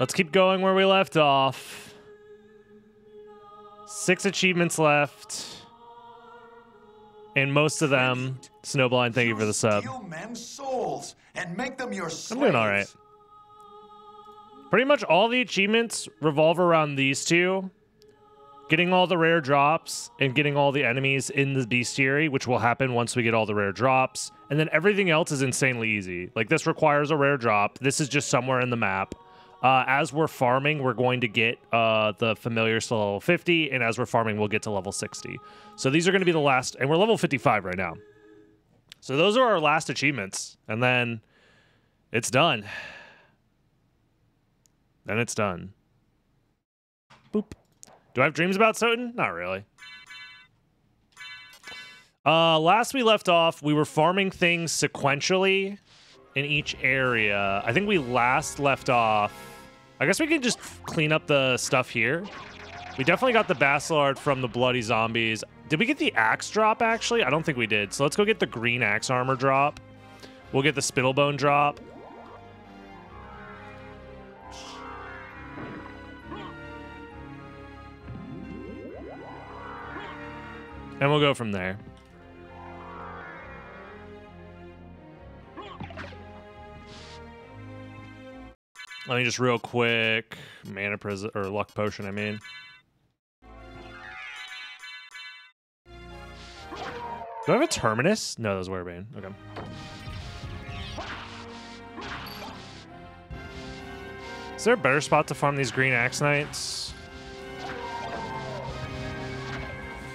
Let's keep going where we left off. Six achievements left. And most of them, Snowblind, thank you for the sub. Men's souls and make them your. I'm doing all right. Pretty much all the achievements revolve around these two. Getting all the rare drops and getting all the enemies in the bestiary, which will happen once we get all the rare drops. And then everything else is insanely easy. Like this requires a rare drop. This is just somewhere in the map. Uh, as we're farming, we're going to get uh, the familiars to level 50, and as we're farming, we'll get to level 60. So these are going to be the last, and we're level 55 right now. So those are our last achievements, and then it's done. Then it's done. Boop. Do I have dreams about Soten? Not really. Uh, last we left off, we were farming things sequentially in each area. I think we last left off. I guess we can just clean up the stuff here. We definitely got the Basilard from the Bloody Zombies. Did we get the axe drop, actually? I don't think we did. So let's go get the green axe armor drop. We'll get the Spittlebone drop. And we'll go from there. Let me just real quick mana prism or luck potion. I mean, do I have a terminus? No, that was Werebane. Okay. Is there a better spot to farm these green axe knights?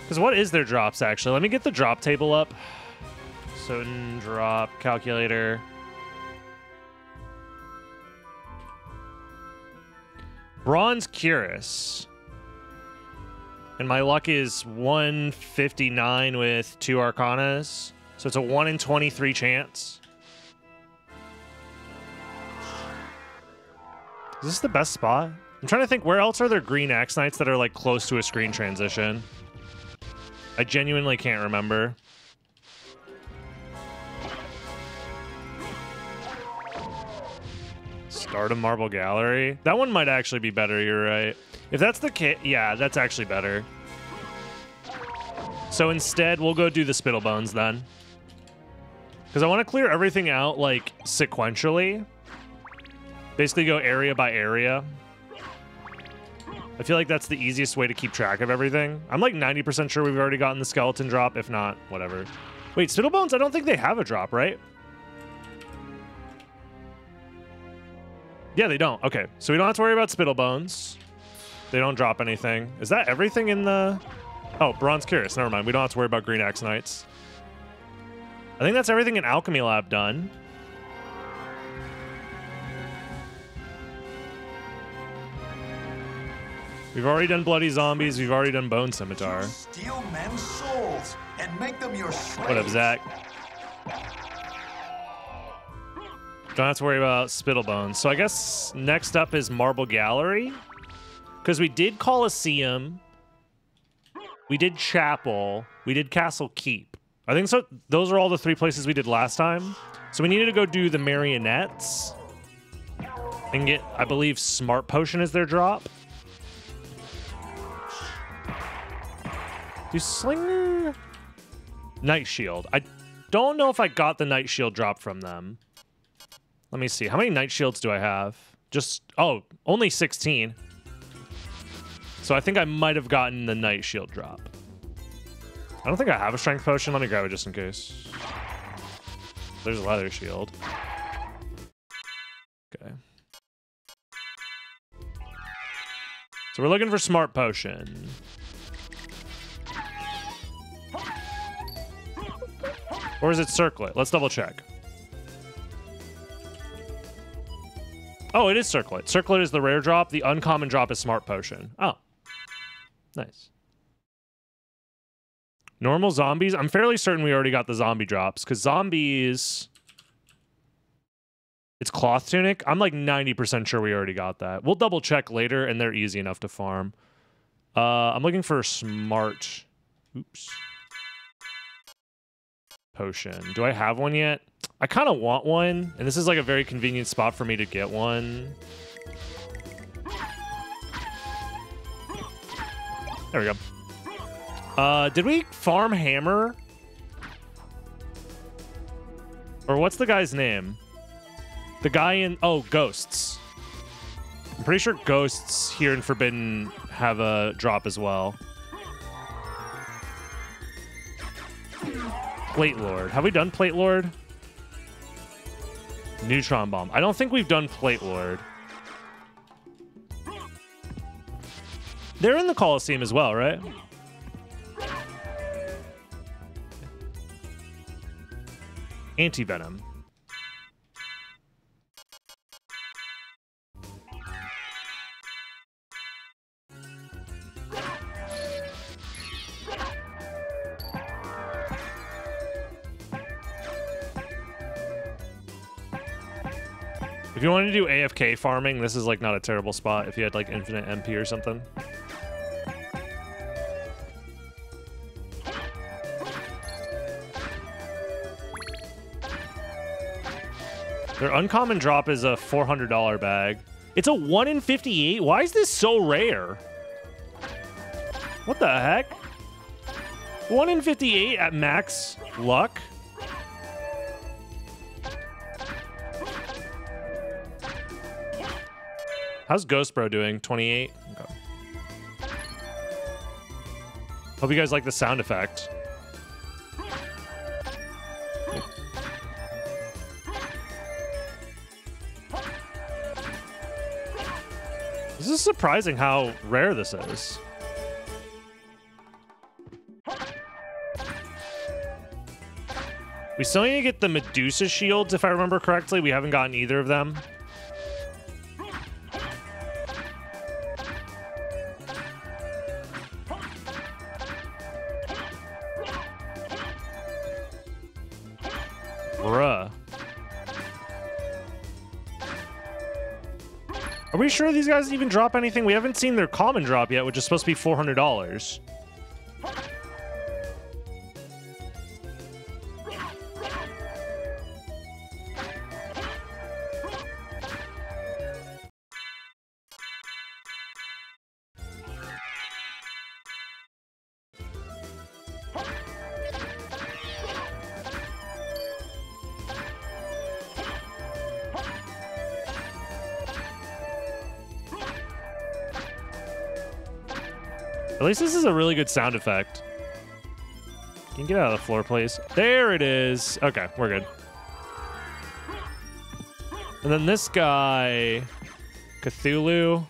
Because what is their drops actually? Let me get the drop table up. Soten drop calculator. Bronze Cuirass. And my luck is 159 with two Arcanas. So it's a 1 in 23 chance. Is this the best spot? I'm trying to think, where else are there green Axe Knights that are like close to a screen transition? I genuinely can't remember. Stardom Marble Gallery. That one might actually be better, you're right. If that's the kit, yeah, that's actually better. So instead, we'll go do the Spittlebones then. Because I want to clear everything out, like, sequentially. Basically go area by area. I feel like that's the easiest way to keep track of everything. I'm like 90% sure we've already gotten the skeleton drop. If not, whatever. Wait, Spittlebones? I don't think they have a drop, right? Yeah, they don't. Okay, so we don't have to worry about spittle bones. They don't drop anything. Is that everything in the... Oh, Bronze Cuirass. Never mind. We don't have to worry about Green Axe Knights. I think that's everything in Alchemy Lab done. We've already done Bloody Zombies. We've already done Bone Scimitar. Steal men's souls and make them your slaves. What up, Zach? Don't have to worry about Spittlebones. So I guess next up is Marble Gallery. Because we did Colosseum. We did Chapel. We did Castle Keep. I think so. Those are all the three places we did last time. So we needed to go do the Marionettes. And get, I believe, Smart Potion is their drop. Do Slinger... Knight Shield. I don't know if I got the Knight Shield drop from them. Let me see. How many Knight Shields do I have? Just... Oh, only 16. So I think I might have gotten the Knight Shield drop. I don't think I have a Strength Potion. Let me grab it just in case. There's a Leather Shield. Okay. So we're looking for Smart Potion. Or is it Circlet? Let's double check. Oh, it is Circlet. Circlet is the rare drop. The uncommon drop is Smart Potion. Oh. Nice. Normal zombies. I'm fairly certain we already got the zombie drops because zombies. It's cloth tunic. I'm like 90% sure we already got that. We'll double check later and they're easy enough to farm. Uh, I'm looking for smart. Oops potion. Do I have one yet? I kind of want one, and this is like a very convenient spot for me to get one. There we go. Uh, did we farm Hammer? Or what's the guy's name? The guy in... Oh, Ghosts. I'm pretty sure Ghosts here in Forbidden have a drop as well. Plate Lord. Have we done Plate Lord? Neutron Bomb. I don't think we've done Plate Lord. They're in the Coliseum as well, right? Anti-Venom. If you want to do AFK farming, this is like not a terrible spot if you had like infinite MP or something. Their uncommon drop is a $400 bag. It's a 1 in 58? Why is this so rare? What the heck? 1 in 58 at max luck? How's Ghost Bro doing? 28? Okay. Hope you guys like the sound effect. This is surprising how rare this is. We still need to get the Medusa shields, if I remember correctly. We haven't gotten either of them. Sure these guys even drop anything? We haven't seen their common drop yet, which is supposed to be $400. Least this is a really good sound effect. Can you get out of the floor, please? There it is. Okay, we're good. And then this guy, Cthulhu.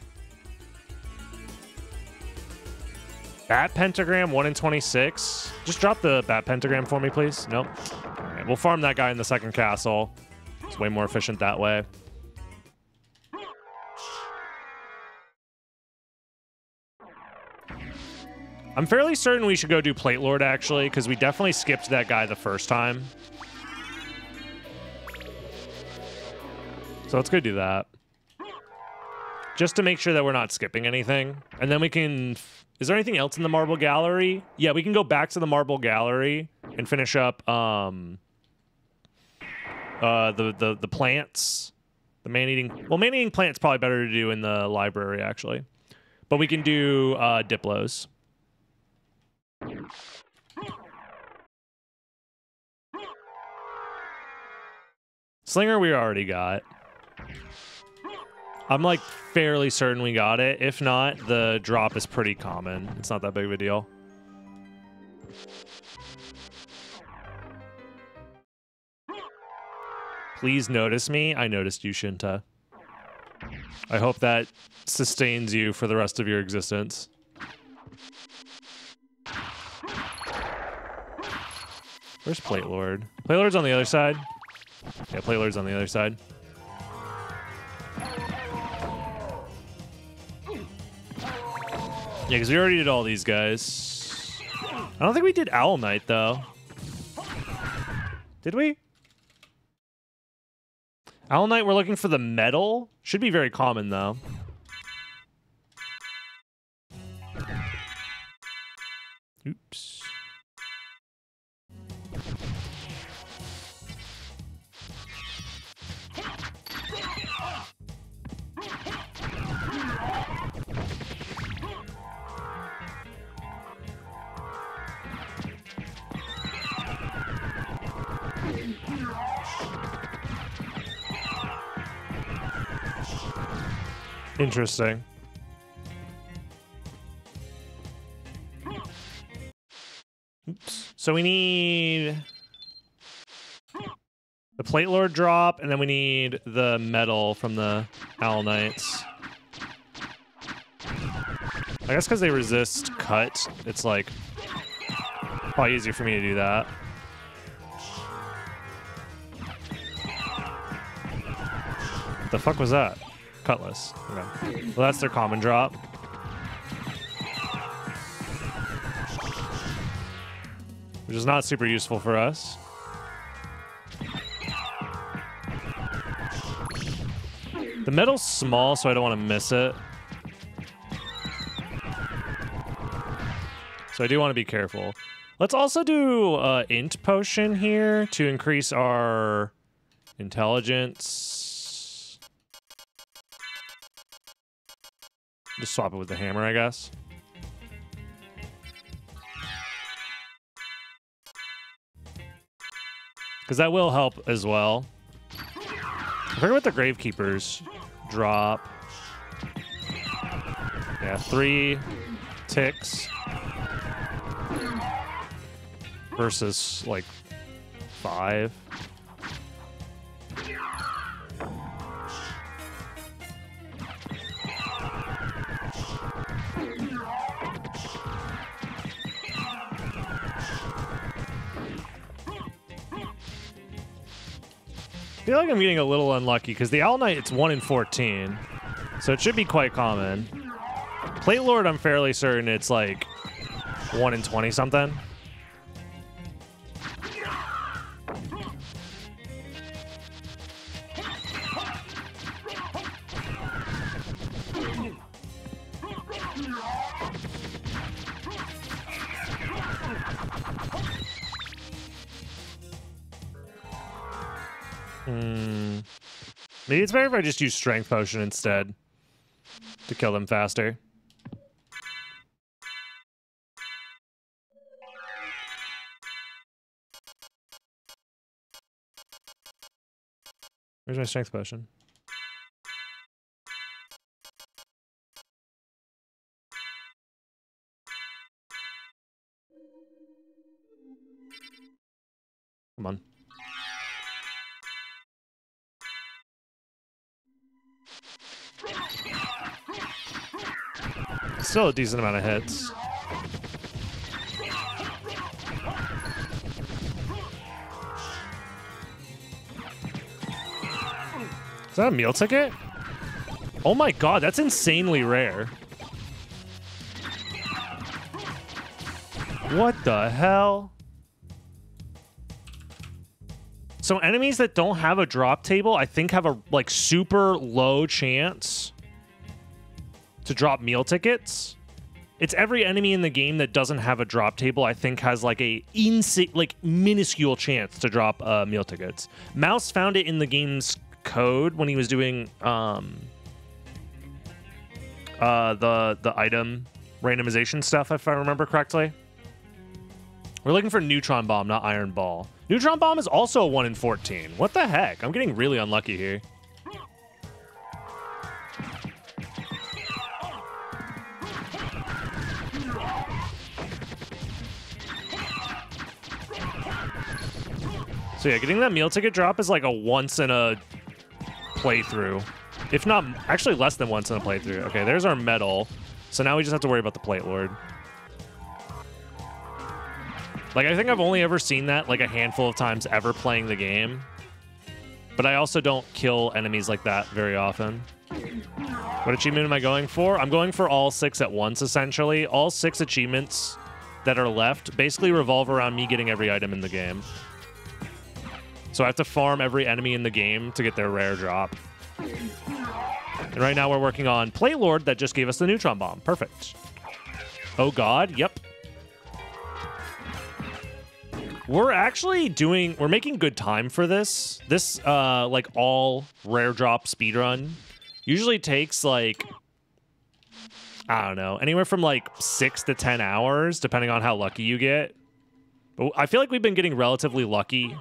Bat pentagram, 1 in 26. Just drop the bat pentagram for me, please. Nope. All right, we'll farm that guy in the second castle. It's way more efficient that way. I'm fairly certain we should go do Plate Lord, actually, because we definitely skipped that guy the first time. So let's go do that. Just to make sure that we're not skipping anything. And then we can... Is there anything else in the Marble Gallery? Yeah, we can go back to the Marble Gallery and finish up um, uh, the, the, the plants. The man-eating... Well, man-eating plant's probably better to do in the library, actually. But we can do uh, Diplos. Slinger we already got. I'm like fairly certain we got it. If not, the drop is pretty common. It's not that big of a deal. Please notice me. I noticed you, Shinta. I hope that sustains you for the rest of your existence. Where's Plate Lord? Plate Lord's on the other side. Yeah, Plate Lord's on the other side. Yeah, because we already did all these guys. I don't think we did Owl Knight, though. Did we? Owl Knight, we're looking for the medal. Should be very common, though. Oops. Interesting. Oops. So we need the Plate Lord drop, and then we need the medal from the Owl Knights. I guess because they resist cut, it's like probably easier for me to do that. What the fuck was that? Cutlass. Okay. Well, that's their common drop. Which is not super useful for us. The medal's small, so I don't want to miss it. So I do want to be careful. Let's also do uh, int potion here to increase our intelligence. Just swap it with the hammer, I guess. Because that will help as well. I forget what the Gravekeepers drop. Yeah, three ticks versus like five. Feel like I'm getting a little unlucky because the Owl Knight, it's 1 in 14. So it should be quite common. Plate Lord, I'm fairly certain it's like 1 in 20 something. It's better if I just use Strength Potion instead to kill them faster. Where's my Strength Potion? Come on. Still a decent amount of hits. Is that a meal ticket? Oh my god, that's insanely rare. What the hell? So enemies that don't have a drop table, I think have a like super low chance to drop meal tickets. It's every enemy in the game that doesn't have a drop table. I think has like a insi- like minuscule chance to drop uh, meal tickets. Mouse found it in the game's code when he was doing um uh the the item randomization stuff, if I remember correctly. We're looking for neutron bomb, not iron ball. Neutron bomb is also a one in 14. What the heck? I'm getting really unlucky here. So yeah, getting that meal ticket drop is like a once in a playthrough. If not, actually less than once in a playthrough. Okay, there's our medal. So now we just have to worry about the plate lord. Like, I think I've only ever seen that like a handful of times ever playing the game. But I also don't kill enemies like that very often. What achievement am I going for? I'm going for all six at once, essentially. All six achievements that are left basically revolve around me getting every item in the game. So I have to farm every enemy in the game to get their rare drop. And right now we're working on Plate Lord that just gave us the Neutron Bomb. Perfect. Oh god, yep. We're actually doing, we're making good time for this. This, uh, like, all rare drop speedrun usually takes, like, I don't know, anywhere from, like, six to 10 hours, depending on how lucky you get. But I feel like we've been getting relatively lucky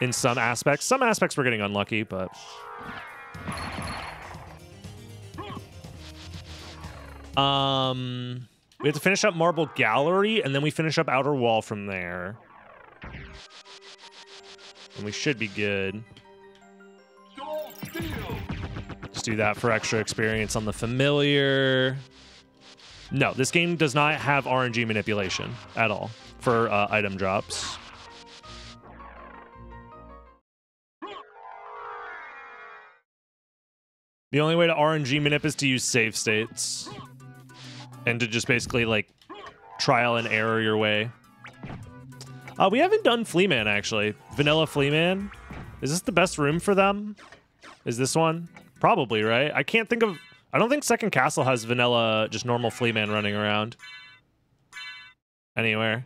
in some aspects. Some aspects we're getting unlucky, but... Um, we have to finish up Marble Gallery, and then we finish up Outer Wall from there. And we should be good. Just do that for extra experience on the familiar. No, this game does not have RNG manipulation at all for uh, item drops. The only way to RNG manip is to use save states and to just basically like trial and error your way. Uh, we haven't done Fleaman actually. Vanilla Fleaman. Is this the best room for them? Is this one? Probably, right? I can't think of. I don't think Second Castle has vanilla, just normal Fleaman running around anywhere.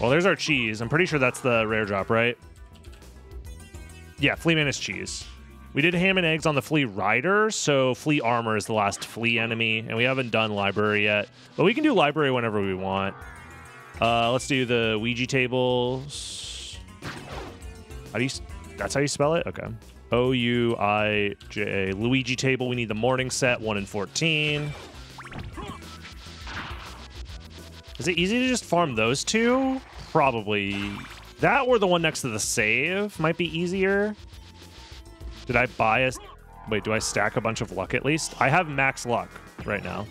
Well, there's our cheese. I'm pretty sure that's the rare drop, right? Yeah, flea man is cheese. We did ham and eggs on the flea rider, so flea armor is the last flea enemy, and we haven't done library yet. But we can do library whenever we want. Uh, let's do the Ouija tables. How do you? That's how you spell it. Okay. O U I J A. Luigi table. We need the morning set. One in fourteen. Is it easy to just farm those two? Probably. That or the one next to the save might be easier. Did I buy a... Wait, do I stack a bunch of luck at least? I have max luck right now.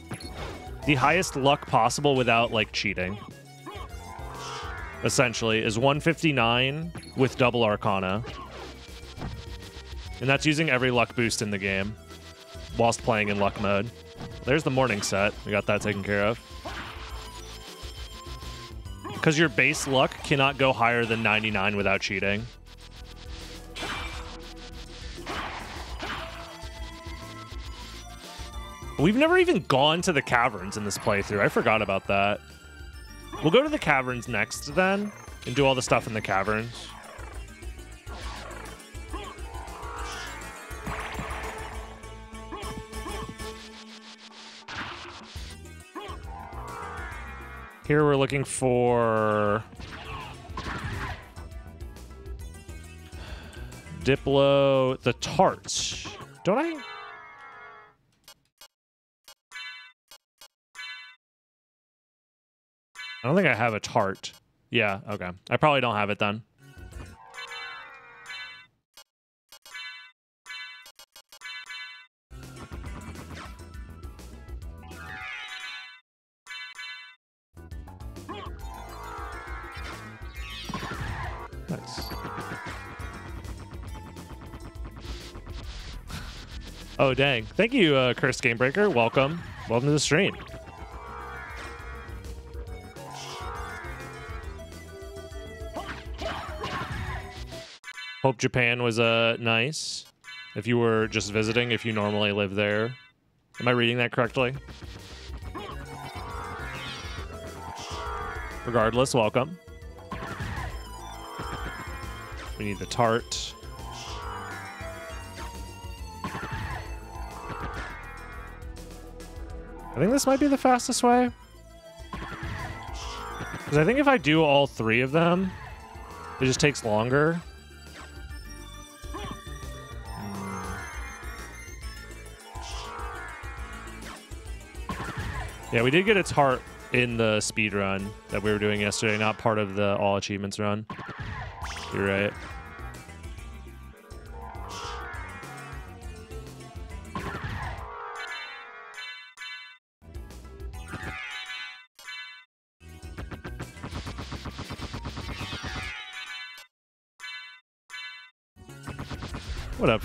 The highest luck possible without, like, cheating. Essentially, is 159 with double Arcana. And that's using every luck boost in the game whilst playing in luck mode. There's the morning set. We got that taken care of. Because your base luck cannot go higher than 99 without cheating. We've never even gone to the caverns in this playthrough. I forgot about that. We'll go to the caverns next then and do all the stuff in the caverns. Here we're looking for Diplo, the tarts. Don't I? I don't think I have a tart. Yeah, okay. I probably don't have it then. Oh, dang. Thank you, uh, Curse Gamebreaker. Welcome. Welcome to the stream. Hope Japan was uh, nice. If you were just visiting, if you normally live there. Am I reading that correctly? Regardless, welcome. We need the tart. I think this might be the fastest way. Because I think if I do all three of them, it just takes longer. Yeah, we did get its heart in the speed run that we were doing yesterday, not part of the all achievements run. You're right.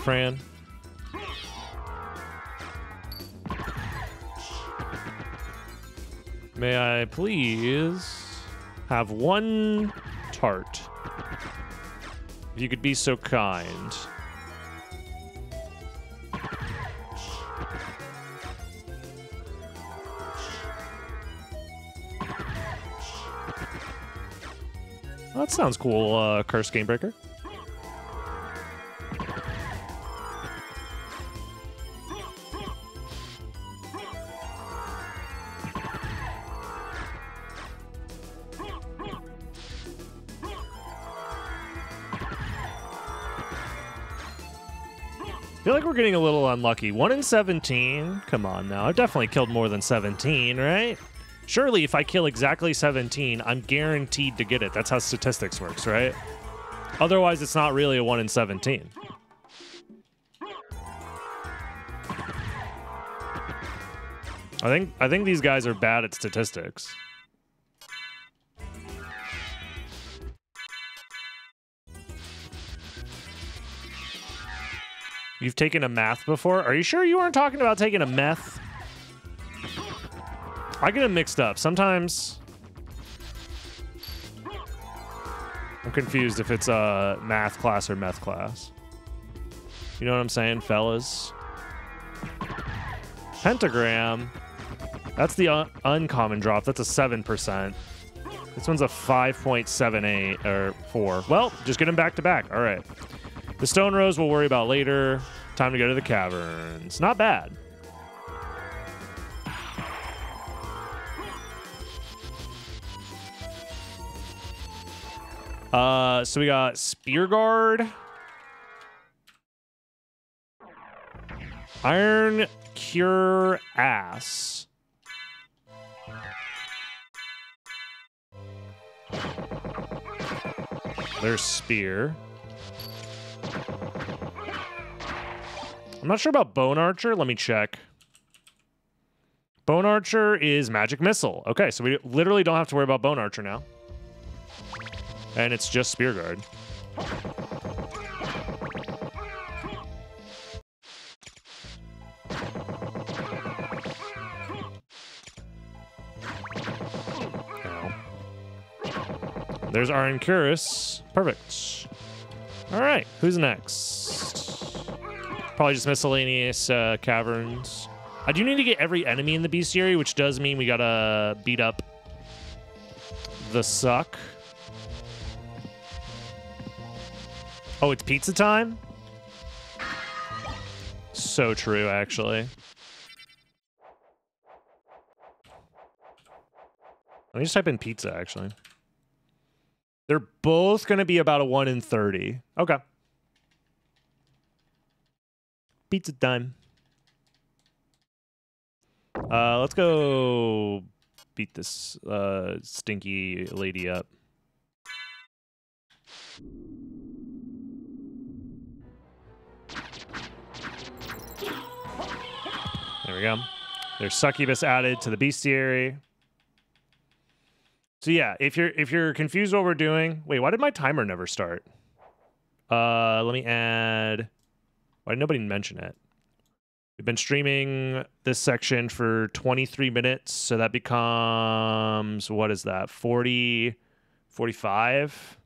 Fran? May I please have one tart? If you could be so kind. That sounds cool, uh, Curse Gamebreaker. Unlucky. 1 in 17? Come on now. I've definitely killed more than 17, right? Surely if I kill exactly 17, I'm guaranteed to get it. That's how statistics works, right? Otherwise, it's not really a 1 in 17. I think I think these guys are bad at statistics. You've taken a math before? Are you sure you weren't talking about taking a meth? I get them mixed up. Sometimes I'm confused if it's a math class or meth class. You know what I'm saying, fellas? Pentagram. That's the un uncommon drop. That's a 7%. This one's a 5.78 or 4. Well, just get them back to back. All right. The stone rose we'll worry about later. Time to go to the caverns. Not bad. Uh, so we got Spear Guard. Iron Cure Ass. There's Spear. I'm not sure about Bone Archer. Let me check. Bone Archer is Magic Missile. Okay, so we literally don't have to worry about Bone Archer now. And it's just Spear Guard. There's Iron Cuirass. Perfect. All right, who's next? Probably just miscellaneous uh, caverns. I do need to get every enemy in the bestiary, which does mean we gotta beat up the suck. Oh, it's pizza time? So true, actually. Let me just type in pizza, actually. They're both going to be about a 1 in 30. Okay. Pizza time. Uh, let's go beat this uh, stinky lady up. There we go. There's succubus added to the bestiary. So yeah, if you're if you're confused what we're doing, wait, why did my timer never start? Uh, let me add. Why did nobody mention it? We've been streaming this section for 23 minutes, so that becomes what is that? 40 45?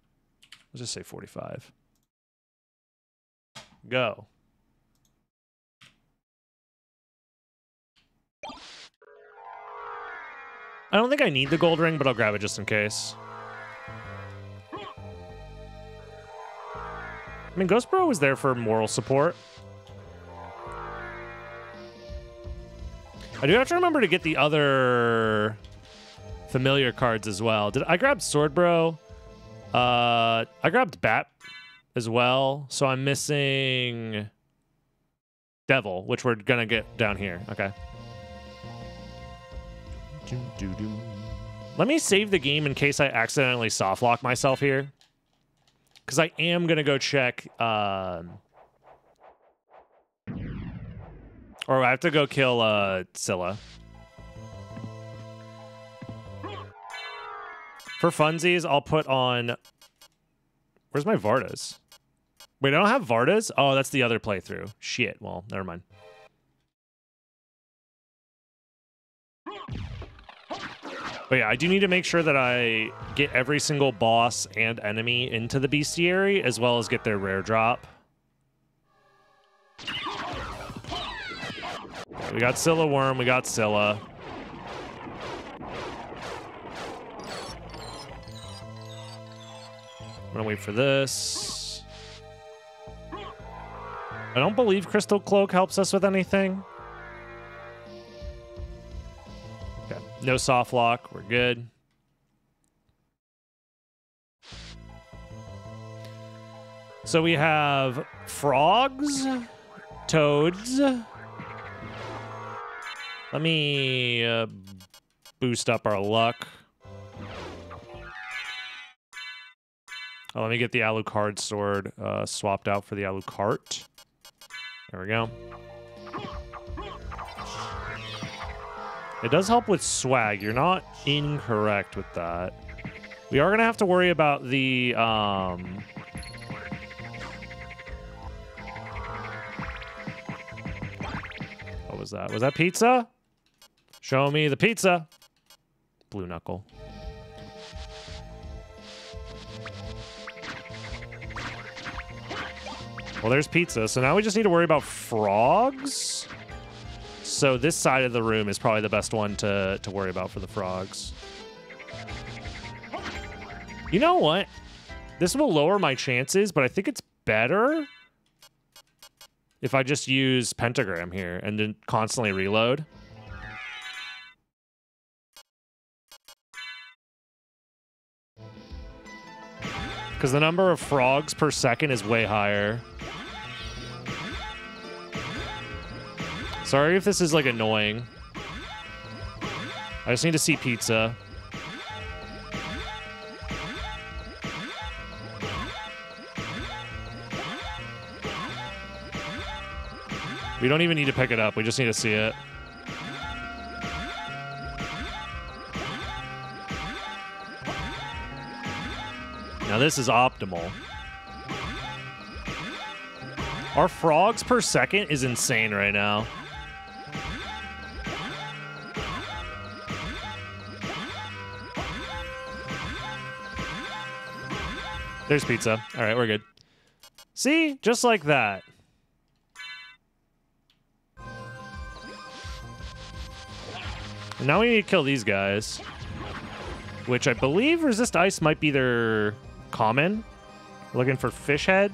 Let's just say 45. Go. I don't think I need the gold ring, but I'll grab it just in case. I mean, Ghost Bro was there for moral support. I do have to remember to get the other familiar cards as well. Did I grab Sword Bro? Uh, I grabbed Bat as well, so I'm missing Devil, which we're gonna get down here. Okay. Let me save the game in case I accidentally softlock myself here. Because I am going to go check... Um, or I have to go kill uh, Scylla. For funsies, I'll put on... Where's my Vardas? Wait, I don't have Vardas? Oh, that's the other playthrough. Shit. Well, never mind. But yeah, I do need to make sure that I get every single boss and enemy into the bestiary, as well as get their rare drop. We got Scylla Worm, we got Scylla. I'm gonna wait for this. I don't believe Crystal Cloak helps us with anything. No soft lock. We're good. So we have frogs toads. Let me uh, boost up our luck. Oh, let me get the Alucard sword uh, swapped out for the Alucard. There we go. It does help with swag. You're not incorrect with that. We are going to have to worry about the... Um, what was that? Was that pizza? Show me the pizza. Blue knuckle. Well, there's pizza. So now we just need to worry about frogs. So this side of the room is probably the best one to, to worry about for the frogs. You know what? This will lower my chances, but I think it's better if I just use pentagram here and then constantly reload. Because the number of frogs per second is way higher. Sorry if this is like annoying. I just need to see pizza. We don't even need to pick it up. We just need to see it. Now this is optimal. Our frogs per second is insane right now. There's pizza. All right, we're good. See? Just like that. Now we need to kill these guys. Which I believe resist ice might be their common. We're looking for fish head.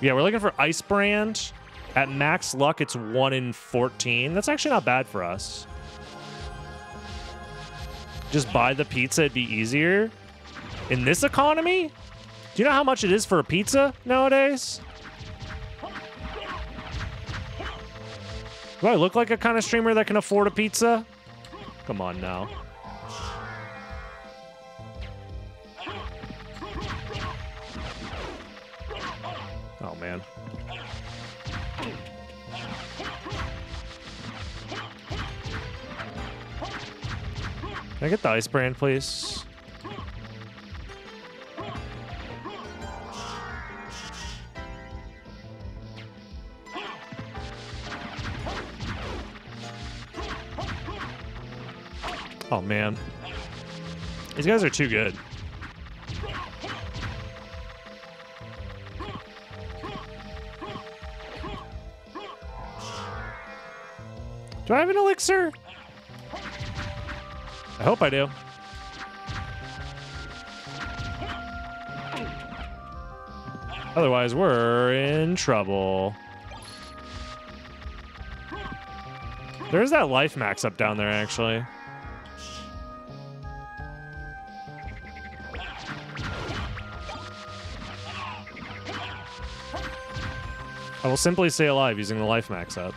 Yeah, we're looking for ice brand. At max luck, it's 1 in 14. That's actually not bad for us. Just buy the pizza, it'd be easier. In this economy? Do you know how much it is for a pizza nowadays? Do I look like a kind of streamer that can afford a pizza? Come on now. Oh, man. Can I get the ice brand, please? Oh, man. These guys are too good. Do I have an elixir? I hope I do. Otherwise, we're in trouble. There's that life max up down there, actually. I will simply stay alive using the life max up.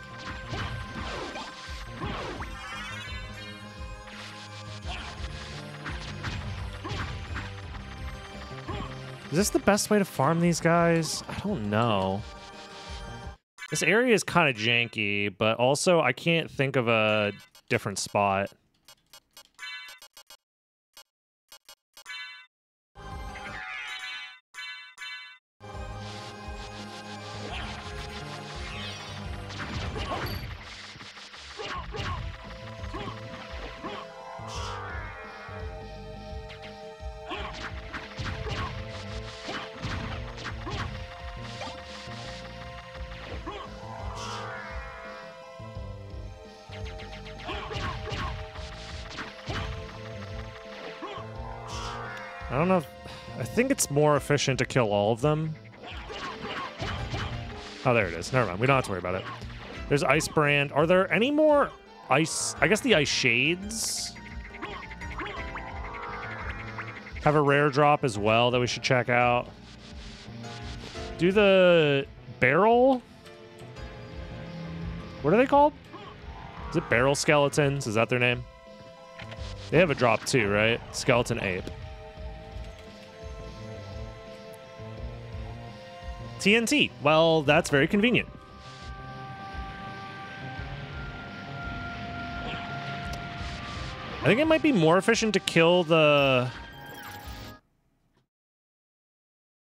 Is this the best way to farm these guys? I don't know. This area is kind of janky, but also I can't think of a different spot. Think it's more efficient to kill all of them. Oh, there it is. Never mind. We don't have to worry about it. There's Ice Brand. Are there any more ice? I guess the Ice Shades have a rare drop as well that we should check out. Do the barrel What are they called? Is it barrel skeletons? Is that their name? They have a drop too, right? Skeleton ape. TNT. Well, that's very convenient. I think it might be more efficient to kill the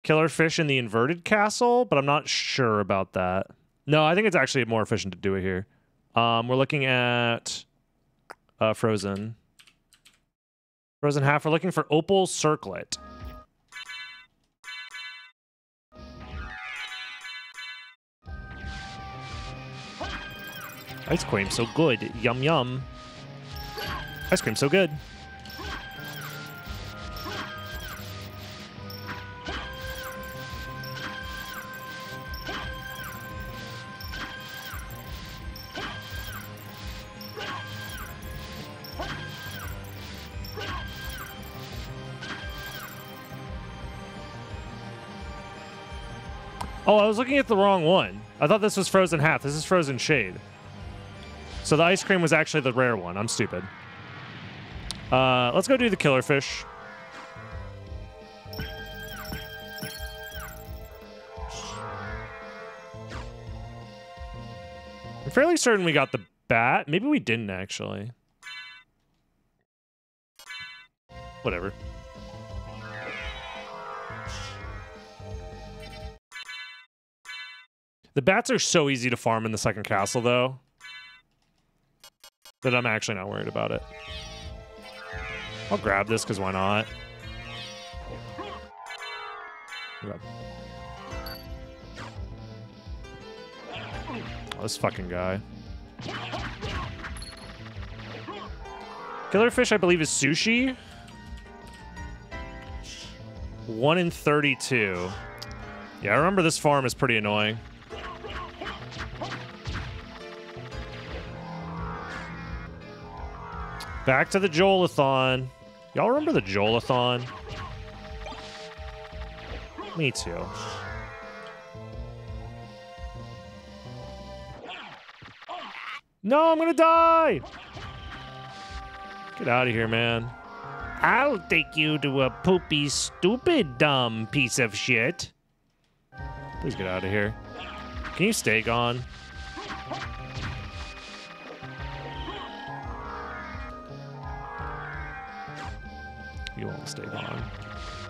killer fish in the inverted castle, but I'm not sure about that. No, I think it's actually more efficient to do it here. Um, we're looking at uh, Frozen. Frozen half. We're looking for Opal Circlet. Ice cream so good. Yum yum. Ice cream so good. Oh, I was looking at the wrong one. I thought this was Frozen Half. This is Frozen Shade. So the ice cream was actually the rare one. I'm stupid. Uh, let's go do the killer fish. I'm fairly certain we got the bat. Maybe we didn't actually. Whatever. The bats are so easy to farm in the second castle, though, that I'm actually not worried about it. I'll grab this, because why not? Oh, this fucking guy. Killer fish, I believe, is sushi. 1 in 32. Yeah, I remember this farm is pretty annoying. Back to the Joelathon. Y'all remember the Joelathon? Me too. No, I'm gonna die! Get out of here, man. I'll take you to a poopy, stupid, dumb piece of shit. Please get out of here. Can you stay gone? You won't stay gone.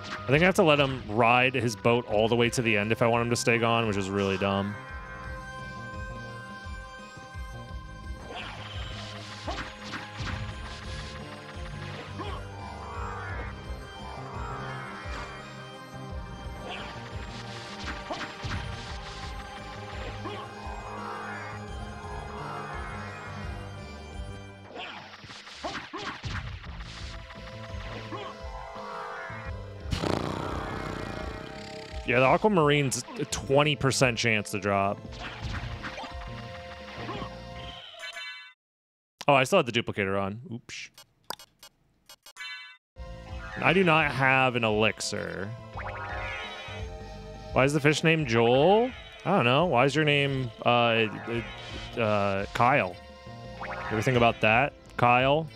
I think I have to let him ride his boat all the way to the end if I want him to stay gone, which is really dumb. Aquamarine's a 20% chance to drop. Oh, I still had the duplicator on. Oops. I do not have an elixir. Why is the fish named Joel? I don't know. Why is your name uh, uh, uh, Kyle? You ever think about that? Kyle?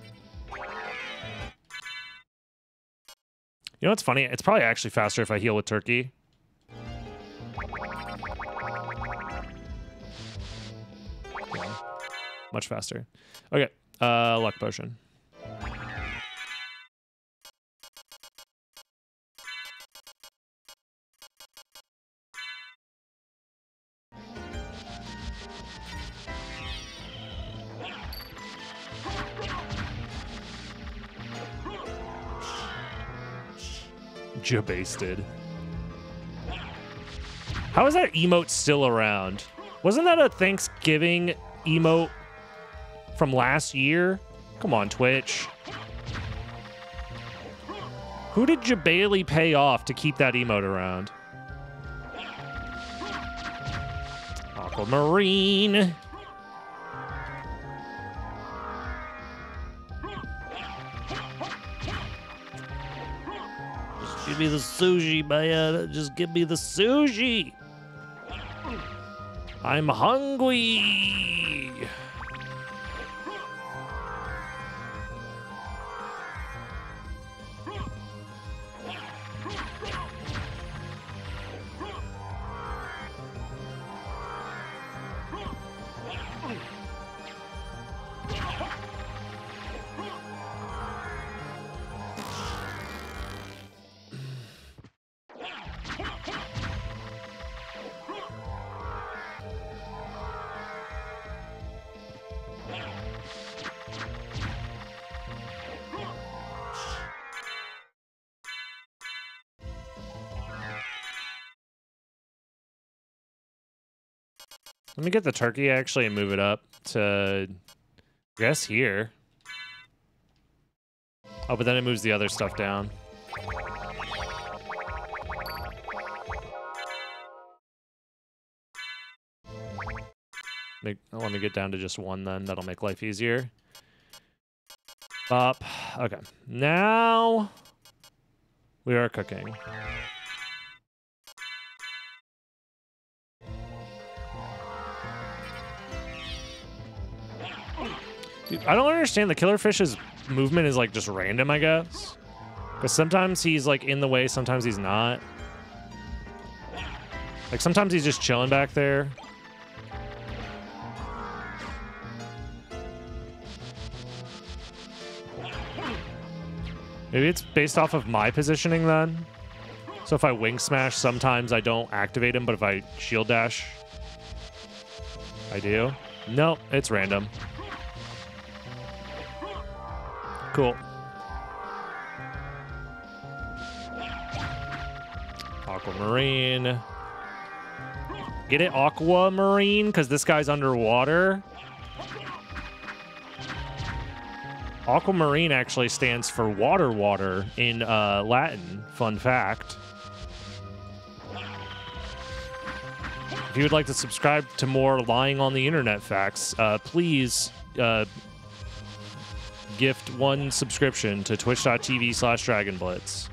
You know what's funny? It's probably actually faster if I heal with turkey. Much faster. Okay. Uh, luck potion. Jabasted. How is that emote still around? Wasn't that a Thanksgiving emote from last year? Come on, Twitch. Who did Jabali pay off to keep that emote around? Aquamarine. Just give me the sushi, man. Just give me the sushi. I'm hungry. Let me get the turkey actually and move it up to, I guess, here. Oh, but then it moves the other stuff down. Make, oh, let me get down to just one then. That'll make life easier. Up. Okay. Now we are cooking. I don't understand. The killerfish's movement is like just random, I guess. Because sometimes he's like in the way, sometimes he's not. Like sometimes he's just chilling back there. Maybe it's based off of my positioning then. So if I wing smash, sometimes I don't activate him, but if I shield dash, I do. No, it's random. Cool. Aquamarine. Get it? Aquamarine? Because this guy's underwater? Aquamarine actually stands for water water in uh, Latin. Fun fact. If you would like to subscribe to more lying on the internet facts, uh, please uh, gift one subscription to twitch.tv slash dragonblitz.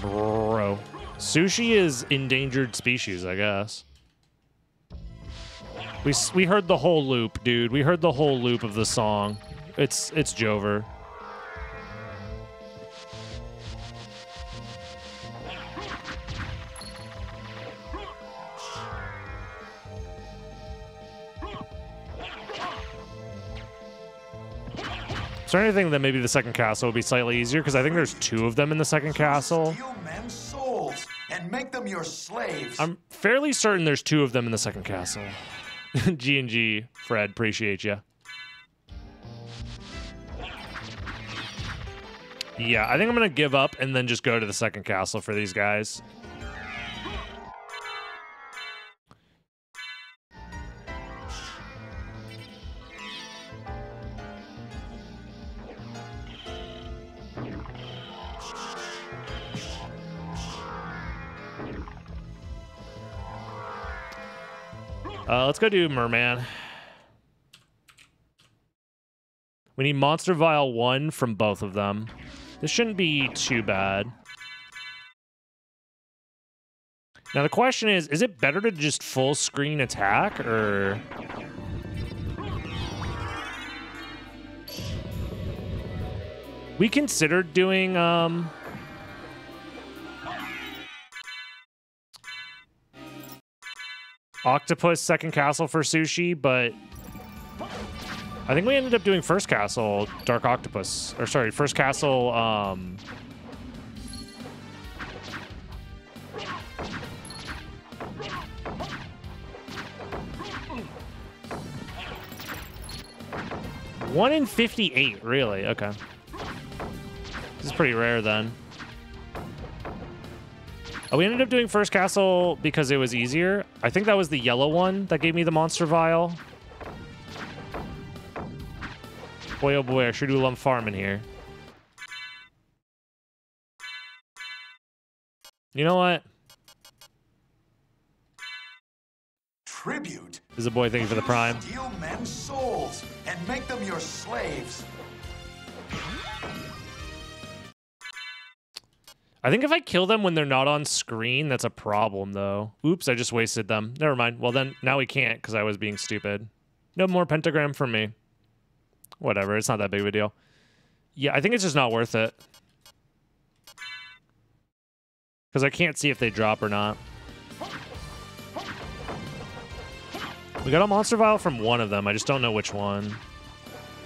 Bro. Sushi is endangered species, I guess. We, we heard the whole loop, dude. We heard the whole loop of the song. It's it's Jover. Is there anything that maybe the second castle would be slightly easier? Because I think there's two of them in the second castle. Steal men's souls and make them your slaves. I'm fairly certain there's two of them in the second castle. G and G, Fred, appreciate you. Yeah, I think I'm gonna give up and then just go to the second castle for these guys. Uh, let's go do Merman. We need Monster Vial 1 from both of them. This shouldn't be too bad. Now the question is, is it better to just full screen attack or... We considered doing, um... Octopus second castle for sushi, but I think we ended up doing first castle Dark Octopus. Or sorry, first castle um One in 58, really? Okay. This is pretty rare then. Oh, we ended up doing first castle because it was easier. I think that was the yellow one that gave me the monster vial. Boy, oh boy, I sure do love farming here. You know what? Tribute. This is a boy, you for the prime. Steal men's souls and make them your slaves. I think if I kill them when they're not on screen, that's a problem, though. Oops, I just wasted them. Never mind. Well, then, now we can't because I was being stupid. No more pentagram for me. Whatever, it's not that big of a deal. Yeah, I think it's just not worth it. Because I can't see if they drop or not. We got a monster vial from one of them. I just don't know which one.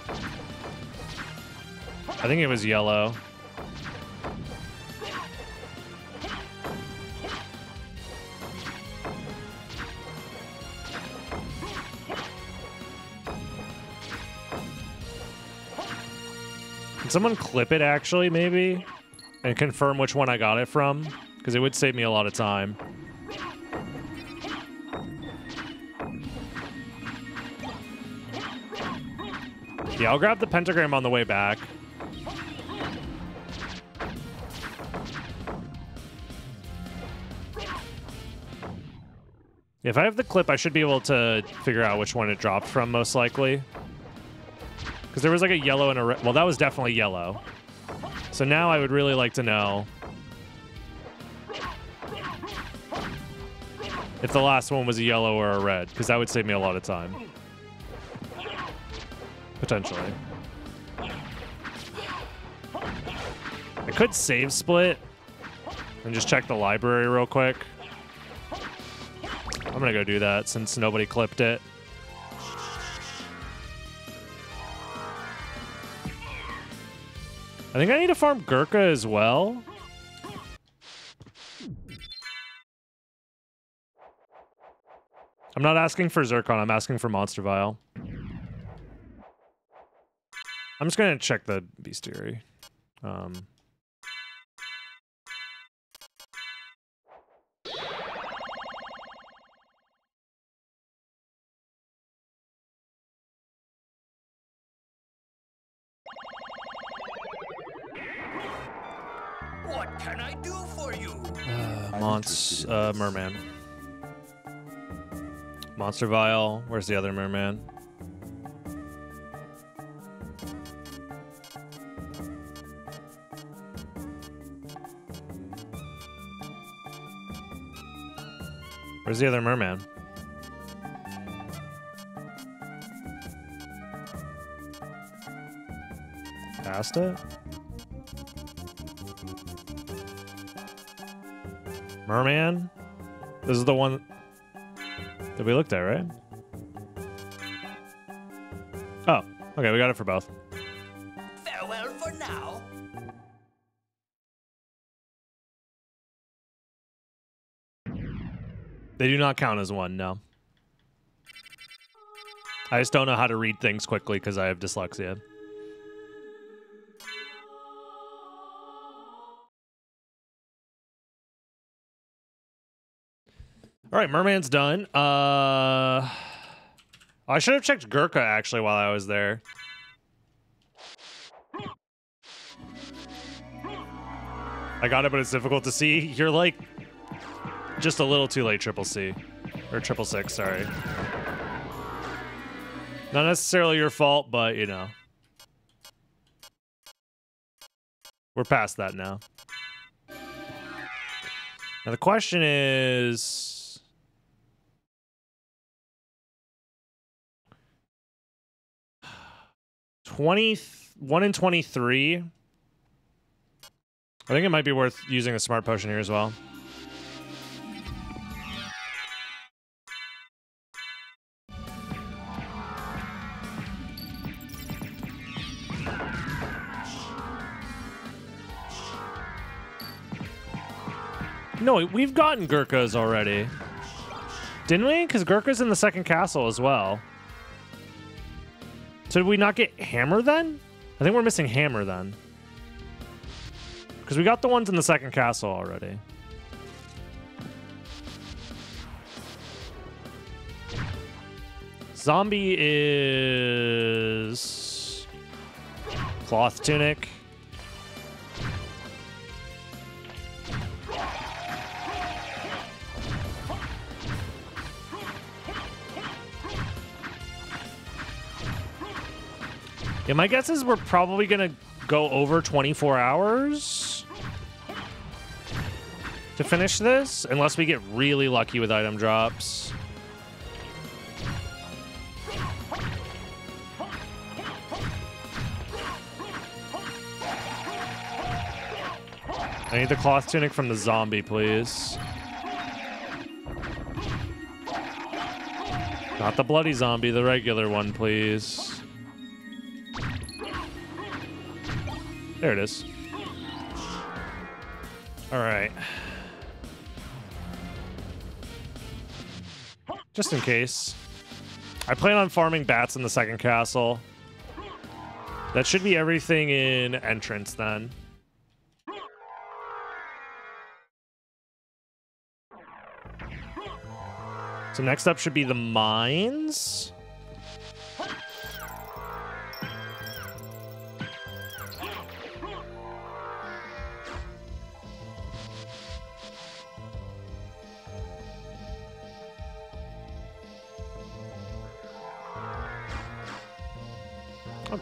I think it was yellow. Can someone clip it actually, maybe? And confirm which one I got it from? Because it would save me a lot of time. Yeah, I'll grab the pentagram on the way back. If I have the clip, I should be able to figure out which one it dropped from, most likely. Because there was like a yellow and a red. Well, that was definitely yellow. So now I would really like to know if the last one was a yellow or a red, because that would save me a lot of time. Potentially. I could save split and just check the library real quick. I'm gonna go do that since nobody clipped it. I think I need to farm Gurkha as well. I'm not asking for Zircon, I'm asking for Monster Vial. I'm just gonna check the bestiary. Um, uh, Mons, uh, Merman. Monster Vial. Where's the other Merman? Where's the other merman? Past Merman? This is the one that we looked at, right? Oh, okay, we got it for both. Farewell for now. They do not count as one, no. I just don't know how to read things quickly because I have dyslexia. All right, Merman's done. Uh, I should have checked Gurkha actually while I was there. I got it, but it's difficult to see. You're like just a little too late, Triple C. Or Triple Six, sorry. Not necessarily your fault, but you know. We're past that now. Now the question is twenty one and twenty three. I think it might be worth using a smart potion here as well. No, we've gotten Gurkhas already. Didn't we? Because Gurkha's in the second castle as well. So did we not get Hammer then? I think we're missing Hammer then. Because we got the ones in the second castle already. Zombie is... Cloth Tunic. Yeah, my guess is we're probably gonna go over 24 hours to finish this, unless we get really lucky with item drops. I need the cloth tunic from the zombie, please. Not the bloody zombie, the regular one, please. There it is. All right. Just in case. I plan on farming bats in the second castle. That should be everything in entrance then. So next up should be the mines.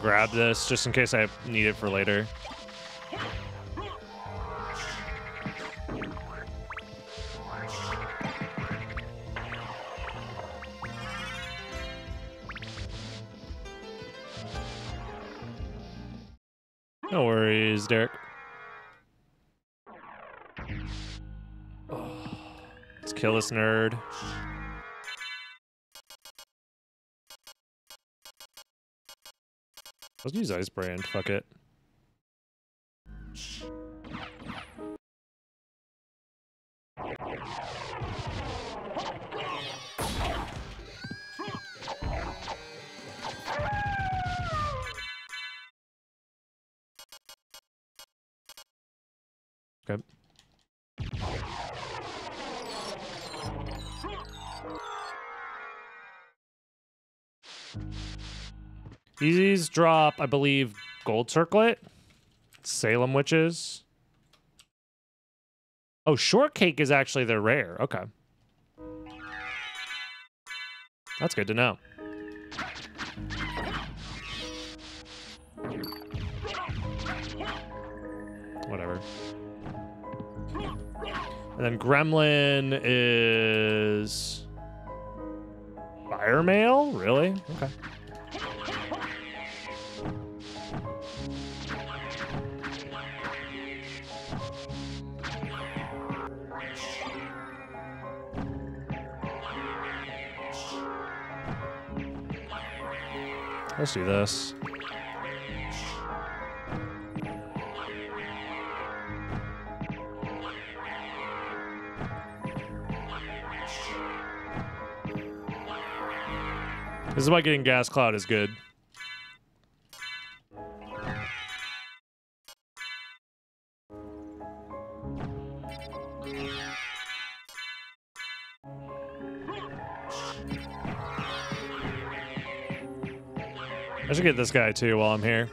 Grab this just in case I need it for later. No worries, Derek. Let's kill this nerd. Let's use Ice Brand. Fuck it. These drop, I believe, Gold Circlet, Salem Witches. Oh, Shortcake is actually their rare. Okay. That's good to know. Whatever. And then Gremlin is Fire Mail? Really? Okay. Let's do this. This is why getting Gas Cloud is good. Should get this guy too while I'm here.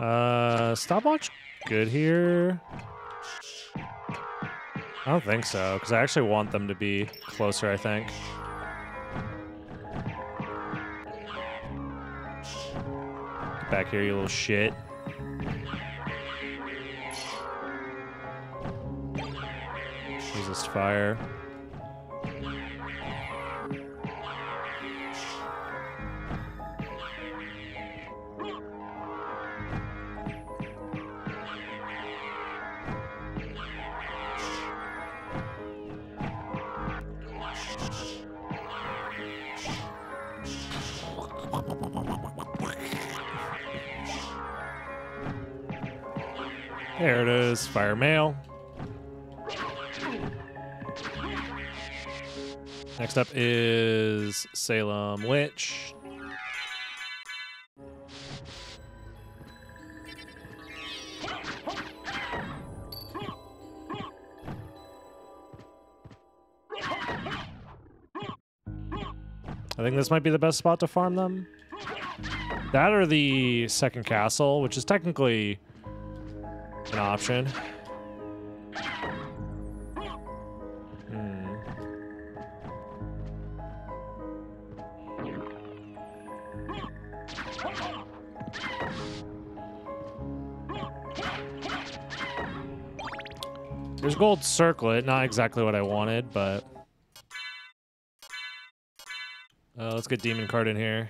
Uh, stopwatch good here. I don't think so, because I actually want them to be closer, I think. Back here, you little shit. Fire. Up is Salem Witch. I think this might be the best spot to farm them. That or the second castle, which is technically an option. Gold circlet, not exactly what I wanted, but Uh, let's get Demon Card in here.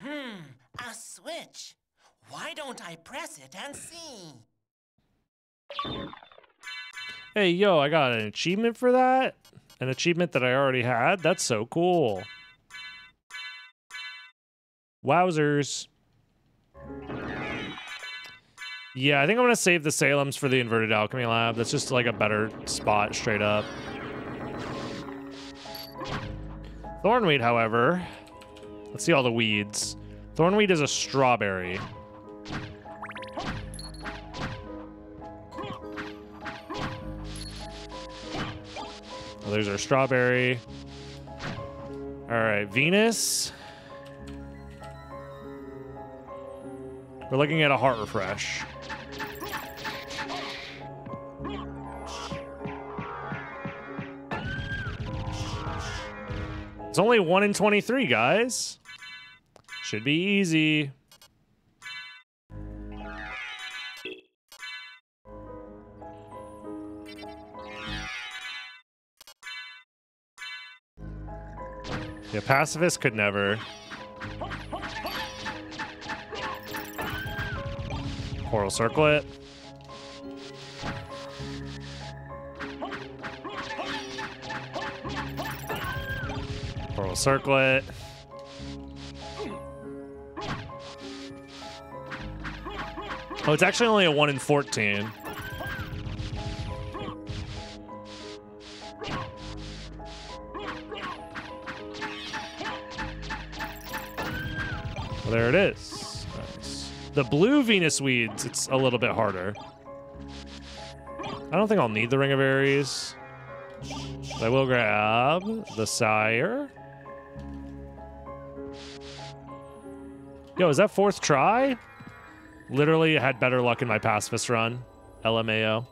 Hmm, a switch. Why don't I press it and see? Hey, yo, I got an achievement for that? An achievement that I already had? That's so cool. Wowzers. Yeah, I think I'm going to save the Salem's for the Inverted Alchemy Lab. That's just like a better spot straight up. Thornweed, however, let's see all the weeds. Thornweed is a strawberry. Well, there's our strawberry. All right, Venus. We're looking at a heart refresh. It's only 1 in 23, guys. Should be easy. Yeah, pacifist could never. Coral circlet. Coral circlet. Oh, it's actually only a 1 in 14. Well, there it is. Nice. The blue Venus weeds, it's a little bit harder. I don't think I'll need the Ring of Ares. I will grab the Sire. Yo, is that fourth try? Literally I had better luck in my pacifist run. LMAO.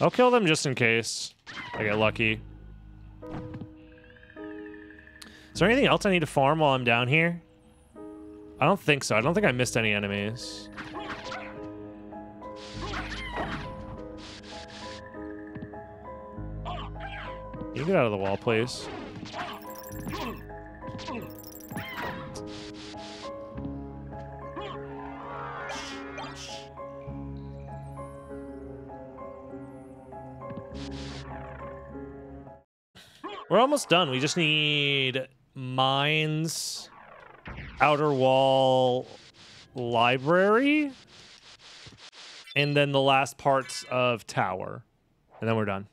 I'll kill them just in case I get lucky. Is there anything else I need to farm while I'm down here? I don't think so. I don't think I missed any enemies. You get out of the wall, please. We're almost done. We just need mines, outer wall, library, and then the last parts of tower. And then we're done.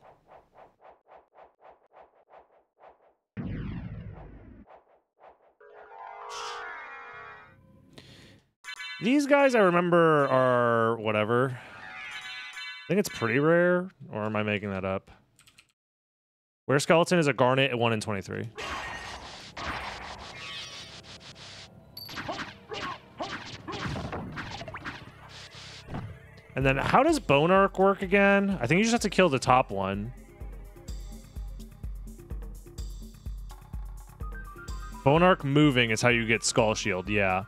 These guys I remember are whatever. I think it's pretty rare, or am I making that up? Where skeleton is a garnet at 1 in 23. And then how does Bone Ark work again? I think you just have to kill the top one. Bone Ark moving is how you get Skull Shield, yeah.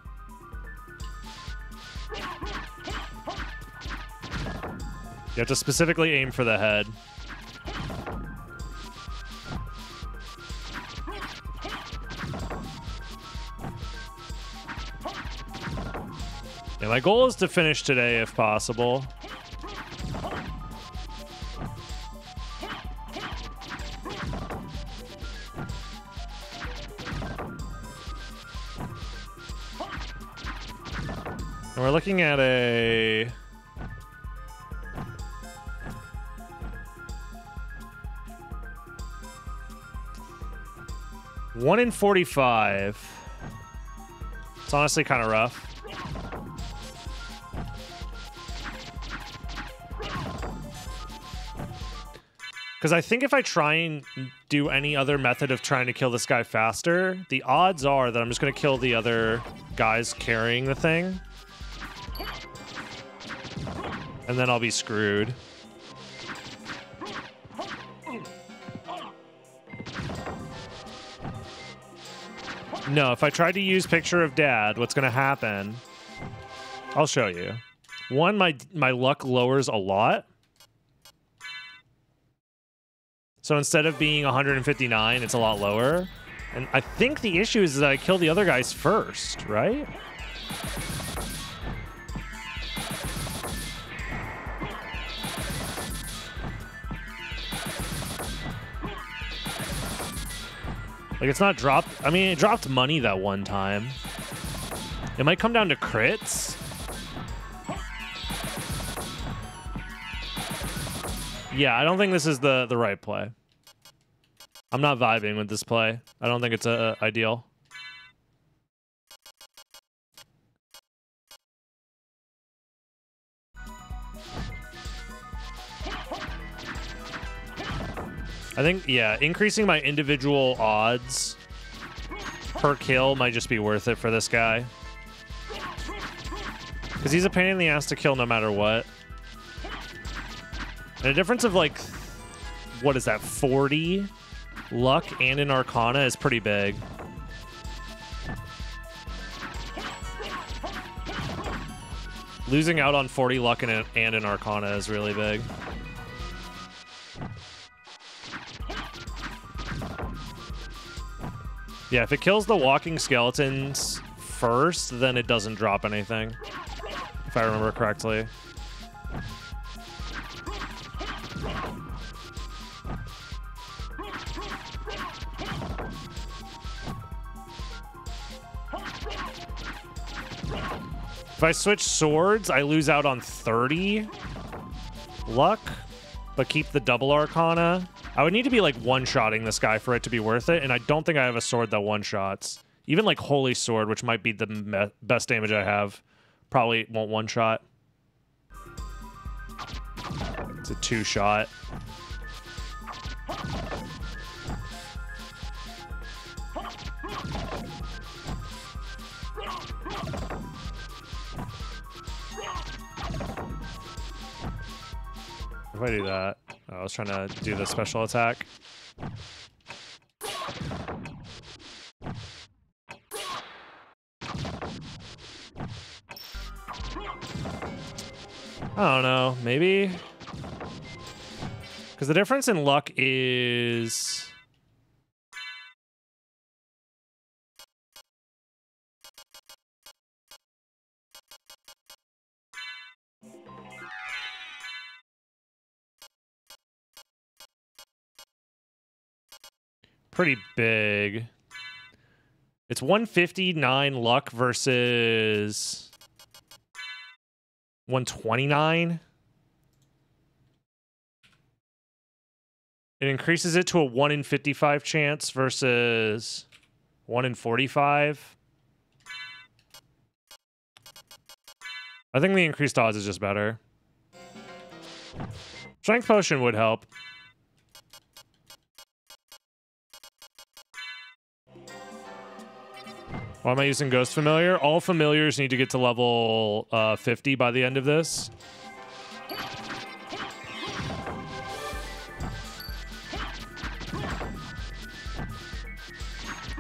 Have to specifically aim for the head. Yeah, my goal is to finish today if possible. And we're looking at a one in 45. It's honestly kind of rough. Because I think if I try and do any other method of trying to kill this guy faster, the odds are that I'm just going to kill the other guys carrying the thing. And then I'll be screwed. No, if I try to use picture of dad, what's going to happen? I'll show you. One, my my luck lowers a lot. So instead of being 159, it's a lot lower. And I think the issue is that I kill the other guys first, right? Like, it's not dropped. I mean, it dropped money that one time. It might come down to crits. Yeah, I don't think this is the, the right play. I'm not vibing with this play. I don't think it's uh, ideal. I think, yeah, increasing my individual odds per kill might just be worth it for this guy. Because he's a pain in the ass to kill no matter what. And a difference of like, what is that, 40 luck and an arcana is pretty big. Losing out on 40 luck and an, arcana is really big. Yeah, if it kills the walking skeletons first, then it doesn't drop anything. If I remember correctly. If I switch swords, I lose out on 30 luck, but keep the double arcana. I would need to be like one-shotting this guy for it to be worth it, and I don't think I have a sword that one-shots. Even like Holy Sword, which might be the best damage I have, probably won't one-shot. It's a two-shot. If I do that, I was trying to do the special attack. I don't know, maybe? Because the difference in luck is... pretty big. It's 159 luck versus 129. It increases it to a 1 in 55 chance versus 1 in 45. I think the increased odds is just better. Strength potion would help. Why am I using Ghost Familiar? All familiars need to get to level uh, 50 by the end of this.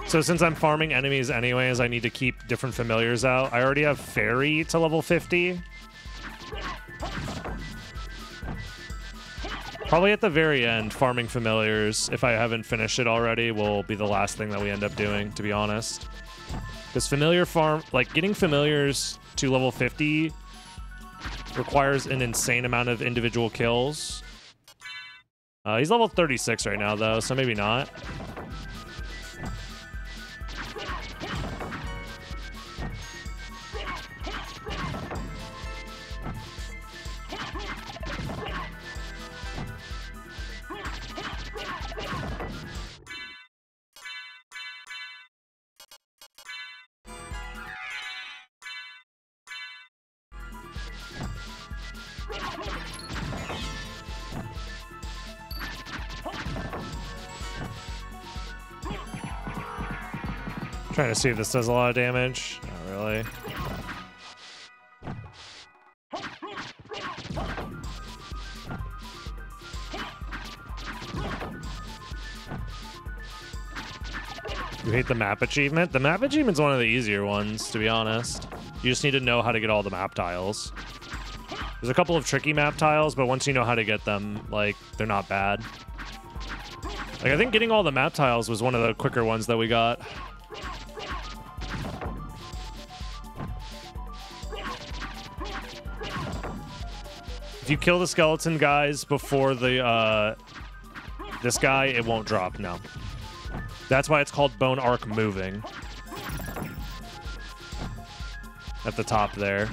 So since I'm farming enemies anyways, I need to keep different familiars out. I already have Fairy to level 50. Probably at the very end, farming familiars, if I haven't finished it already, will be the last thing that we end up doing, to be honest. Because familiar farm, like getting familiars to level 50 requires an insane amount of individual kills. Uh, he's level 36 right now, though, so maybe not. To see if this does a lot of damage. Not really. You hate the map achievement? The map achievement's one of the easier ones, to be honest. You just need to know how to get all the map tiles. There's a couple of tricky map tiles, but once you know how to get them, like, they're not bad. Like I think getting all the map tiles was one of the quicker ones that we got. If you kill the skeleton guys before the uh this guy, it won't drop, no. That's why it's called Bone Ark Moving. At the top there.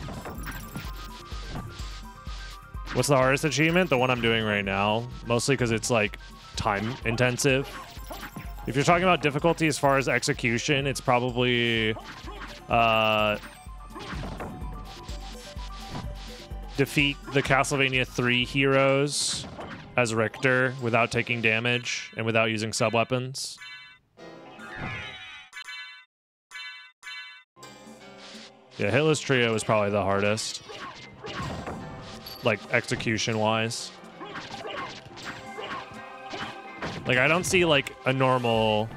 What's the hardest achievement? The one I'm doing right now. Mostly because it's like time intensive. If you're talking about difficulty as far as execution, it's probably uh, defeat the Castlevania 3 heroes as Richter without taking damage and without using sub weapons. Yeah, Hitless Trio is probably the hardest. Like, execution-wise. Like, I don't see, like, a normal,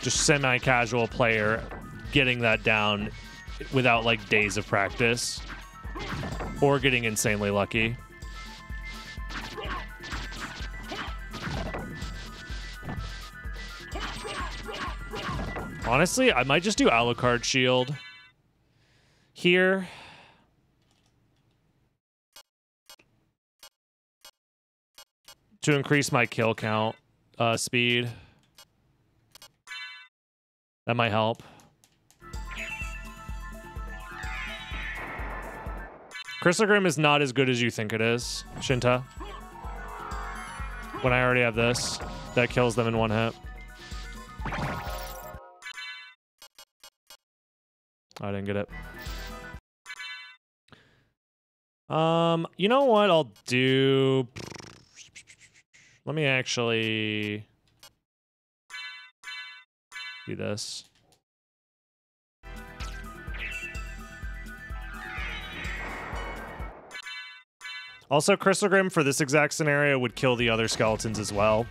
just semi-casual player getting that down without, like, days of practice. Or getting insanely lucky. Honestly, I might just do Alucard Shield here. To increase my kill count uh, speed. That might help. Crissaegrim is not as good as you think it is, Shinta. When I already have this, that kills them in one hit. I didn't get it. Um, you know what I'll do? Let me actually do this. Also, Crissaegrim for this exact scenario would kill the other skeletons as well,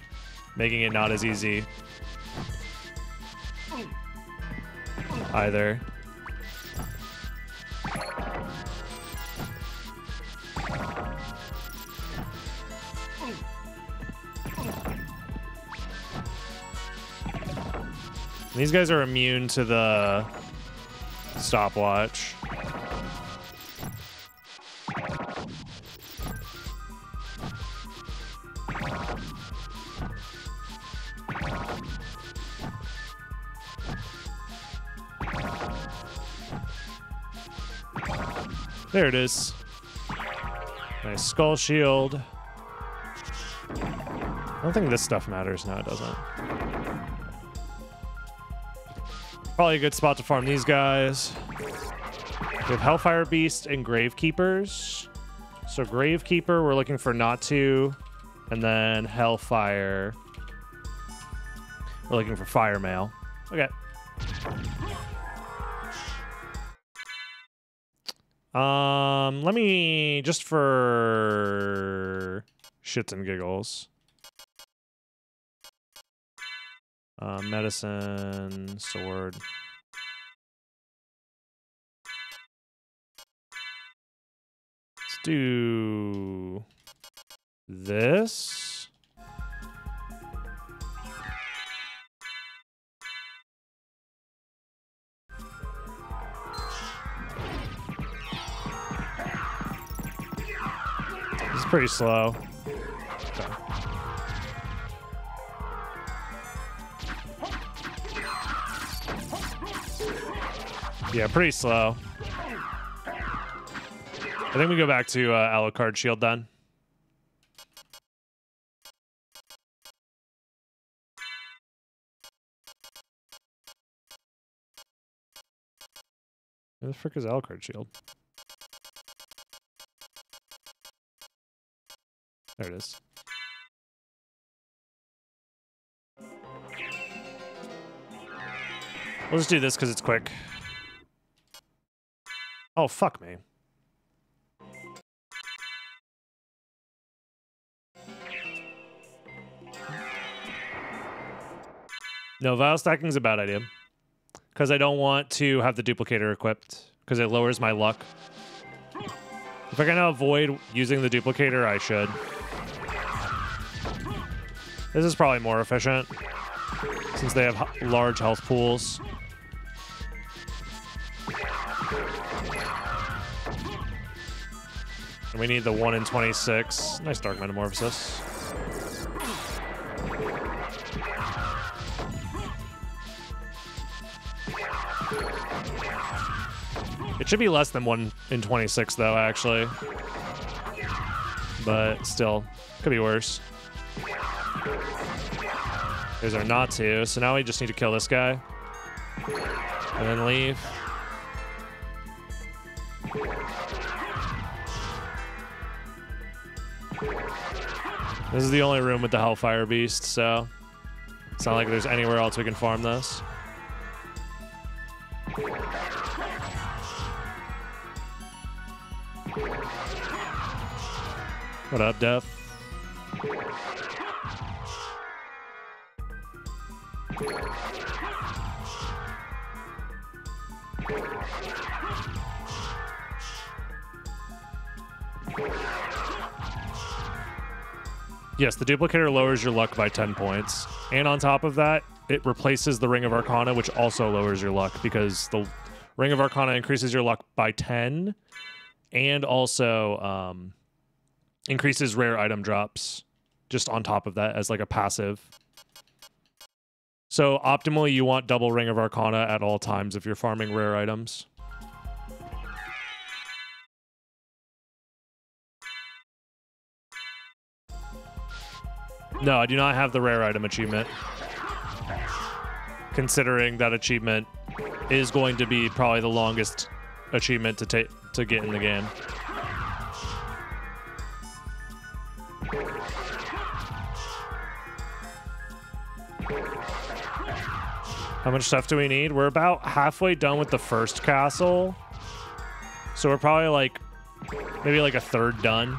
making it not as easy. Either. These guys are immune to the stopwatch. There it is. Nice skull shield. I don't think this stuff matters. No, it doesn't. Probably a good spot to farm these guys. We have Hellfire Beast and Gravekeepers. So Gravekeeper, we're looking for not Natou, and then Hellfire. We're looking for Fire Mail. Okay. Um, let me just for shits and giggles. Uh, medicine, sword. Let's do this. Pretty slow. Okay. Yeah, pretty slow. I think we go back to uh, Alucard Shield then. Where the frick is Alucard Shield? There it is. We'll just do this because it's quick. Oh, fuck me. No, vial stacking is a bad idea. Because I don't want to have the duplicator equipped. Because it lowers my luck. If I can avoid using the duplicator, I should. This is probably more efficient since they have large health pools. And we need the 1 in 26. Nice Dark Metamorphosis. It should be less than 1 in 26, though, actually. But still, could be worse. There's our Natou, so now we just need to kill this guy. And then leave. This is the only room with the Hellfire Beast, so it's not like there's anywhere else we can farm this. What up, Death? Yes, the duplicator lowers your luck by 10 points. And on top of that, it replaces the Ring of Arcana, which also lowers your luck because the Ring of Arcana increases your luck by 10 and also um, increases rare item drops just on top of that as like a passive. So optimally, you want double Ring of Arcana at all times if you're farming rare items. No, I do not have the rare item achievement. Considering that achievement is going to be probably the longest achievement to take to get in the game. How much stuff do we need? We're about halfway done with the first castle. So we're probably like maybe like a third done.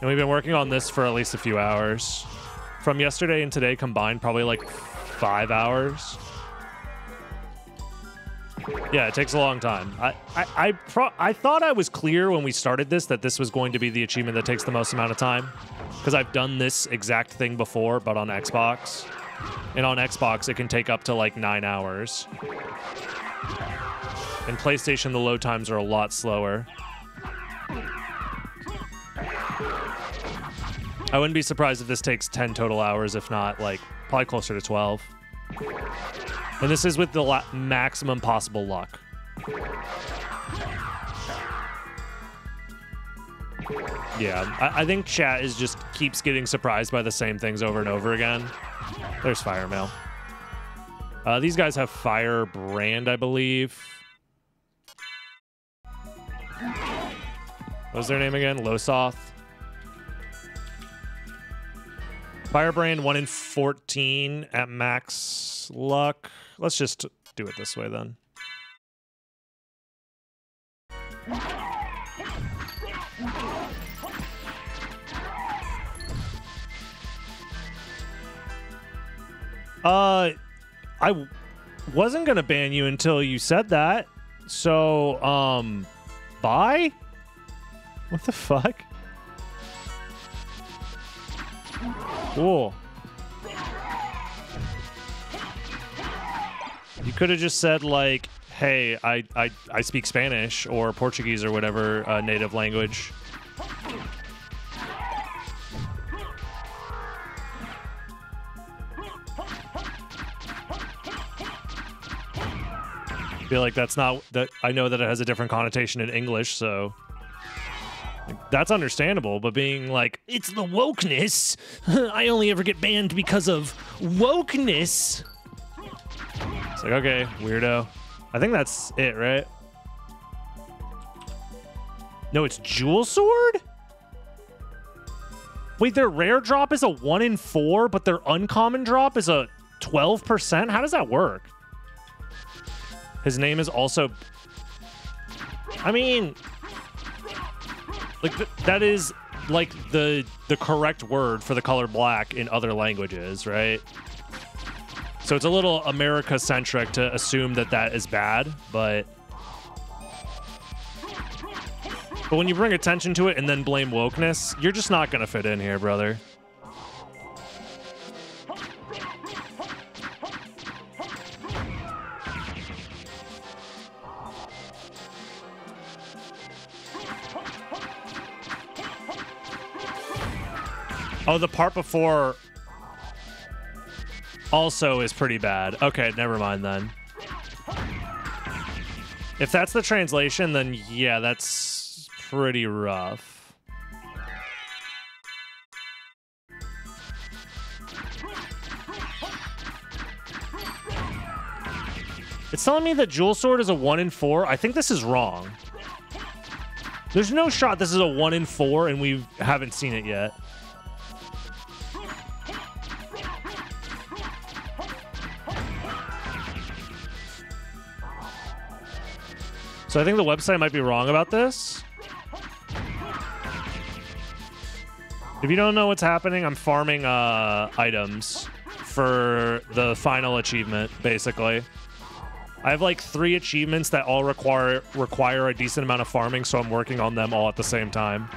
And we've been working on this for at least a few hours. From yesterday and today combined, probably like five hours. Yeah, it takes a long time. I I I, pro- I thought I was clear when we started this that this was going to be the achievement that takes the most amount of time because I've done this exact thing before, but on Xbox. And on Xbox, it can take up to like nine hours. In PlayStation, the load times are a lot slower. I wouldn't be surprised if this takes 10 total hours, if not like probably closer to 12. And this is with the maximum possible luck. Yeah, I, I think chat is just keeps getting surprised by the same things over and over again. There's Fire Mail. Uh, these guys have Fire Brand, I believe. What was their name again? Lossoth. Firebrand 1 in 14 at max luck. Let's just do it this way then. Uh, I wasn't gonna ban you until you said that. So, um, bye? What the fuck? Cool. You could have just said like, "Hey, I, I I speak Spanish or Portuguese or whatever uh, native language." feel like that's not that I know that it has a different connotation in English, so that's understandable. But being like, it's the wokeness. I only ever get banned because of wokeness. It's like, okay, weirdo. I think that's it, right? No, it's Jewel Sword? Wait, their rare drop is a 1 in 4, but their uncommon drop is a 12%? How does that work? His name is also. I mean, like th- that is like the the correct word for the color black in other languages, right? So it's a little America centric to assume that that is bad, but but when you bring attention to it and then blame wokeness, you're just not gonna fit in here, brother. Oh, the part before also is pretty bad. Okay, never mind then. If that's the translation, then yeah, that's pretty rough. It's telling me that Jewel Sword is a 1 in 4. I think this is wrong. There's no shot this is a 1 in 4 and we haven't seen it yet. So I think the website might be wrong about this. If you don't know what's happening, I'm farming uh, items for the final achievement, basically. I have like three achievements that all require require a decent amount of farming, so I'm working on them all at the same time.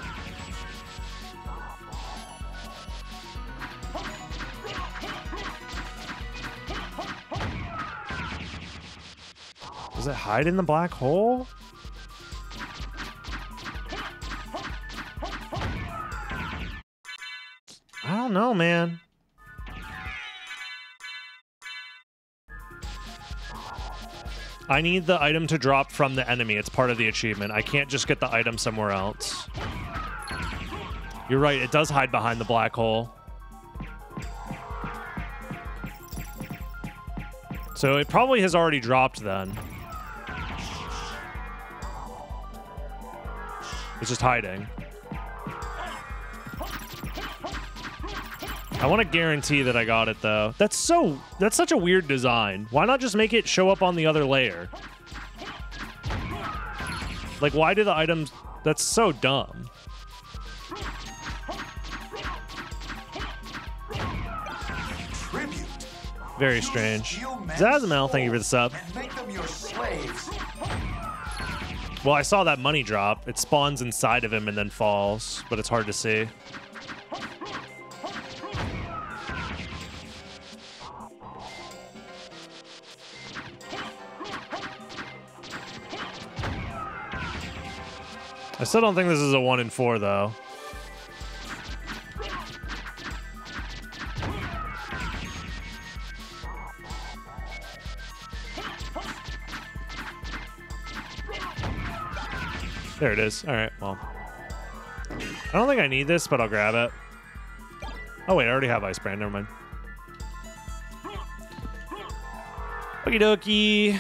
Does it hide in the black hole? I don't know, man. I need the item to drop from the enemy. It's part of the achievement. I can't just get the item somewhere else. You're right, it does hide behind the black hole. So it probably has already dropped then. It's just hiding. I want to guarantee that I got it though. That's so that's such a weird design. Why not just make it show up on the other layer? Like why do the items that's so dumb. Very strange. Zazamel, thank you for the sub. Well, I saw that money drop. It spawns inside of him and then falls, but it's hard to see. I still don't think this is a one in four, though. There it is. All right, well. I don't think I need this, but I'll grab it. Oh, wait, I already have Ice Brand. Never mind. Okie dokie.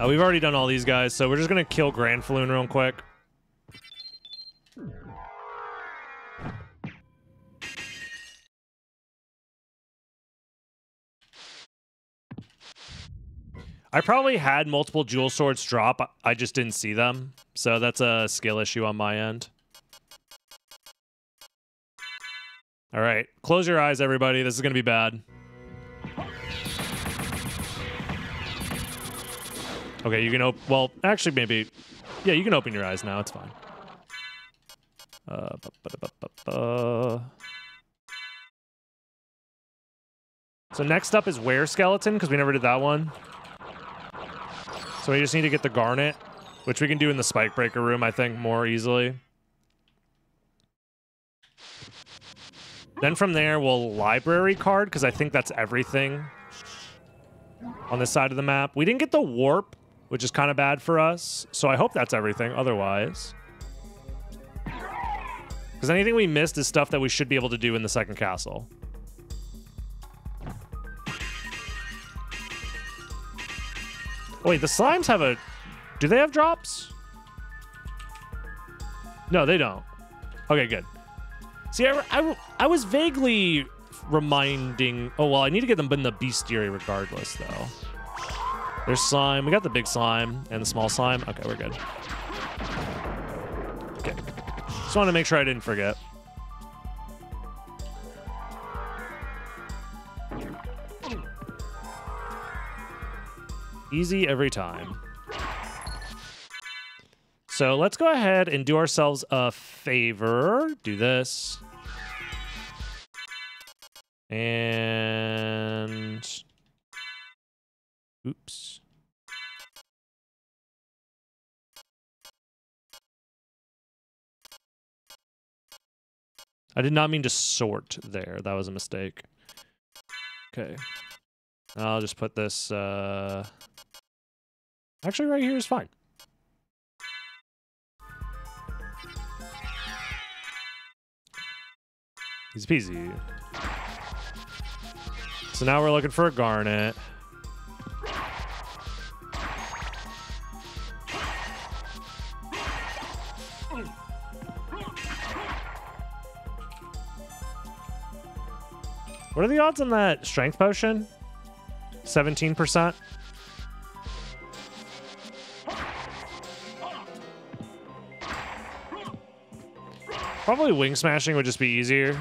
Uh, we've already done all these guys, so we're just going to kill Granfaloon real quick. I probably had multiple jewel swords drop. I just didn't see them. So that's a skill issue on my end. All right. Close your eyes, everybody. This is going to be bad. Okay, you can open... Well, actually, maybe... Yeah, you can open your eyes now. It's fine. Uh. So next up is Were Skeleton, because we never did that one. So we just need to get the Garnet, which we can do in the Spike Breaker room, I think, more easily. Then from there, we'll Library Card, because I think that's everything on this side of the map. We didn't get the Warp, which is kind of bad for us. So I hope that's everything otherwise. Because anything we missed is stuff that we should be able to do in the second castle. Wait, the slimes have a... Do they have drops? No, they don't. Okay, good. See, I, I, I was vaguely reminding... Oh, well, I need to get them in the bestiary regardless, though. There's slime. We got the big slime and the small slime. Okay, we're good. Okay. Just want to make sure I didn't forget. Easy every time. So let's go ahead and do ourselves a favor. Do this. And... Oops. I did not mean to sort there. That was a mistake. Okay. I'll just put this, uh... Actually, right here is fine. Easy peasy. So now we're looking for a garnet. What are the odds on that strength potion? 17%? Probably wing smashing would just be easier.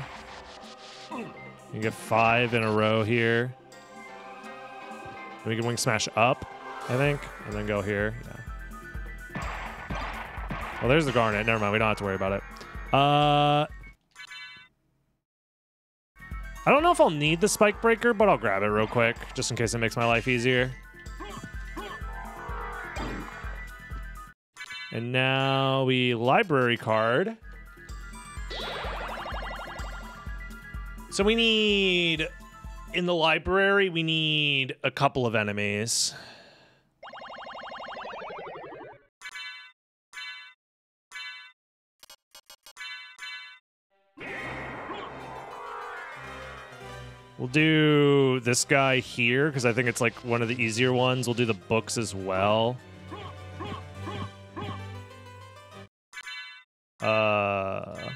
You get five in a row here. We can wing smash up, I think, and then go here. Yeah. Well, there's the garnet. Never mind. We don't have to worry about it. Uh, I don't know if I'll need the spike breaker, but I'll grab it real quick, just in case it makes my life easier. And now we library card. So we need, in the library, we need a couple of enemies. We'll do this guy here because I think it's like one of the easier ones. We'll do the books as well. Uh,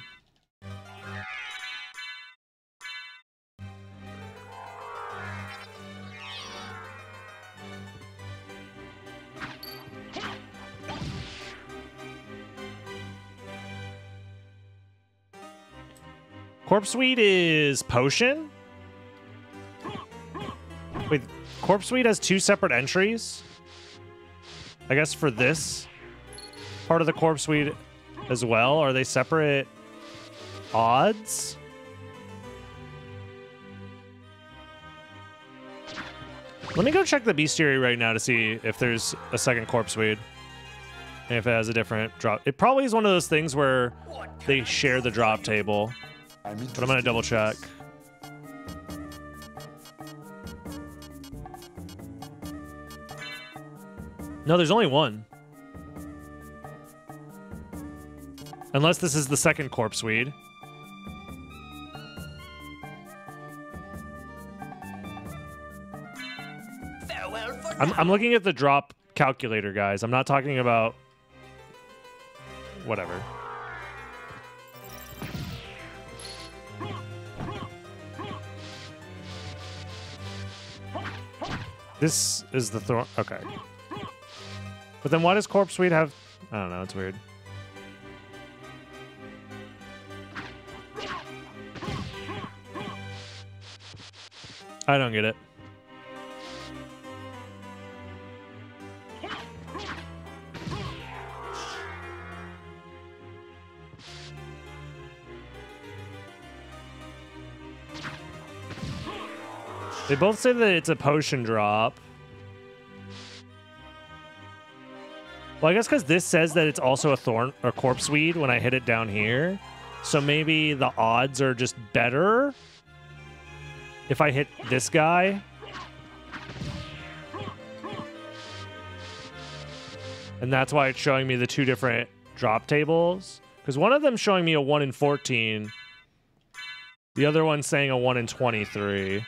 Corpseweed is potion? Wait, Corpseweed has two separate entries? I guess for this part of the Corpseweed as well? Are they separate odds? Let me go check the bestiary right now to see if there's a second Corpseweed. And if it has a different drop. It probably is one of those things where they share the drop table. But I'm to double check. No, there's only one. Unless this is the second corpse weed. I'm. I'm looking at the drop calculator, guys. I'm not talking about whatever. This is the thorn. Okay. But then why does Corpseweed have. I don't know. It's weird. I don't get it. They both say that it's a potion drop. Well, I guess because this says that it's also a thorn or corpse weed when I hit it down here. So maybe the odds are just better if I hit this guy. And that's why it's showing me the two different drop tables. Because one of them's showing me a 1 in 14. The other one's saying a 1 in 23.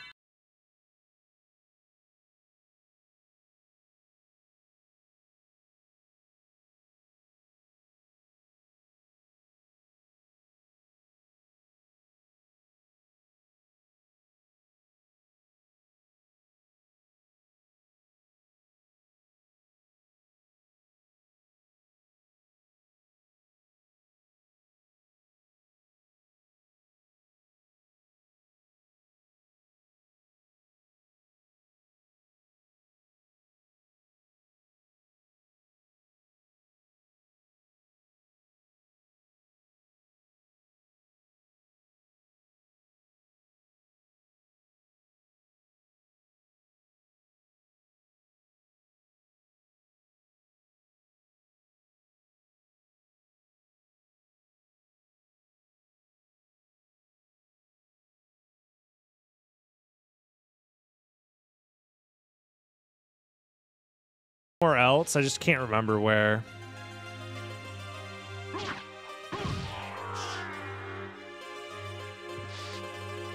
Somewhere else. I just can't remember where.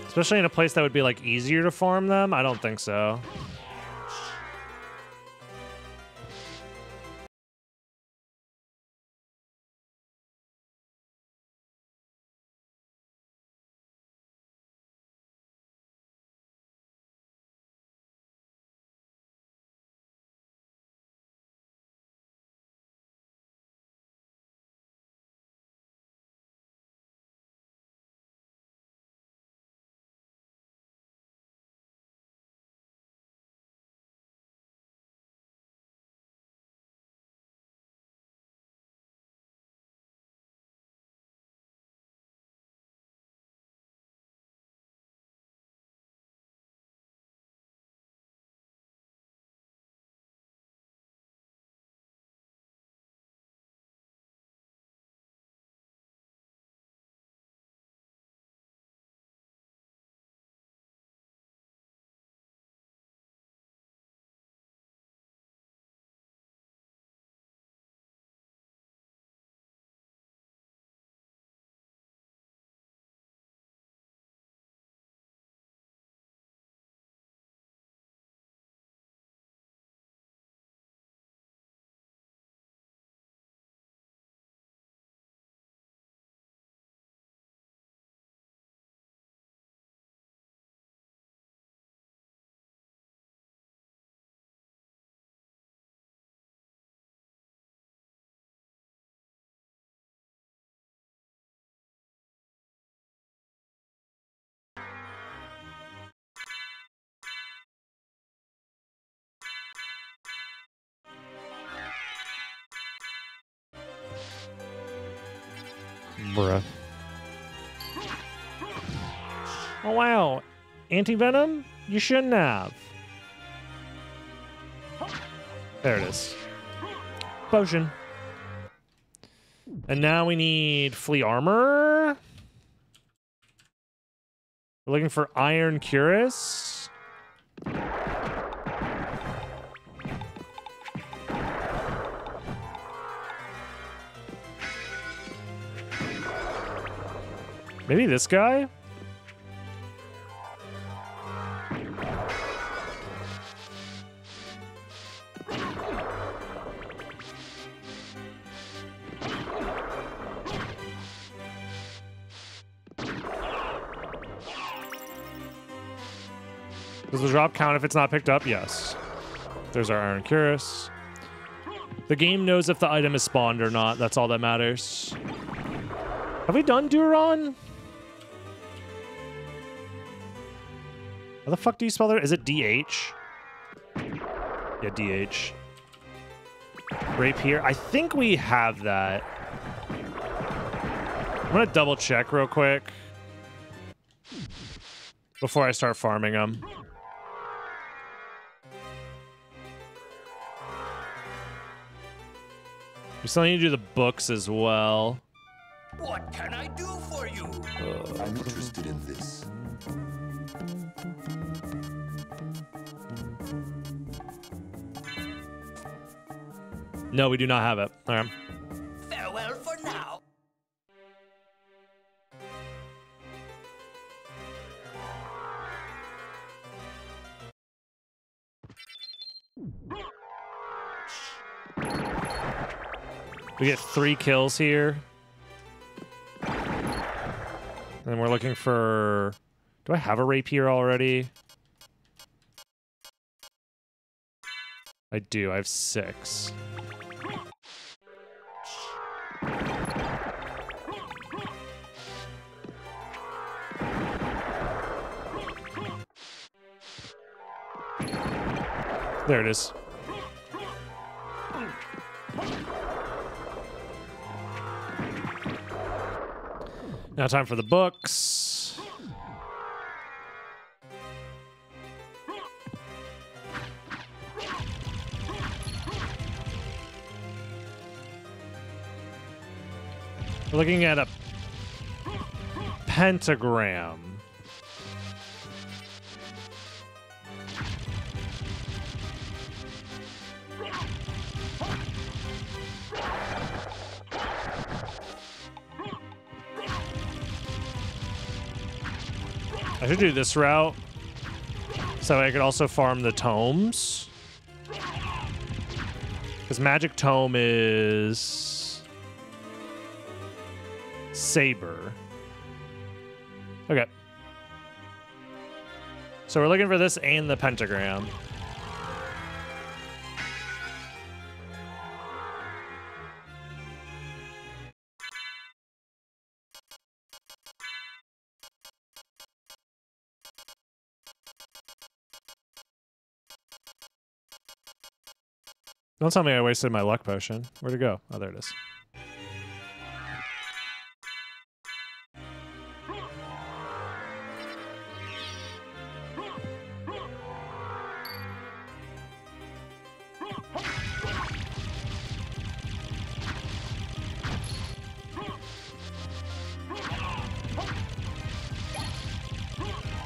Especially in a place that would be like easier to farm them. I don't think so. Bruh. Oh wow. Anti-venom? You shouldn't have. There it is. Potion. And now we need flea armor. We're looking for iron cuirass. Maybe this guy? Does the drop count if it's not picked up? Yes. There's our Iron Cuirass. The game knows if the item is spawned or not. That's all that matters. Have we done Dhuron? How the fuck do you spell that? Is it DH? Yeah, DH. Rapier. I think we have that. I'm gonna double check real quick before I start farming them. We still need to do the books as well. What can I do for you? I'm interested in this. No, we do not have it. All right. Farewell for now. We get three kills here. And we're looking for... Do I have a rapier already? I do. I have six. There it is. Now time for the books. We're looking at a pentagram. I should do this route. So I could also farm the tomes. Because magic tome is saber. Okay. So we're looking for this and the pentagram. Don't tell me I wasted my luck potion. Where'd it go? Oh, there it is.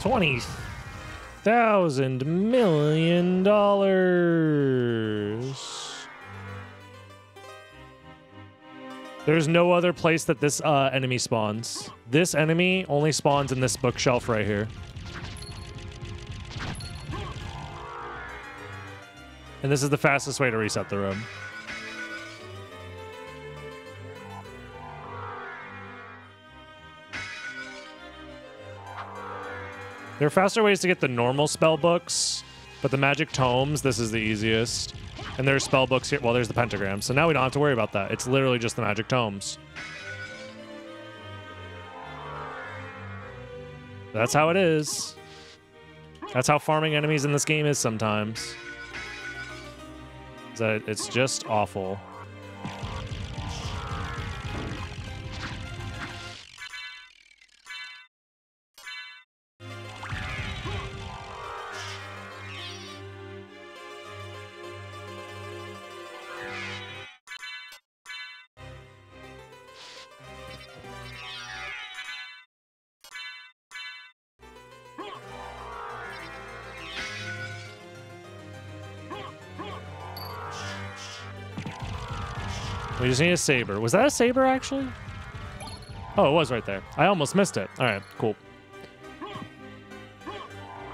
Twenty thousand million dollars. There's no other place that this uh, enemy spawns. This enemy only spawns in this bookshelf right here. And this is the fastest way to reset the room. There are faster ways to get the normal spell books, but the magic tomes, this is the easiest. And there's spell books here. Well, there's the pentagram. So now we don't have to worry about that. It's literally just the magic tomes. That's how it is. That's how farming enemies in this game is sometimes. It's just awful. Just need a saber. Was that a saber actually? Oh, it was right there. I almost missed it. All right, cool.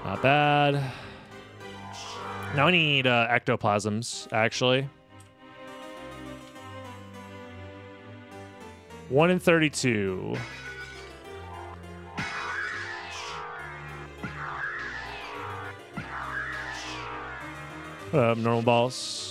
Not bad. Now I need uh, ectoplasms, actually. 1 in 32. What up, normal balls?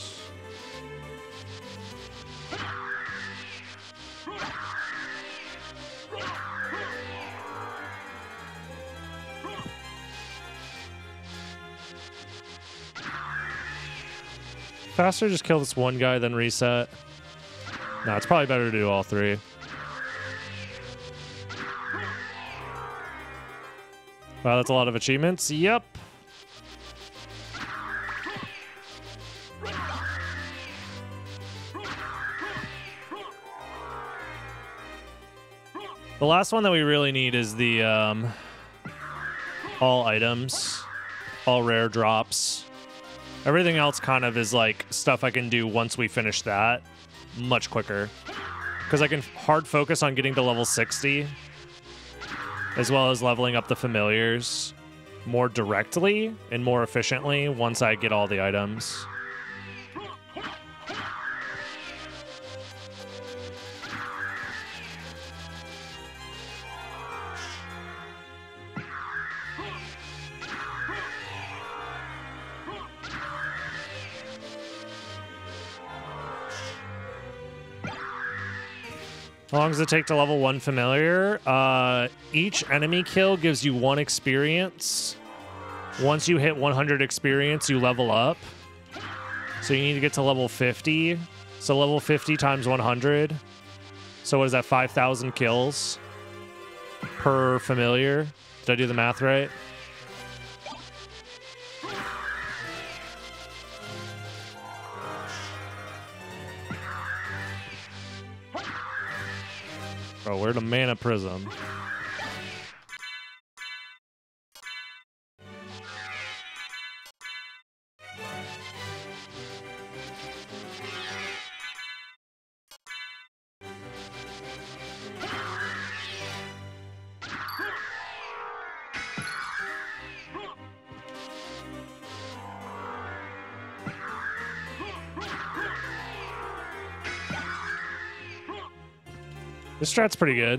Faster, just kill this one guy, then reset. No, it's probably better to do all three. Wow, that's a lot of achievements. Yep. The last one that we really need is the um, all items, all rare drops. Everything else kind of is like stuff I can do once we finish that much quicker. Because I can hard focus on getting to level 60 as well as leveling up the familiars more directly and more efficiently once I get all the items. Long does it take to level one familiar? Uh, each enemy kill gives you one experience. Once you hit 100 experience, you level up. So you need to get to level 50. So level 50 times 100. So what is that? 5,000 kills per familiar. Did I do the math right? Bro, where the mana prism? Strat's pretty good.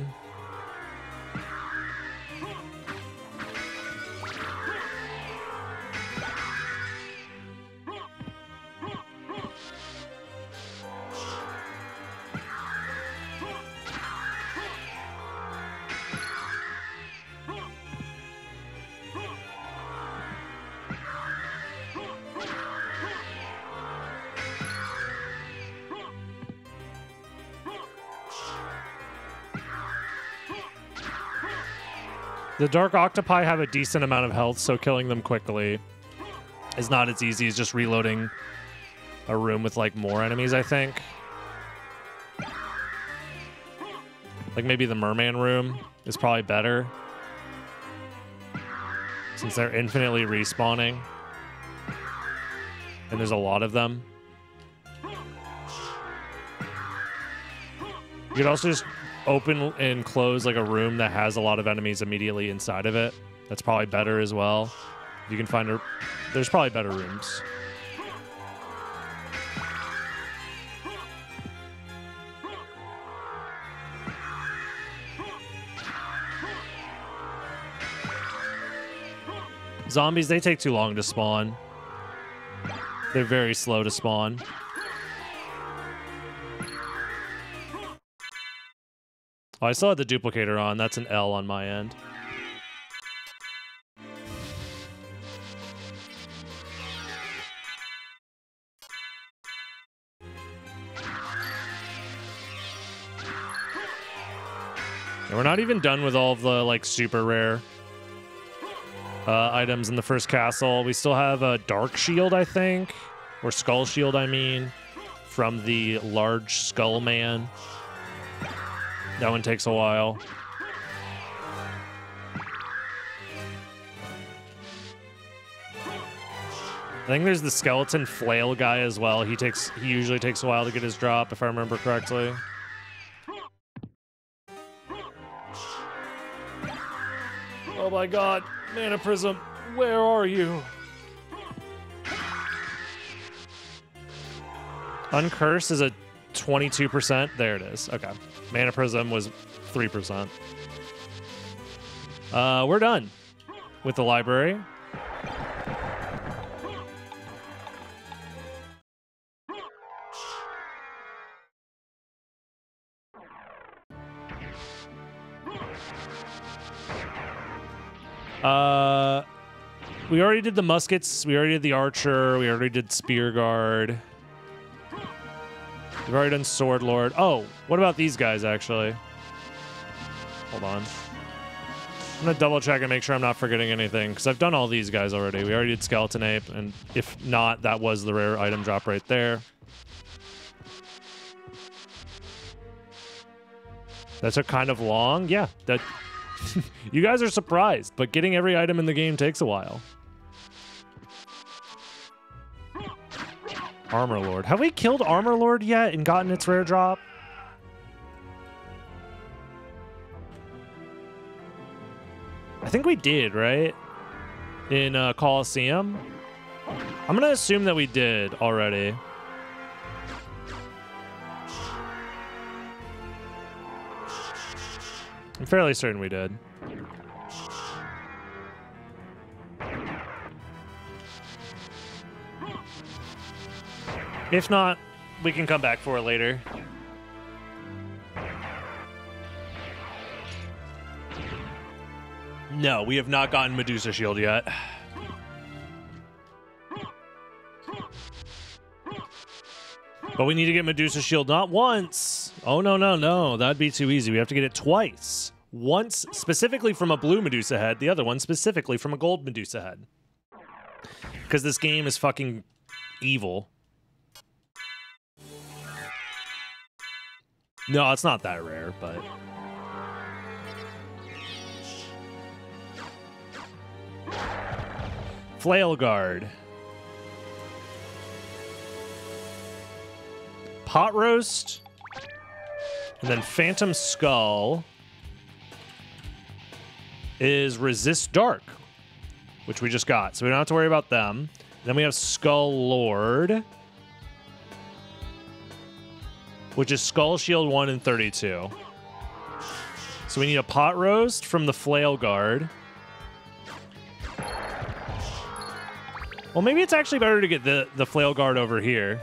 Dark Octopi have a decent amount of health, so killing them quickly is not as easy as just reloading a room with like more enemies, I think. Like maybe the merman room is probably better. Since they're infinitely respawning. And there's a lot of them. You could also just open and close like a room that has a lot of enemies immediately inside of it. That's probably better as well. You can find a there's probably better rooms. Zombies, they take too long to spawn. They're very slow to spawn. Oh, I still had the duplicator on. That's an L on my end. And we're not even done with all of the like super rare uh, items in the first castle. We still have a dark shield, I think, or skull shield, I mean, from the large skull man. That one takes a while. I think there's the skeleton flail guy as well. He takes he usually takes a while to get his drop, if I remember correctly. Oh my god, Mana Prism, where are you? Uncurse is a 22%. There it is. Okay. Mana Prism was 3%. Uh, we're done with the library. Uh, we already did the muskets. We already did the archer. We already did spear guard. We've already done sword lord. Oh, what about these guys actually? Hold on. I'm gonna double check and make sure I'm not forgetting anything because I've done all these guys already. We already did skeleton ape, and if not, that was the rare item drop right there. That took kind of long. Yeah, that you guys are surprised, but getting every item in the game takes a while. Armor Lord. Have we killed Armor Lord yet and gotten its rare drop? I think we did, right? In uh, Coliseum? I'm going to assume that we did already. I'm fairly certain we did. If not, we can come back for it later. No, we have not gotten Medusa Shield yet. But we need to get Medusa Shield not once. Oh, no, no, no. That'd be too easy. We have to get it twice. Once specifically from a blue Medusa head, the other one specifically from a gold Medusa head. Because this game is fucking evil. No, it's not that rare, but... Flail Guard. Pot Roast. And then Phantom Skull is Resist Dark, which we just got. So we don't have to worry about them. Then we have Skull Lord, which is Skull Shield 1 and 32. So we need a pot roast from the flail guard. Well, maybe it's actually better to get the, the flail guard over here.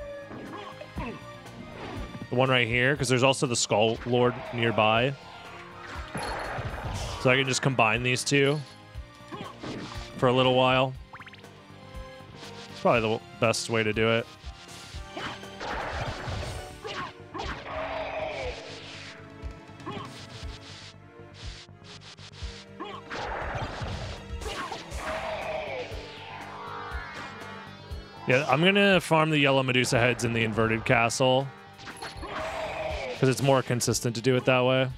The one right here, because there's also the skull lord nearby. So I can just combine these two for a little while. It's probably the best way to do it. Yeah, I'm gonna farm the yellow Medusa heads in the inverted castle because it's more consistent to do it that way.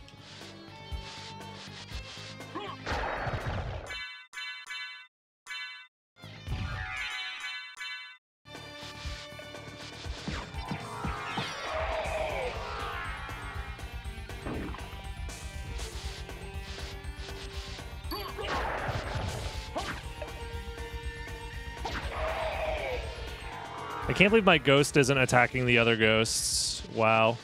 Can't believe my ghost isn't attacking the other ghosts. Wow.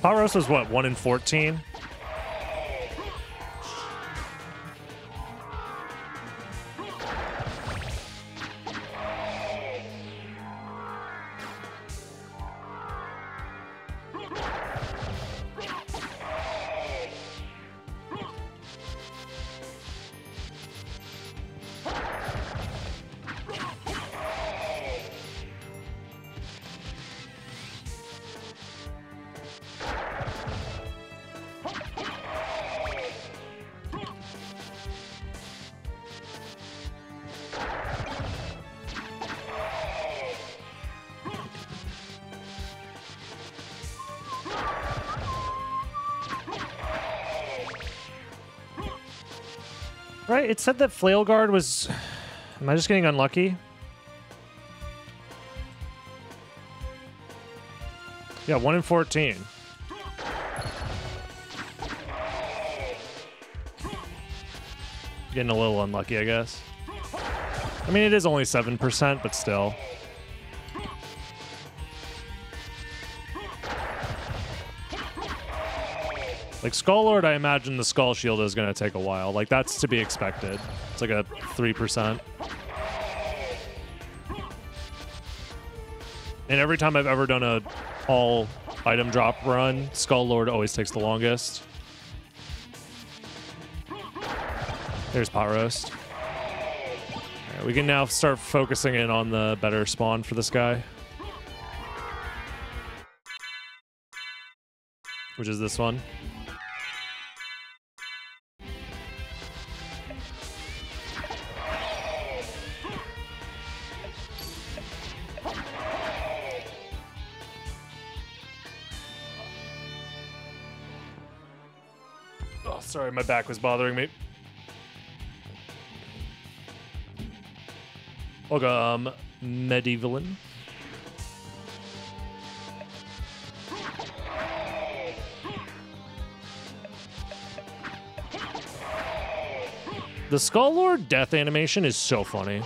Pot roast was what, 1 in 14? Said that Flail Guard was... Am I just getting unlucky? Yeah, 1 in 14. Getting a little unlucky, I guess. I mean, it is only 7%, but still. Like Skull Lord, I imagine the Skull Shield is going to take a while. Like, that's to be expected. It's like a 3%. And every time I've ever done a all item drop run, Skull Lord always takes the longest. There's Pot Roast. Alright, we can now start focusing in on the better spawn for this guy. Which is this one. Sorry, my back was bothering me. Welcome, um, Medievalin. The Skull Lord death animation is so funny.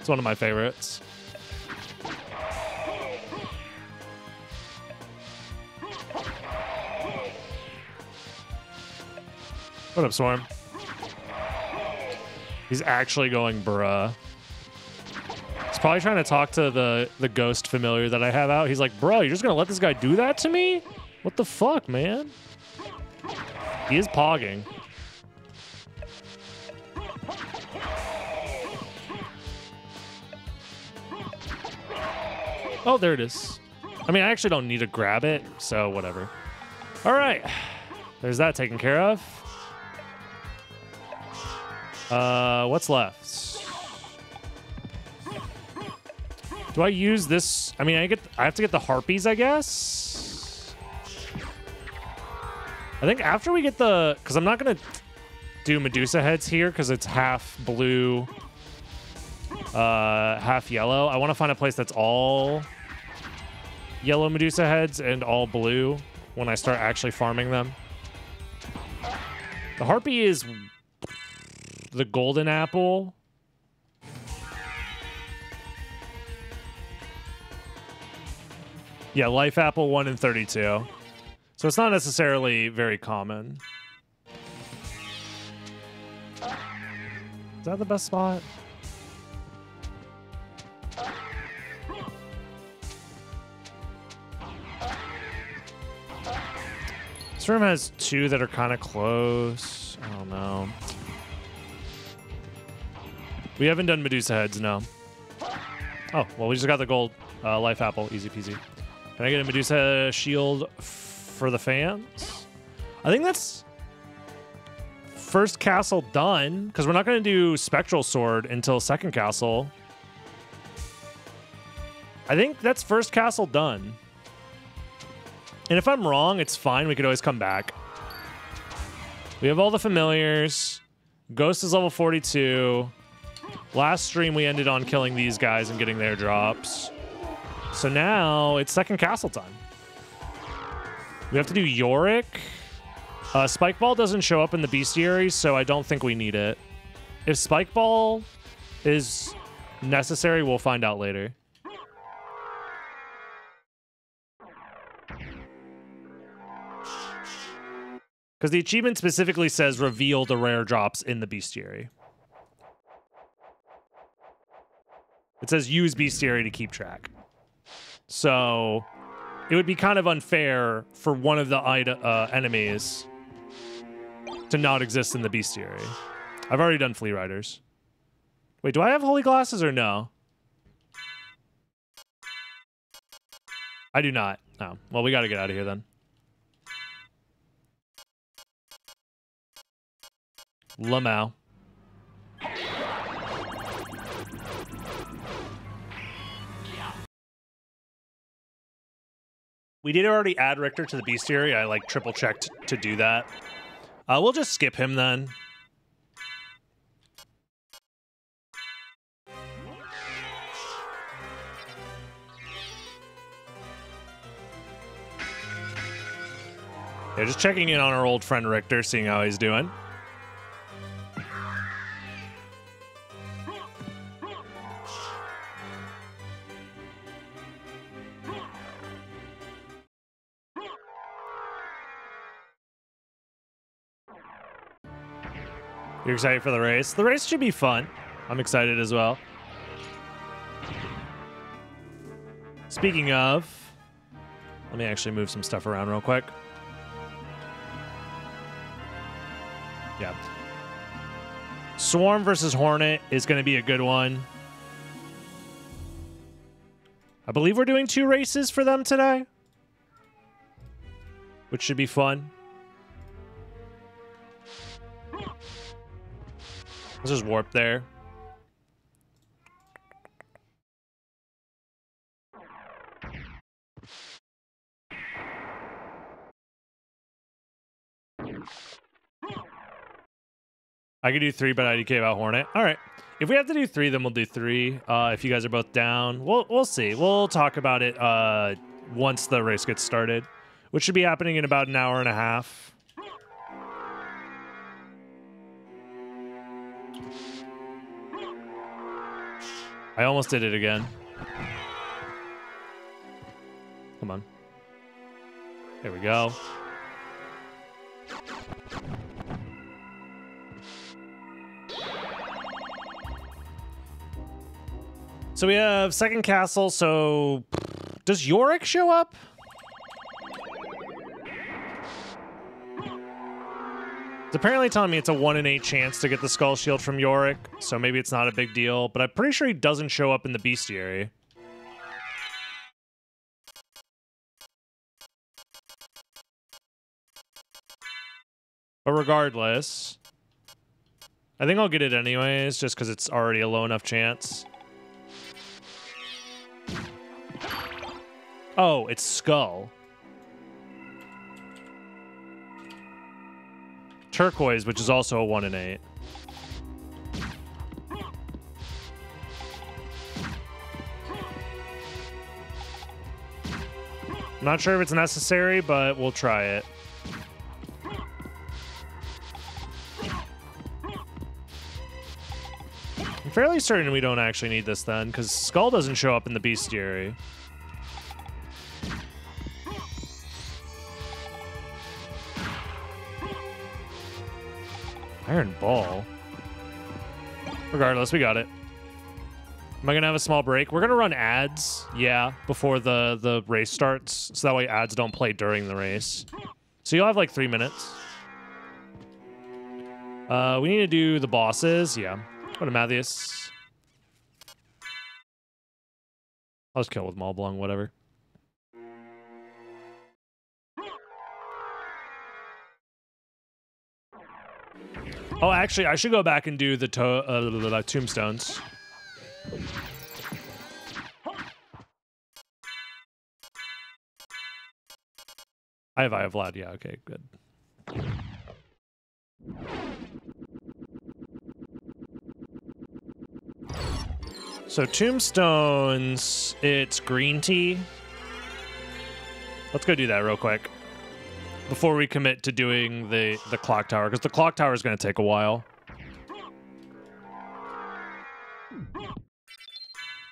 It's one of my favorites. What up, Swarm? He's actually going bruh. He's probably trying to talk to the, the ghost familiar that I have out. He's like, bro, you're just gonna let this guy do that to me? What the fuck, man? He is pogging. Oh, there it is. I mean, I actually don't need to grab it, so whatever. All right. There's that taken care of. Uh, what's left? Do I use this? I mean, I get. I have to get the harpies, I guess. I think after we get the, because I'm not gonna do Medusa heads here because it's half blue, uh, half yellow. I want to find a place that's all yellow Medusa heads and all blue when I start actually farming them. The harpy is the golden apple. Yeah, life apple 1 in 32. So it's not necessarily very common. Is that the best spot? This room has two that are kind of close. I don't know. We haven't done Medusa heads, no. Oh, well, we just got the gold uh, life apple. Easy peasy. Can I get a Medusa shield for the fans? I think that's first castle done because we're not going to do spectral sword until second castle. I think that's first castle done. And if I'm wrong, it's fine. We could always come back. We have all the familiars. Ghost is level 42. Last stream, we ended on killing these guys and getting their drops. So now it's second castle time. We have to do Yorick. Uh, Spike Ball doesn't show up in the bestiary, so I don't think we need it. If Spike Ball is necessary, we'll find out later. Because the achievement specifically says reveal the rare drops in the bestiary. It says use bestiary to keep track. So it would be kind of unfair for one of the uh, enemies to not exist in the bestiary. I've already done flea riders. Wait, do I have holy glasses or no? I do not. Oh, well, we got to get out of here then. Lamau. We did already add Richter to the bestiary. I like triple checked to do that. Uh, we'll just skip him then. Yeah, just checking in on our old friend Richter, seeing how he's doing. You're excited for the race? The race should be fun. I'm excited as well. Speaking of, let me actually move some stuff around real quick. Yeah. Swarm versus Hornet is going to be a good one. I believe we're doing two races for them today, which should be fun. Let's just warp there. I could do three, but I about Hornet. All right. If we have to do three, then we'll do three. Uh, if you guys are both down, we'll we'll see. We'll talk about it uh, once the race gets started, which should be happening in about an hour and a half. I almost did it again. Come on. There we go. So we have second castle, so does Yorick show up? It's apparently telling me it's a 1 in 8 chance to get the Skull Shield from Yorick, so maybe it's not a big deal, but I'm pretty sure he doesn't show up in the Bestiary. But regardless, I think I'll get it anyways, just because it's already a low enough chance. Oh, it's Skull. Turquoise, which is also a 1 in 8. Not sure if it's necessary, but we'll try it. I'm fairly certain we don't actually need this then, because Skull doesn't show up in the bestiary. Iron Ball. Regardless, we got it. Am I gonna have a small break? We're gonna run ads, yeah, before the the race starts, so that way ads don't play during the race. So you'll have like three minutes. Uh, we need to do the bosses, yeah. Go to Mathias. I'll just kill with Mablung, whatever. Oh, actually, I should go back and do the to uh, tombstones. I have I have Vlad. Yeah, okay, good. So tombstones, it's green tea. Let's go do that real quick before we commit to doing the the clock tower because the clock tower is going to take a while.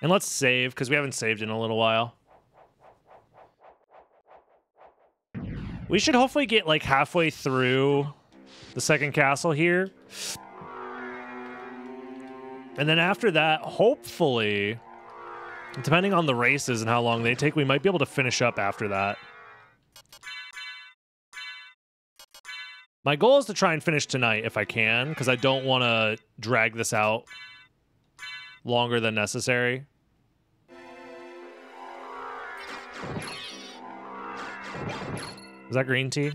And let's save because we haven't saved in a little while. We should hopefully get like halfway through the second castle here. And then after that, hopefully, depending on the races and how long they take, we might be able to finish up after that. My goal is to try and finish tonight if I can, because I don't want to drag this out longer than necessary. Is that green tea?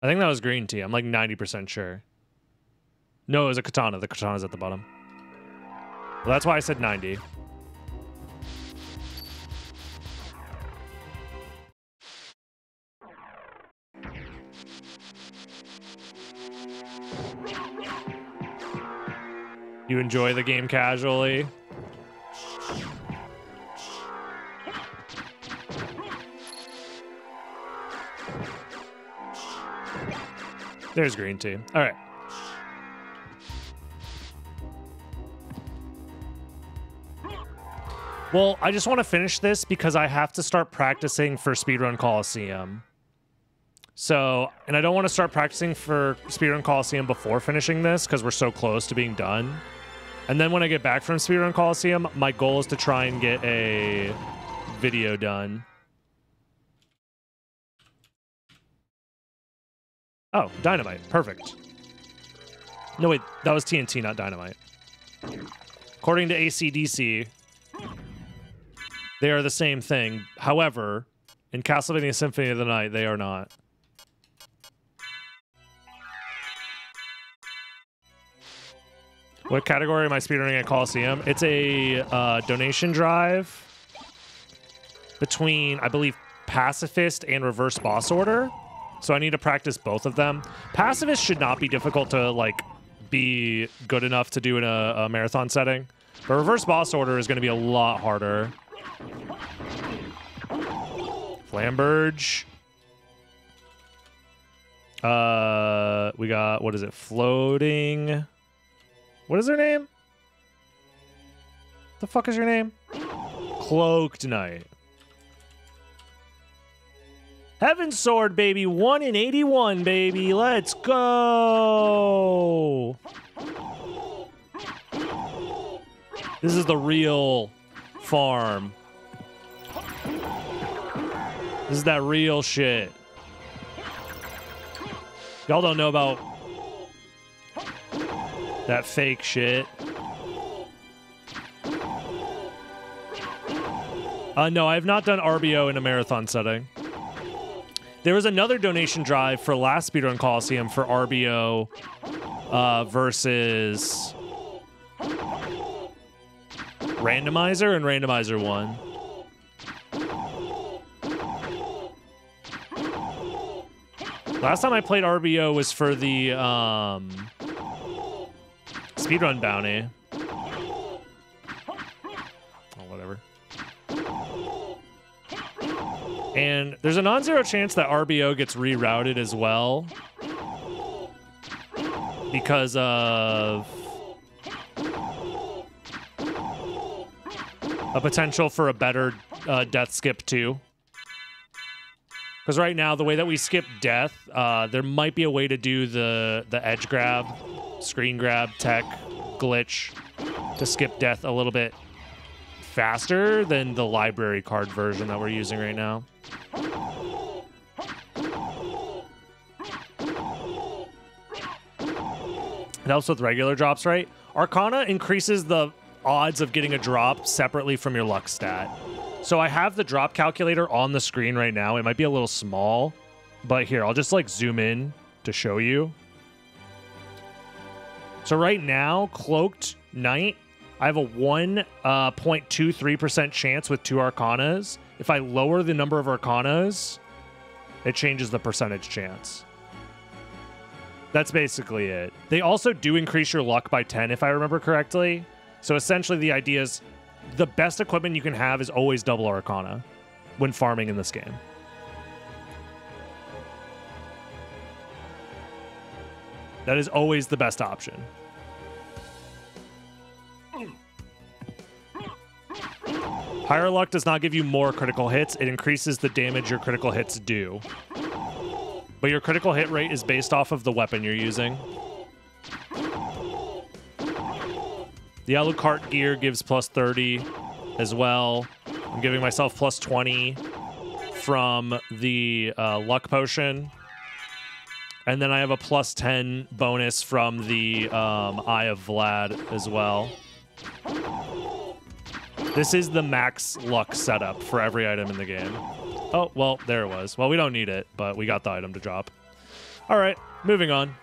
I think that was green tea. I'm like 90% sure. No, it was a katana. The katana's at the bottom. Well, that's why I said 90. You enjoy the game casually. There's green tea. All right. Well, I just want to finish this because I have to start practicing for Speedrun Coliseum. So, and I don't want to start practicing for Speedrun Coliseum before finishing this because we're so close to being done. And then when I get back from Speedrun Coliseum, my goal is to try and get a video done. Oh, dynamite. Perfect. No, wait. That was TNT, not dynamite. According to ACDC, they are the same thing. However, in Castlevania Symphony of the Night, they are not. What category am I speedrunning at Coliseum? It's a uh, donation drive between, I believe, Pacifist and Reverse Boss Order. So I need to practice both of them. Pacifist should not be difficult to like be good enough to do in a, a marathon setting. But Reverse Boss Order is going to be a lot harder. Flamberge. Uh, we got, what is it? Floating. What is her name? The fuck is your name? Cloaked Knight. Heaven Sword, baby. 1 in 81, baby. Let's go. This is the real farm. This is that real shit. Y'all don't know about that fake shit. Uh, no, I have not done RBO in a marathon setting. There was another donation drive for last Speedrun Coliseum for RBO uh, versus Randomizer, and Randomizer won. Last time I played RBO was for the um, speedrun bounty. Oh, whatever. And there's a non-zero chance that RBO gets rerouted as well because of a potential for a better uh, death skip too. Because right now, the way that we skip death, uh, there might be a way to do the the edge grab, screen grab, tech, glitch to skip death a little bit faster than the library card version that we're using right now. It helps with regular drops, right? Arcana increases the odds of getting a drop separately from your luck stat. So I have the drop calculator on the screen right now. It might be a little small, but here, I'll just like zoom in to show you. So right now, Cloaked Knight, I have a 1.23% uh, chance with two Arcanas. If I lower the number of Arcanas, it changes the percentage chance. That's basically it. They also do increase your luck by 10, if I remember correctly. So essentially, the idea is the best equipment you can have is always double Arcana when farming in this game. That is always the best option. Higher luck does not give you more critical hits, it increases the damage your critical hits do. But your critical hit rate is based off of the weapon you're using. The Alucard gear gives plus 30 as well. I'm giving myself plus 20 from the uh, luck potion. And then I have a plus 10 bonus from the um, Eye of Vlad as well. This is the max luck setup for every item in the game. Oh, well, there it was. Well, we don't need it, but we got the item to drop. All right, moving on.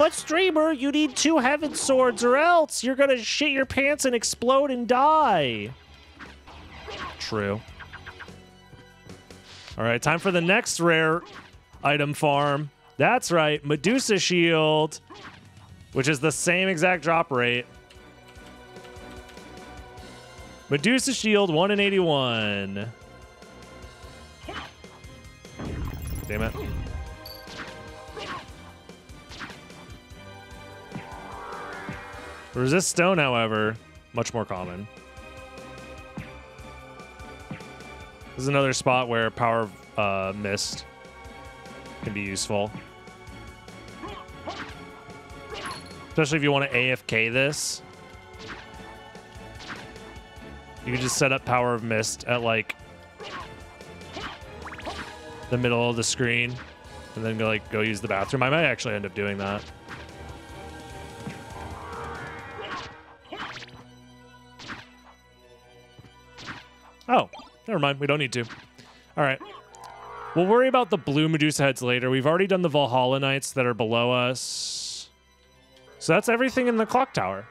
But streamer, you need two heaven swords or else you're gonna shit your pants and explode and die. True. All right, time for the next rare item farm. That's right, Medusa Shield, which is the same exact drop rate. Medusa Shield, 1 in 81. Damn it. Resist Stone, however, much more common. This is another spot where Power of uh, Mist can be useful. Especially if you want to AFK this. You can just set up Power of Mist at like the middle of the screen and then go like go use the bathroom. I might actually end up doing that. Oh, never mind. We don't need to. All right. We'll worry about the blue Medusa heads later. We've already done the Valhalla Knights that are below us. So that's everything in the clock tower.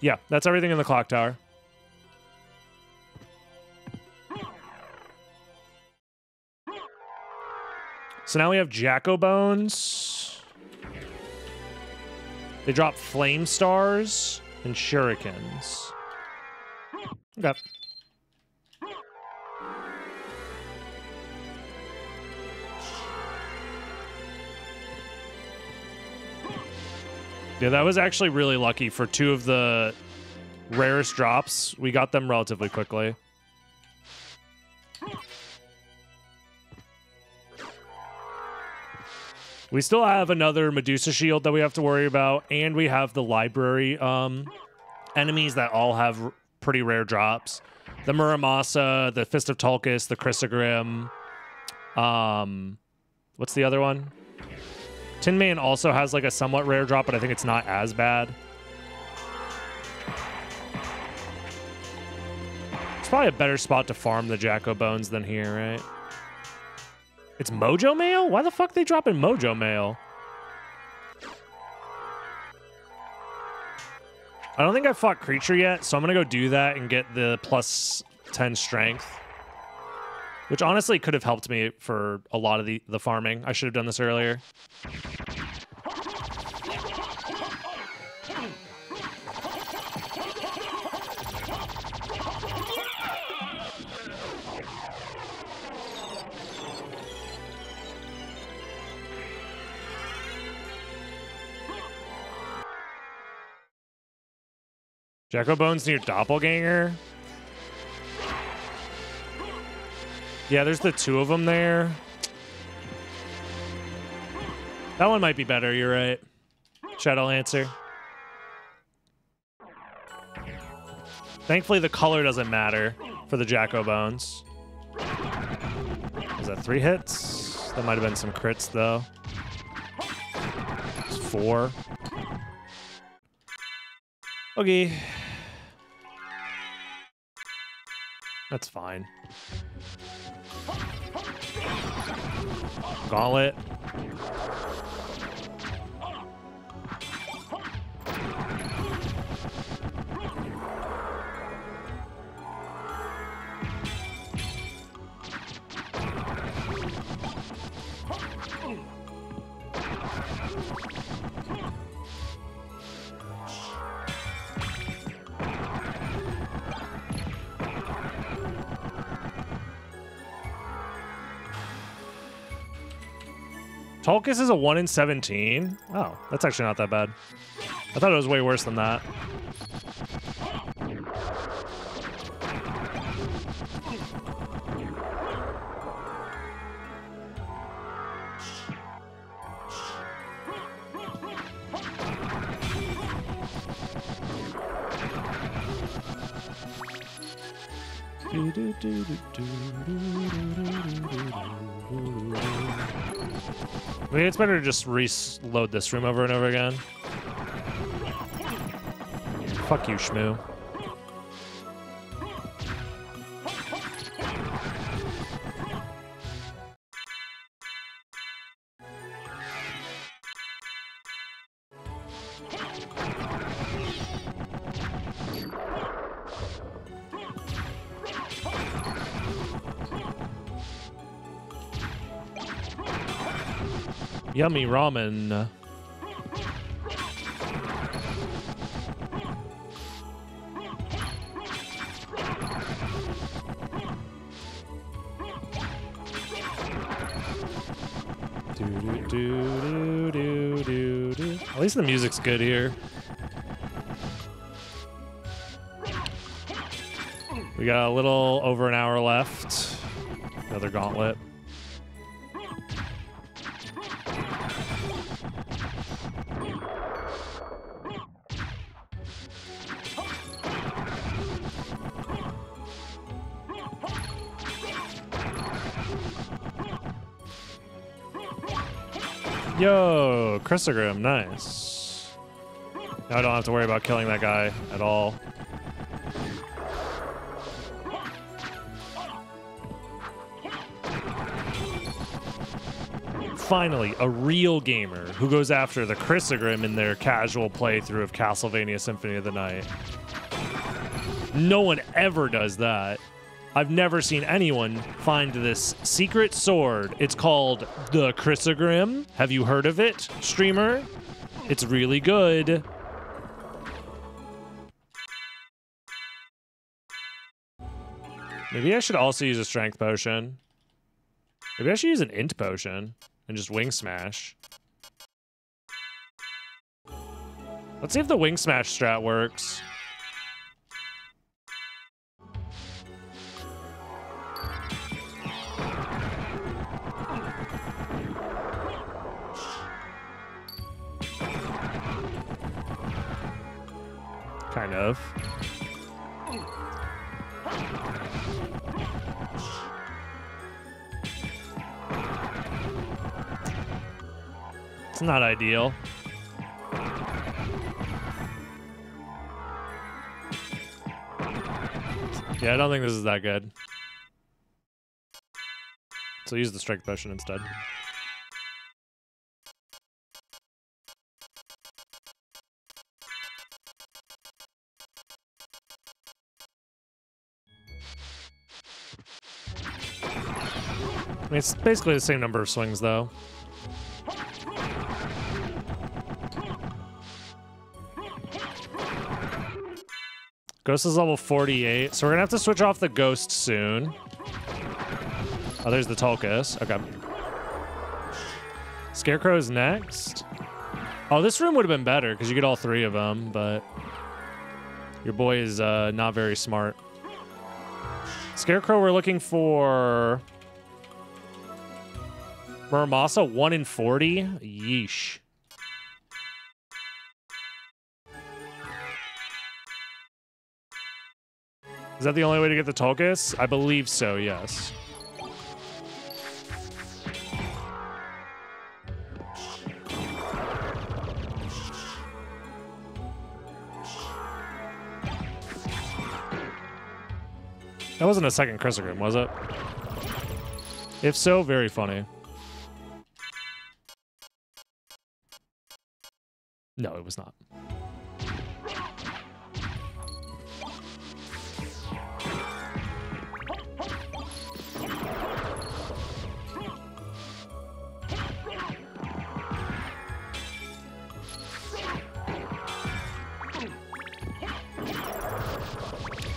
Yeah, that's everything in the clock tower. So now we have Jack O'Bones. They drop Flame Stars and Shurikens. Okay. Yeah, that was actually really lucky for two of the rarest drops. We got them relatively quickly. We still have another Medusa shield that we have to worry about, and we have the library um, enemies that all have pretty rare drops. The Muramasa, the Fist of Tulkas, the Crissaegrim. Um, what's the other one? Tin Man also has like a somewhat rare drop, but I think it's not as bad. It's probably a better spot to farm the Jack O'Bones than here, right? It's Mojo Mail? Why the fuck they dropping Mojo Mail? I don't think I fought Creature yet, so I'm gonna go do that and get the plus 10 strength. Which honestly could have helped me for a lot of the, the farming. I should have done this earlier. Jack O'Bones near Doppelganger? Yeah, there's the two of them there. That one might be better, you're right. Shadow Lancer. Thankfully, the color doesn't matter for the Jack O'Bones. Is that three hits? That might have been some crits, though. It's four. Okay. That's fine. Gauntlet. Tulkas is a 1 in 17. Oh, that's actually not that bad. I thought it was way worse than that. It's better to just reload this room over and over again. Fuck you, Schmoo. Yummy ramen. Do, do, do. At least the music's good here. We got a little over an hour left. Another gauntlet. Crissaegrim, nice. Now I don't have to worry about killing that guy at all. Finally, a real gamer who goes after the Crissaegrim in their casual playthrough of Castlevania Symphony of the Night. No one ever does that. I've never seen anyone find this secret sword. It's called the Crissaegrim. Have you heard of it, streamer? It's really good. Maybe I should also use a strength potion. Maybe I should use an int potion and just wing smash. Let's see if the wing smash strat works. Not ideal. Yeah, I don't think this is that good. So use the strike potion instead. I mean, it's basically the same number of swings, though. Ghost is level 48, so we're gonna have to switch off the Ghost soon. Oh, there's the Tulkas. Okay. Scarecrow is next. Oh, this room would have been better because you get all three of them, but your boy is uh, not very smart. Scarecrow, we're looking for Muramasa, 1 in 40? Yeesh. Is that the only way to get the Tulkas? I believe so, yes. That wasn't a second Crissaegrim, was it? If so, very funny. No, it was not.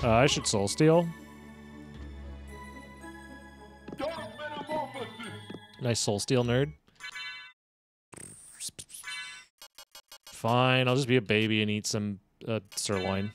Uh, I should soul steal. Nice soul steal nerd. Fine, I'll just be a baby and eat some uh, sirloin.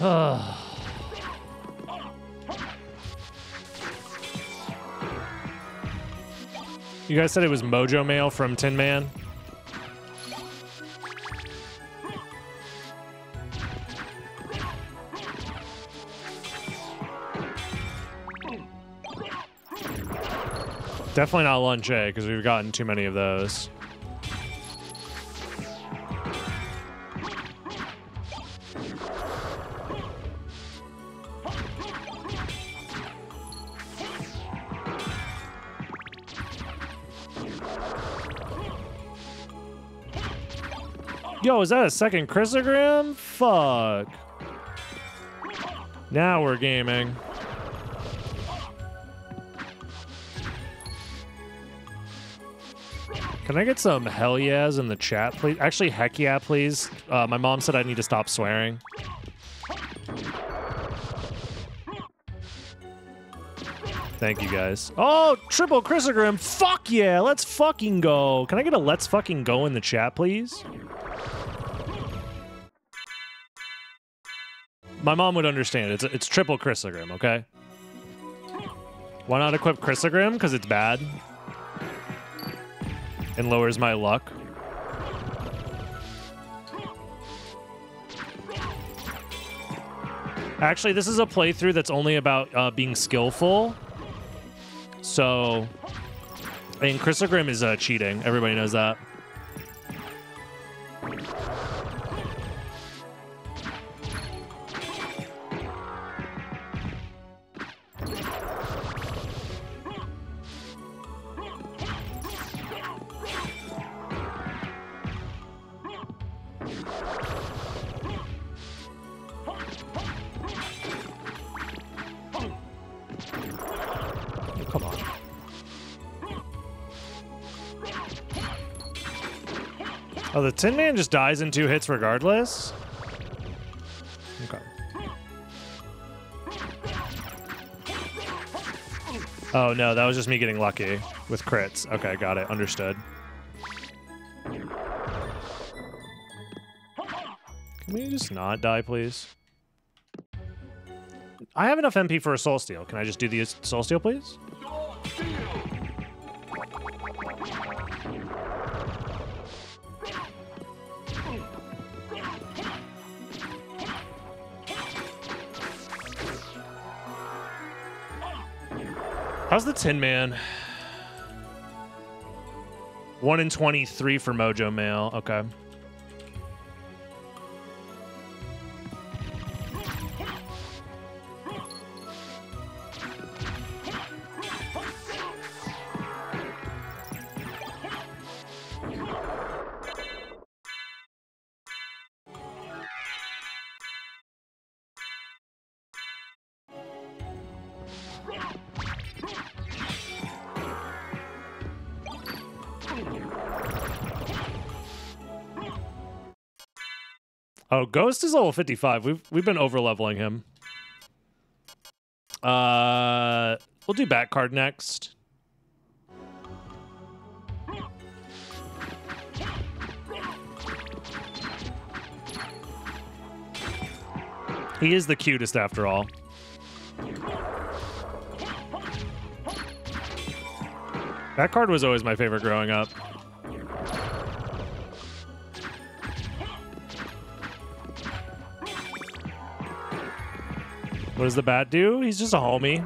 You guys said it was Mojo Mail from Tin Man? Definitely not lunch A because we've gotten too many of those. Yo, is that a second Crissaegrim? Fuck. Now we're gaming. Can I get some hell yeahs in the chat, please? Actually, heck yeah, please. Uh, my mom said I need to stop swearing. Thank you guys. Oh, triple Crissaegrim. Fuck yeah, let's fucking go. Can I get a let's fucking go in the chat, please? My mom would understand. It's it's triple Crissaegrim, okay? Why not equip Crissaegrim? Because it's bad. And lowers my luck. Actually, this is a playthrough that's only about uh, being skillful. So, and Crissaegrim is uh, cheating. Everybody knows that. Tin Man just dies in two hits regardless? Okay. Oh, no, that was just me getting lucky with crits. Okay, got it. Understood. Can we just not die, please? I have enough MP for a Soul Steal. Can I just do the Soul Steal, please? How's the Tin Man? 1 in 23 for Mojo Mail. Okay. Ghost is level 55. We've we've been over leveling him. Uh, we'll do Bat card next. He is the cutest after all. That card was always my favorite growing up. What does the bat do? He's just a homie.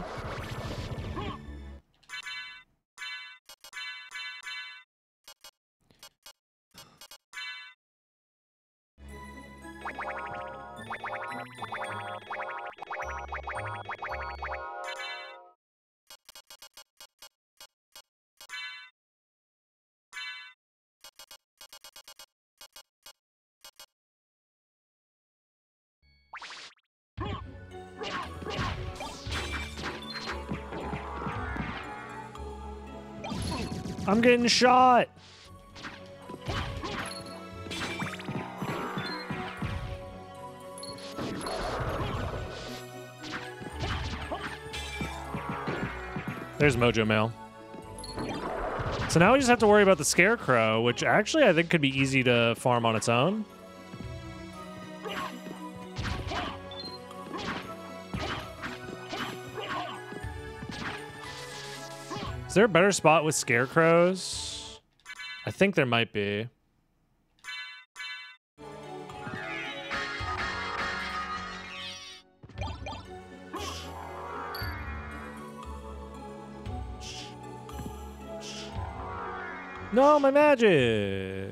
Shot. There's Mojo Mail. So now we just have to worry about the Scarecrow, which actually I think could be easy to farm on its own. Is there a better spot with scarecrows? I think there might be. No, my magic.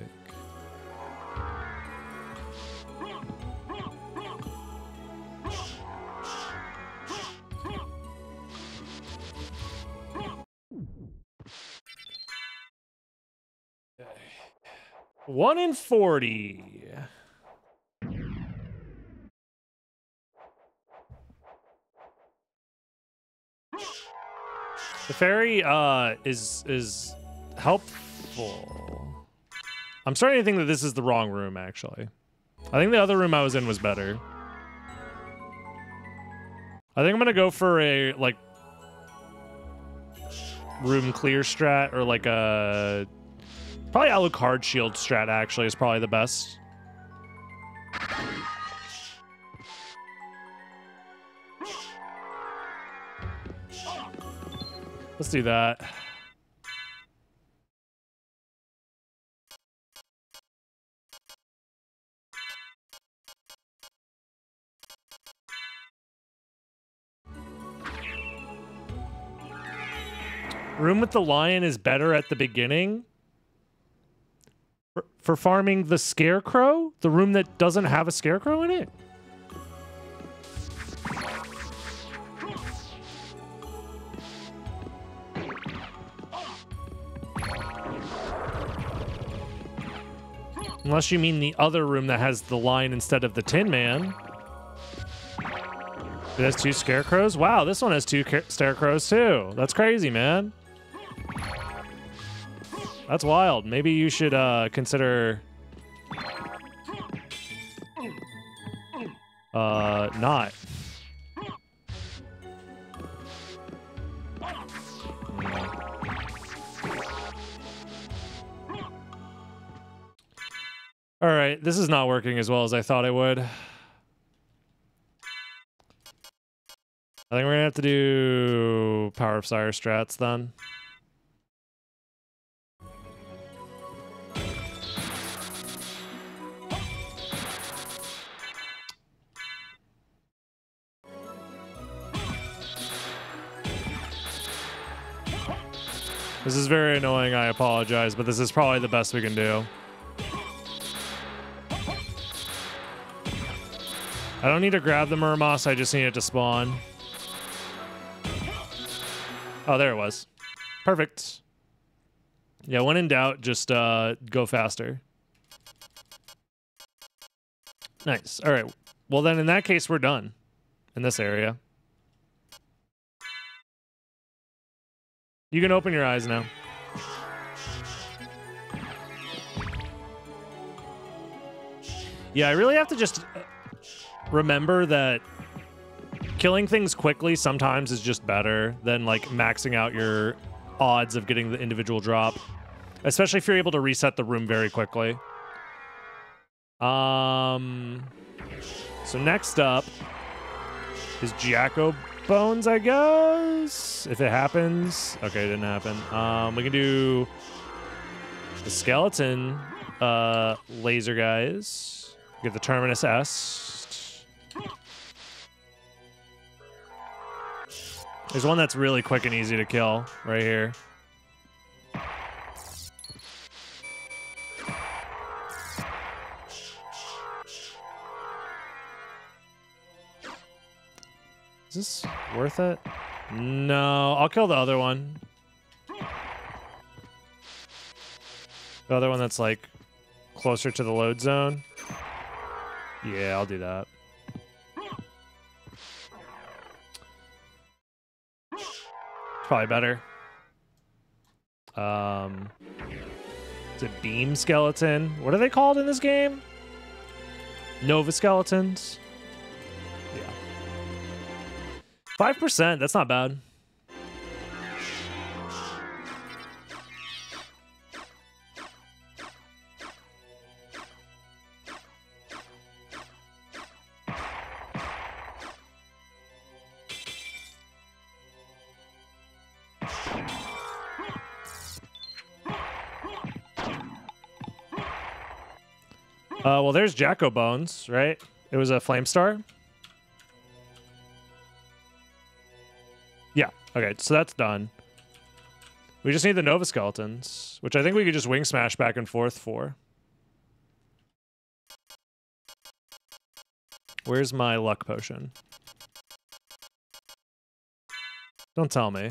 One in 40. The fairy uh, is is helpful. I'm starting to think that this is the wrong room, actually. I think the other room I was in was better. I think I'm gonna go for a like room clear strat or like a probably Alucard shield strat actually is probably the best. Let's do that. Room with the lion is better at the beginning. For, for farming the scarecrow? The room that doesn't have a scarecrow in it? Unless you mean the other room that has the lion instead of the Tin Man. It has two scarecrows? Wow, this one has two scarecrows too. That's crazy, man. That's wild. Maybe you should uh, consider... Uh, not. All right, this is not working as well as I thought it would. I think we're gonna have to do Power of Sire strats then. This is very annoying, I apologize, but this is probably the best we can do. I don't need to grab the Muramasa, I just need it to spawn. Oh, there it was. Perfect. Yeah, when in doubt, just uh, go faster. Nice. All right. Well, then in that case, we're done in this area. You can open your eyes now. Yeah, I really have to just remember that killing things quickly sometimes is just better than like maxing out your odds of getting the individual drop, especially if you're able to reset the room very quickly. Um, so next up is Jacko Bones, I guess, if it happens. Okay, it didn't happen. Um, we can do the skeleton uh, laser guys. Get the Terminus Est. There's one that's really quick and easy to kill right here. Is this worth it? No, I'll kill the other one. The other one that's like closer to the load zone. Yeah, I'll do that. Probably better. Um, it's a beam skeleton. What are they called in this game? Nova skeletons. Yeah. Five percent. That's not bad. Uh, well, there's Jack O'Bones, right? It was a Flame Star. Yeah. Okay, so that's done. We just need the Nova Skeletons, which I think we could just wing smash back and forth for. Where's my luck potion? Don't tell me.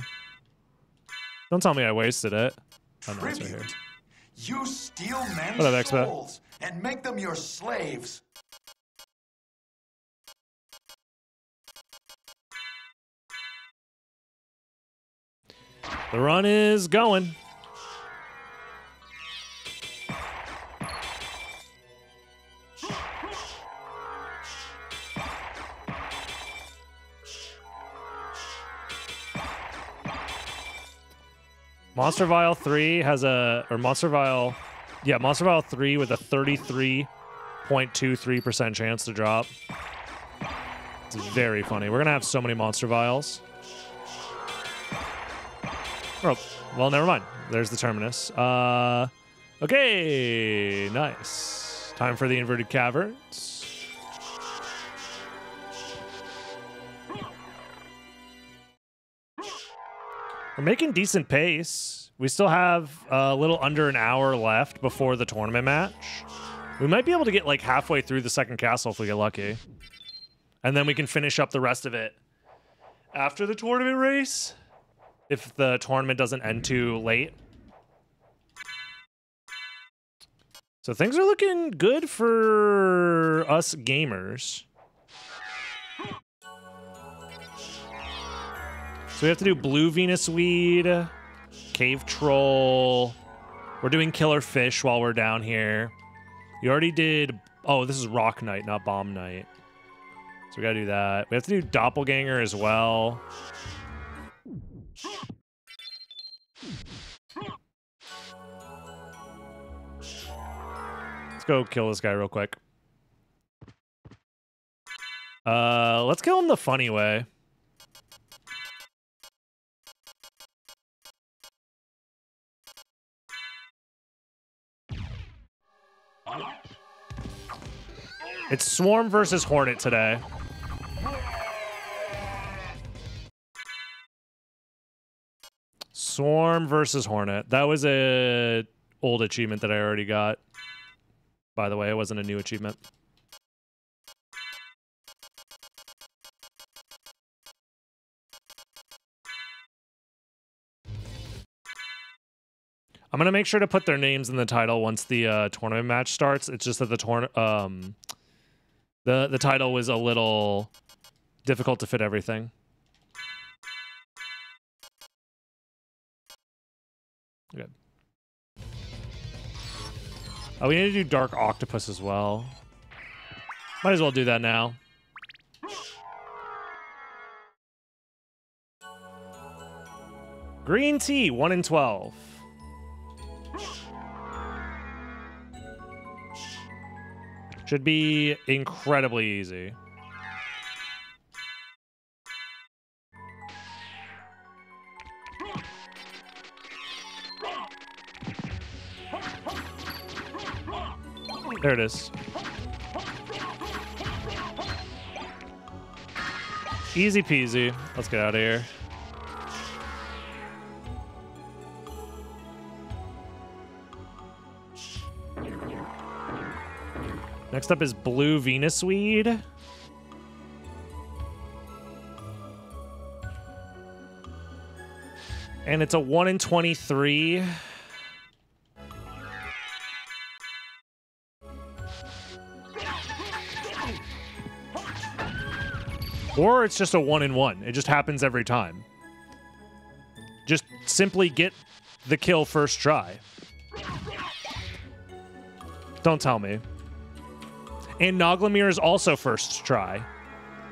Don't tell me I wasted it. Oh, no, right here. You steal men's What up, Expo? souls and make them your slaves. The run is going. Monster Vial 3 has a, or Monster Vial, yeah, Monster Vial 3 with a 33.23% chance to drop. It's very funny. We're going to have so many Monster Vials. Oh, well, never mind. There's the terminus. Uh, okay, nice. Time for the inverted caverns. We're making decent pace. We still have a little under an hour left before the tournament match. We might be able to get like halfway through the second castle if we get lucky. And then we can finish up the rest of it after the tournament race if the tournament doesn't end too late. So things are looking good for us gamers. So we have to do Blue Venus Weed, Cave Troll. We're doing Killer Fish while we're down here. You already did... Oh, this is Rock Knight, not Bomb Knight. So we gotta do that. We have to do Doppelganger as well. Let's go kill this guy real quick. Uh, let's kill him the funny way. It's Swarm versus Hornet today. Swarm versus Hornet. That was a old achievement that I already got. By the way, it wasn't a new achievement. I'm gonna make sure to put their names in the title once the uh, tournament match starts. It's just that the tourn um the the title was a little difficult to fit everything. Good. Oh, we need to do Dark Octopus as well. Might as well do that now. Green tea, 1 in 12. Should be incredibly easy. There it is. Easy peasy. Let's get out of here. Next up is Blue Venus Weed. And it's a 1 in 23. Or it's just a 1 in 1. It just happens every time. Just simply get the kill first try. Don't tell me. And Nauglamir is also first try.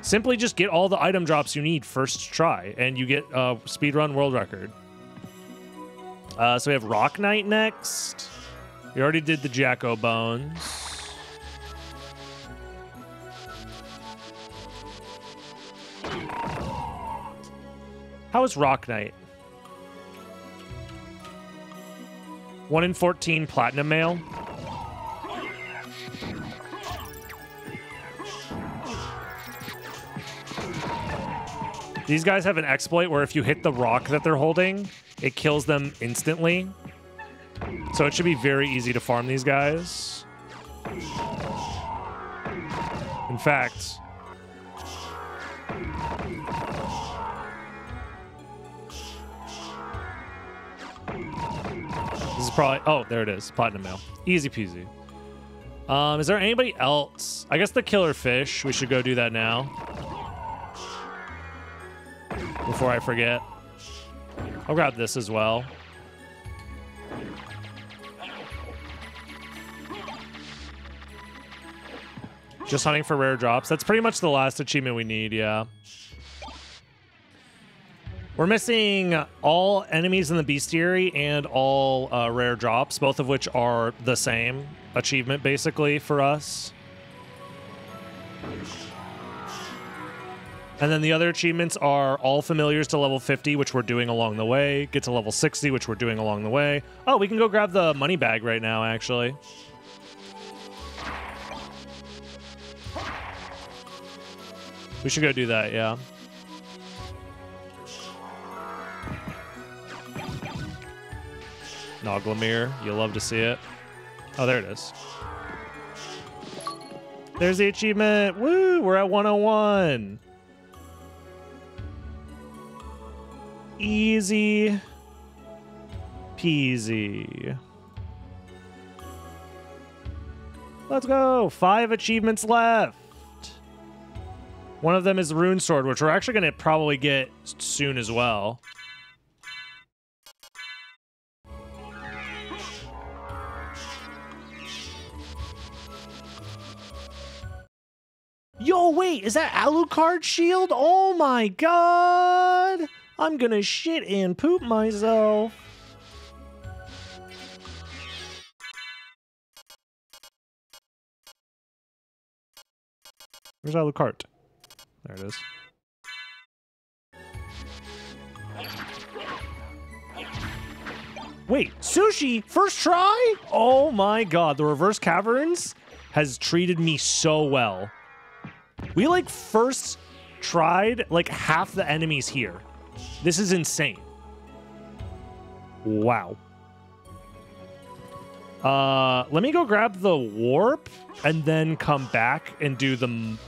Simply just get all the item drops you need first try, and you get a speedrun world record. Uh, so we have Rock Knight next. We already did the Jack O'Bones. How is Rock Knight? 1 in 14 Platinum Mail. These guys have an exploit where if you hit the rock that they're holding, it kills them instantly. So it should be very easy to farm these guys. In fact, is probably, oh, there it is, platinum mail. Easy peasy. Um, is there anybody else? I guess the killer fish. We should go do that now before I forget. I'll grab this as well. Just hunting for rare drops. That's pretty much the last achievement we need, yeah. We're missing all enemies in the bestiary and all uh, rare drops, both of which are the same achievement, basically, for us. And then the other achievements are all familiars to level 50, which we're doing along the way. Get to level 60, which we're doing along the way. Oh, we can go grab the money bag right now, actually. We should go do that, yeah. Nauglamir, you'll love to see it. Oh, there it is. There's the achievement. Woo, we're at 101. Easy peasy. Let's go. Five achievements left. One of them is Rune Sword, which we're actually going to probably get soon as well. Yo, wait, is that Alucard shield? Oh my god! I'm gonna shit and poop myself. Where's Alucard? There it is. Wait, sushi first try? Oh my god, the reverse caverns has treated me so well. We like first tried like half the enemies here. This is insane. Wow. Uh, let me go grab the warp and then come back and do the.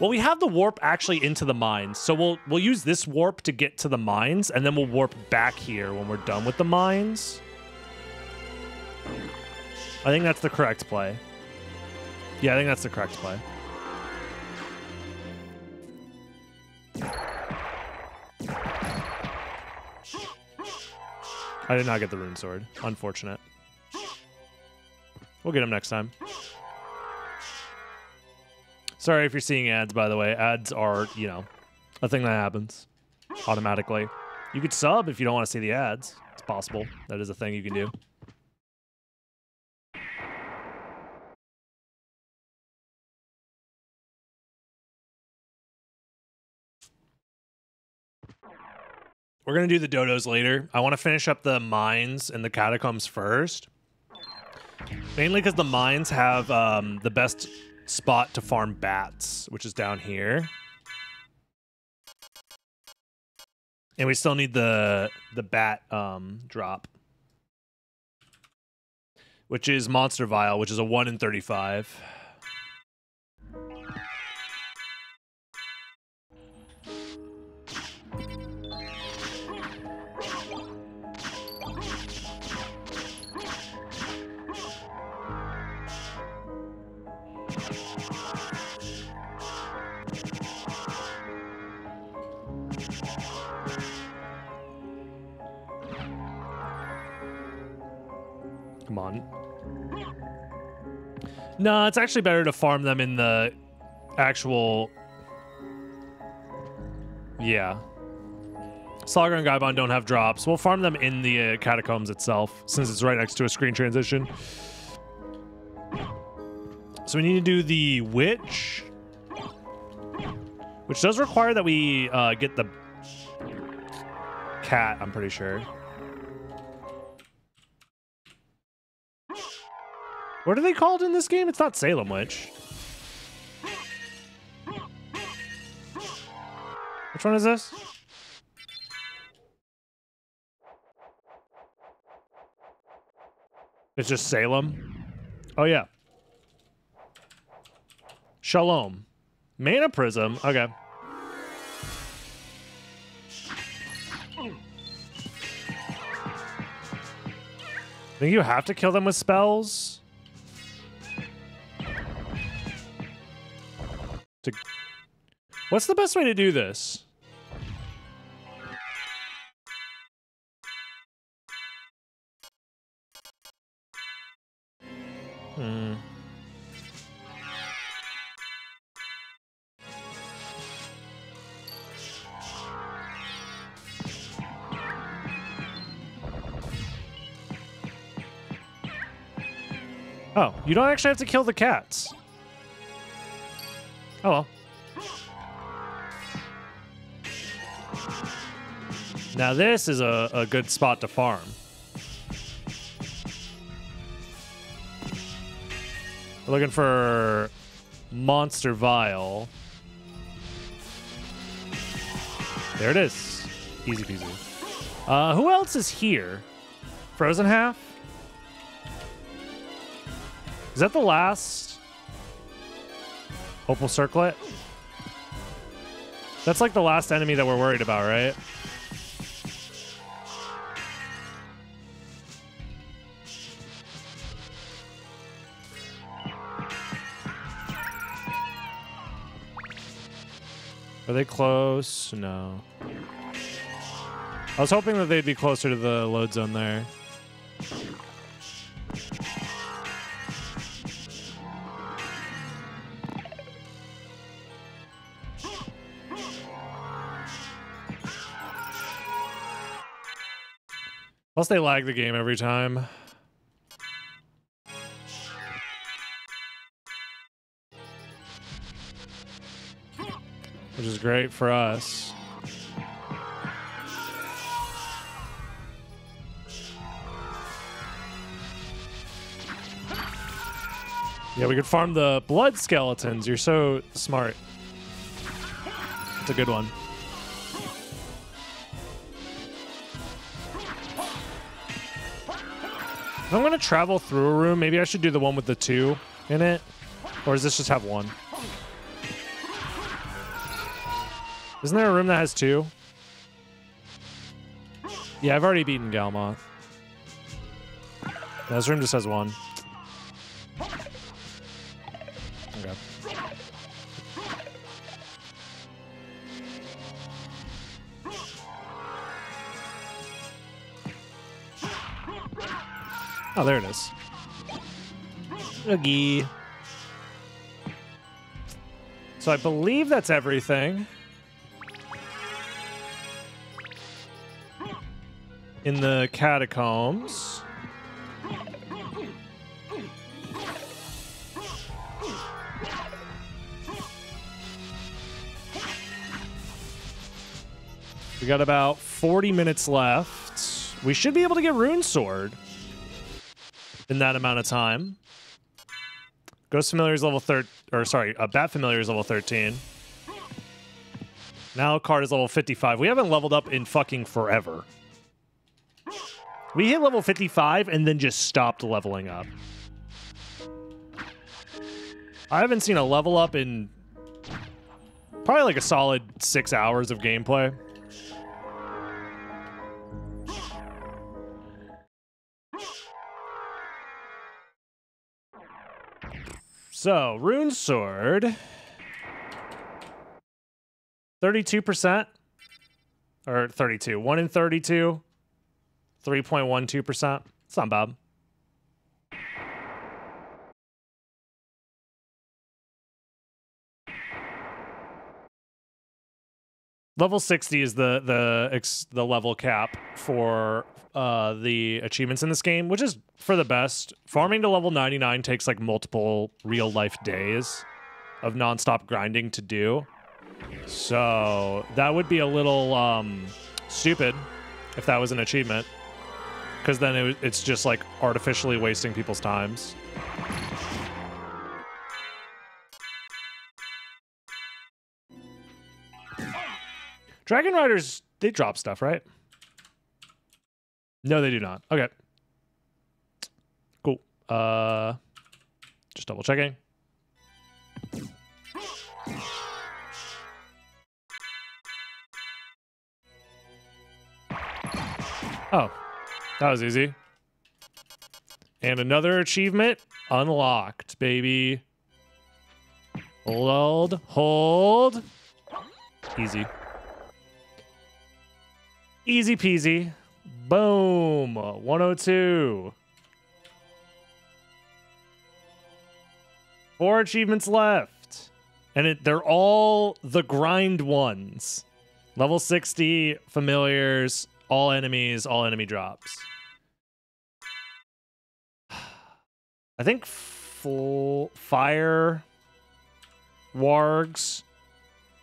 Well, we have the warp actually into the mines, so we'll we'll use this warp to get to the mines, and then we'll warp back here when we're done with the mines. I think that's the correct play. Yeah, I think that's the correct play. I did not get the rune sword. Unfortunate. We'll get him next time. Sorry if you're seeing ads, by the way. Ads are, you know, a thing that happens automatically. You could sub if you don't want to see the ads. It's possible. That is a thing you can do. We're going to do the dodos later. I want to finish up the mines and the catacombs first. Mainly because the mines have um, the best spot to farm bats, which is down here. And we still need the the bat um, drop, which is Monster Vial, which is a 1 in 35. No, it's actually better to farm them in the actual. Yeah. Slogra and Gaibon don't have drops. We'll farm them in the uh, catacombs itself, since it's right next to a screen transition. So we need to do the witch, which does require that we uh, get the cat. I'm pretty sure. What are they called in this game? It's not Salem Witch. Which one is this? It's just Salem. Oh yeah. Shalom. Mana Prism. Okay. I think you have to kill them with spells. To... What's the best way to do this? Hmm. Oh, you don't actually have to kill the cats. Oh well. Now this is a, a good spot to farm. We're looking for Monster Vial. There it is. Easy peasy. Uh, who else is here? Frozen Half? Is that the last Opal Circlet? That's like the last enemy that we're worried about, right? Are they close? No. I was hoping that they'd be closer to the load zone there. Plus, they lag the game every time. Which is great for us. Yeah, we could farm the blood skeletons. You're so smart. It's a good one. If I'm gonna travel through a room, maybe I should do the one with the two in it. Or does this just have one? Isn't there a room that has two? Yeah, I've already beaten Galamoth. This room just has one. Okay. Oh, there it is. Oogie. So I believe that's everything. In the catacombs. We got about 40 minutes left. We should be able to get Rune Sword in that amount of time. Ghost Familiar is level 13, or sorry, uh, Bat Familiar is level 13. Now card is level 55. We haven't leveled up in fucking forever. We hit level 55 and then just stopped leveling up. I haven't seen a level up in probably like a solid six hours of gameplay. So, Rune Sword. 32%. Or 32. 1 in 32. 3.12%. It's not bad. Level 60 is the the the level cap for uh, the achievements in this game, which is for the best. Farming to level 99 takes like multiple real life days of nonstop grinding to do. So that would be a little um, stupid if that was an achievement, because then it, it's just like artificially wasting people's times. Dragon Riders, they drop stuff, right? No, they do not. Okay. Cool. Uh, just double checking. Oh, that was easy. And another achievement unlocked, baby. Hold, hold. Easy. Easy peasy. Boom. 102. Four achievements left. And it, they're all the grind ones. Level 60, familiars, all enemies, all enemy drops. I think full fire wargs.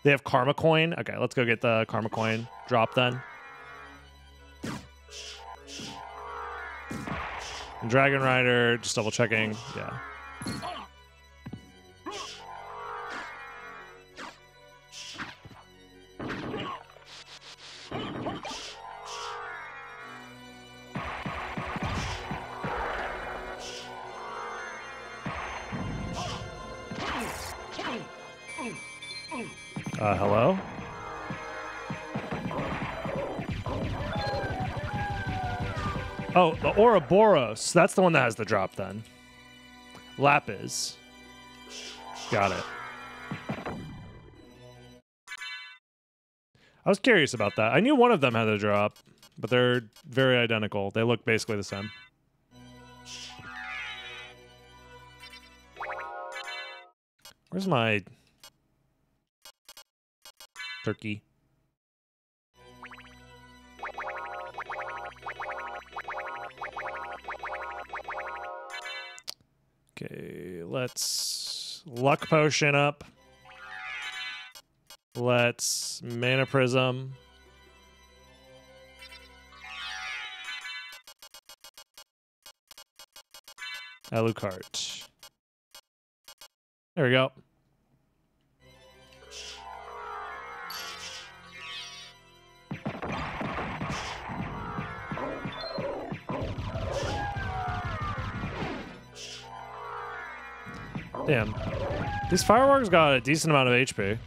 They have karma coin. Okay, let's go get the karma coin drop then. And Dragon Rider, just double checking. Yeah. Uh, hello? Oh, the Ouroboros. That's the one that has the drop then. Lapis. Got it. I was curious about that. I knew one of them had a drop, but they're very identical. They look basically the same. Where's my turkey? Okay, let's luck potion up. Let's mana prism. Alucard. There we go. Damn. These fireworks got a decent amount of HP.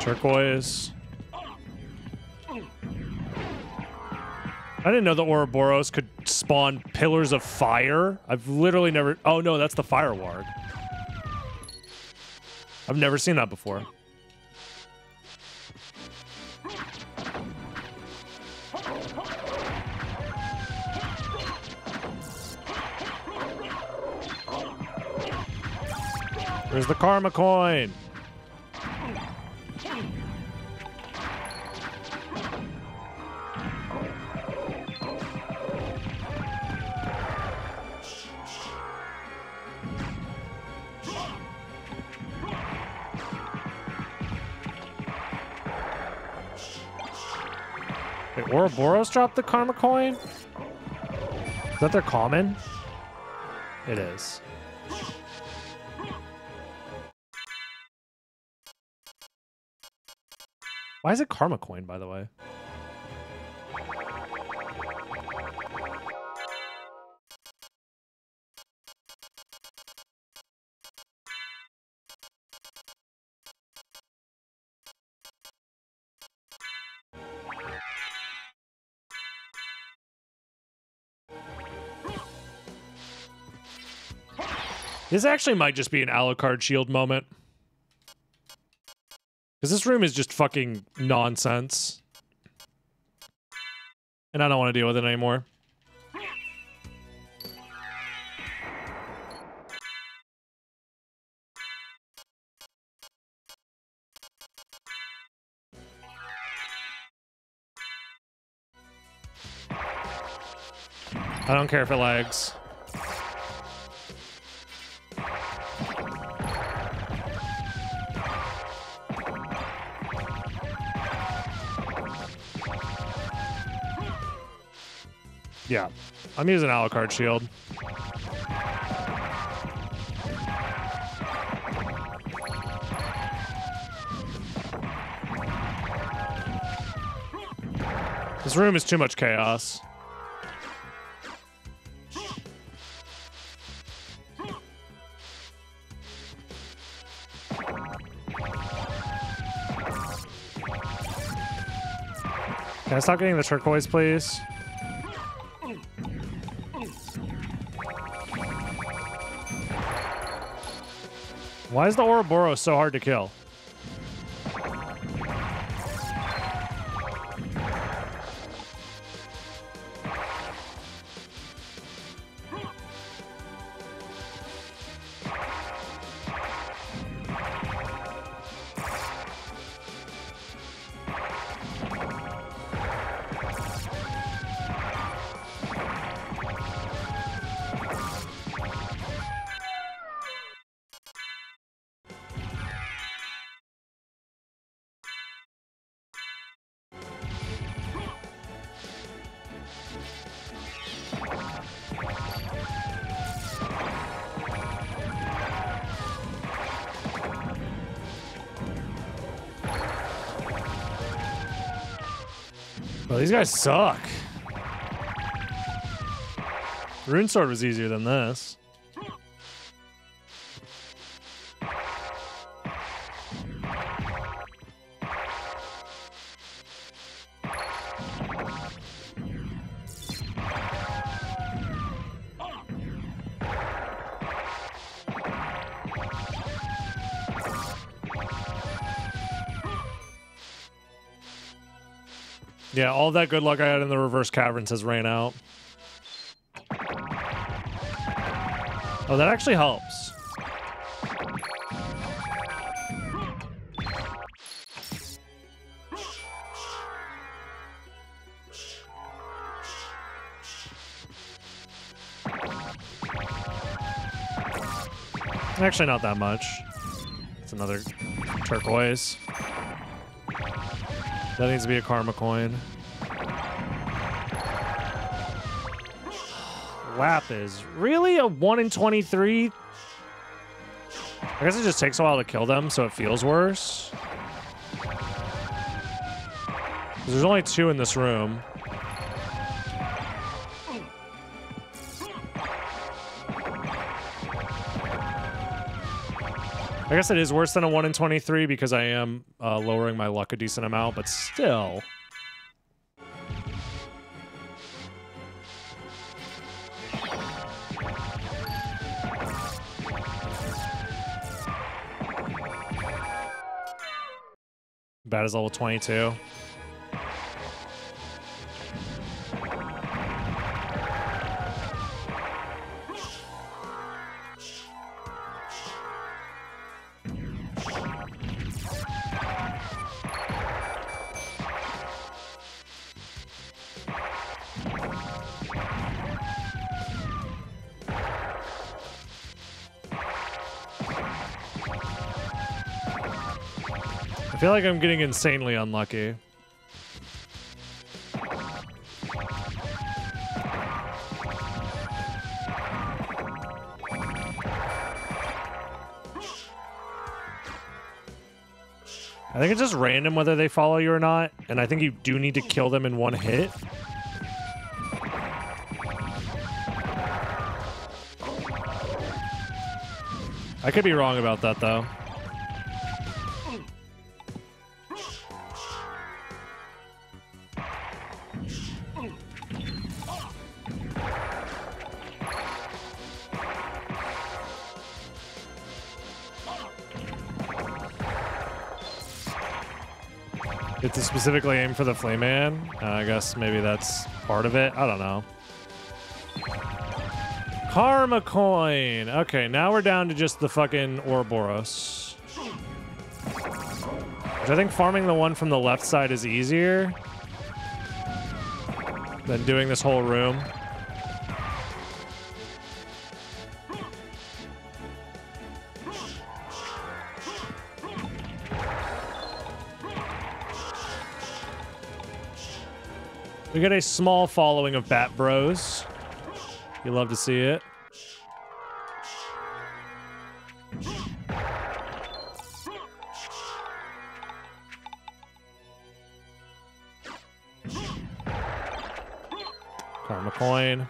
Turquoise. I didn't know the Ouroboros could spawn pillars of fire. I've literally never... Oh, no, that's the fire warg. I've never seen that before. Where's the karma coin? Wait, Ouroboros dropped the karma coin? Is that their common? It is. Why is it karma coin, by the way? This actually might just be an Alucard shield moment. Because this room is just fucking nonsense. And I don't want to deal with it anymore. I don't care if it lags. Yeah, I'm using Alucard shield. This room is too much chaos. Can I stop getting the turquoise, please? Why is the Ouroboros so hard to kill? These guys suck. Rune Sword was easier than this. Yeah, all that good luck I had in the reverse caverns has ran out. Oh, that actually helps. Actually, not that much. It's another turquoise. That needs to be a karma coin. Lapis. Really? A 1 in 23? I guess it just takes a while to kill them, so it feels worse. There's only two in this room. I guess it is worse than a 1 in 23 because I am uh, lowering my luck a decent amount, but still. Bad as level 22. Like I'm getting insanely unlucky. I think it's just random whether they follow you or not, and I think you do need to kill them in one hit. I could be wrong about that, though. Specifically aim for the flame man. Uh, I guess maybe that's part of it. I don't know. Karma coin. Okay, now we're down to just the fucking Ouroboros. Which I think farming the one from the left side is easier than doing this whole room. We get a small following of Bat Bros. You love to see it. Karma coin.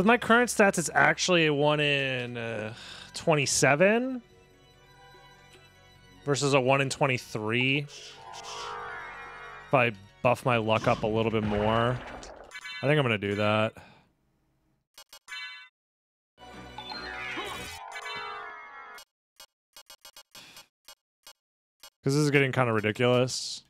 With my current stats, it's actually a one in uh, 27 versus a one in 23. If I buff my luck up a little bit more, I think I'm gonna do that. Because this is getting kind of ridiculous.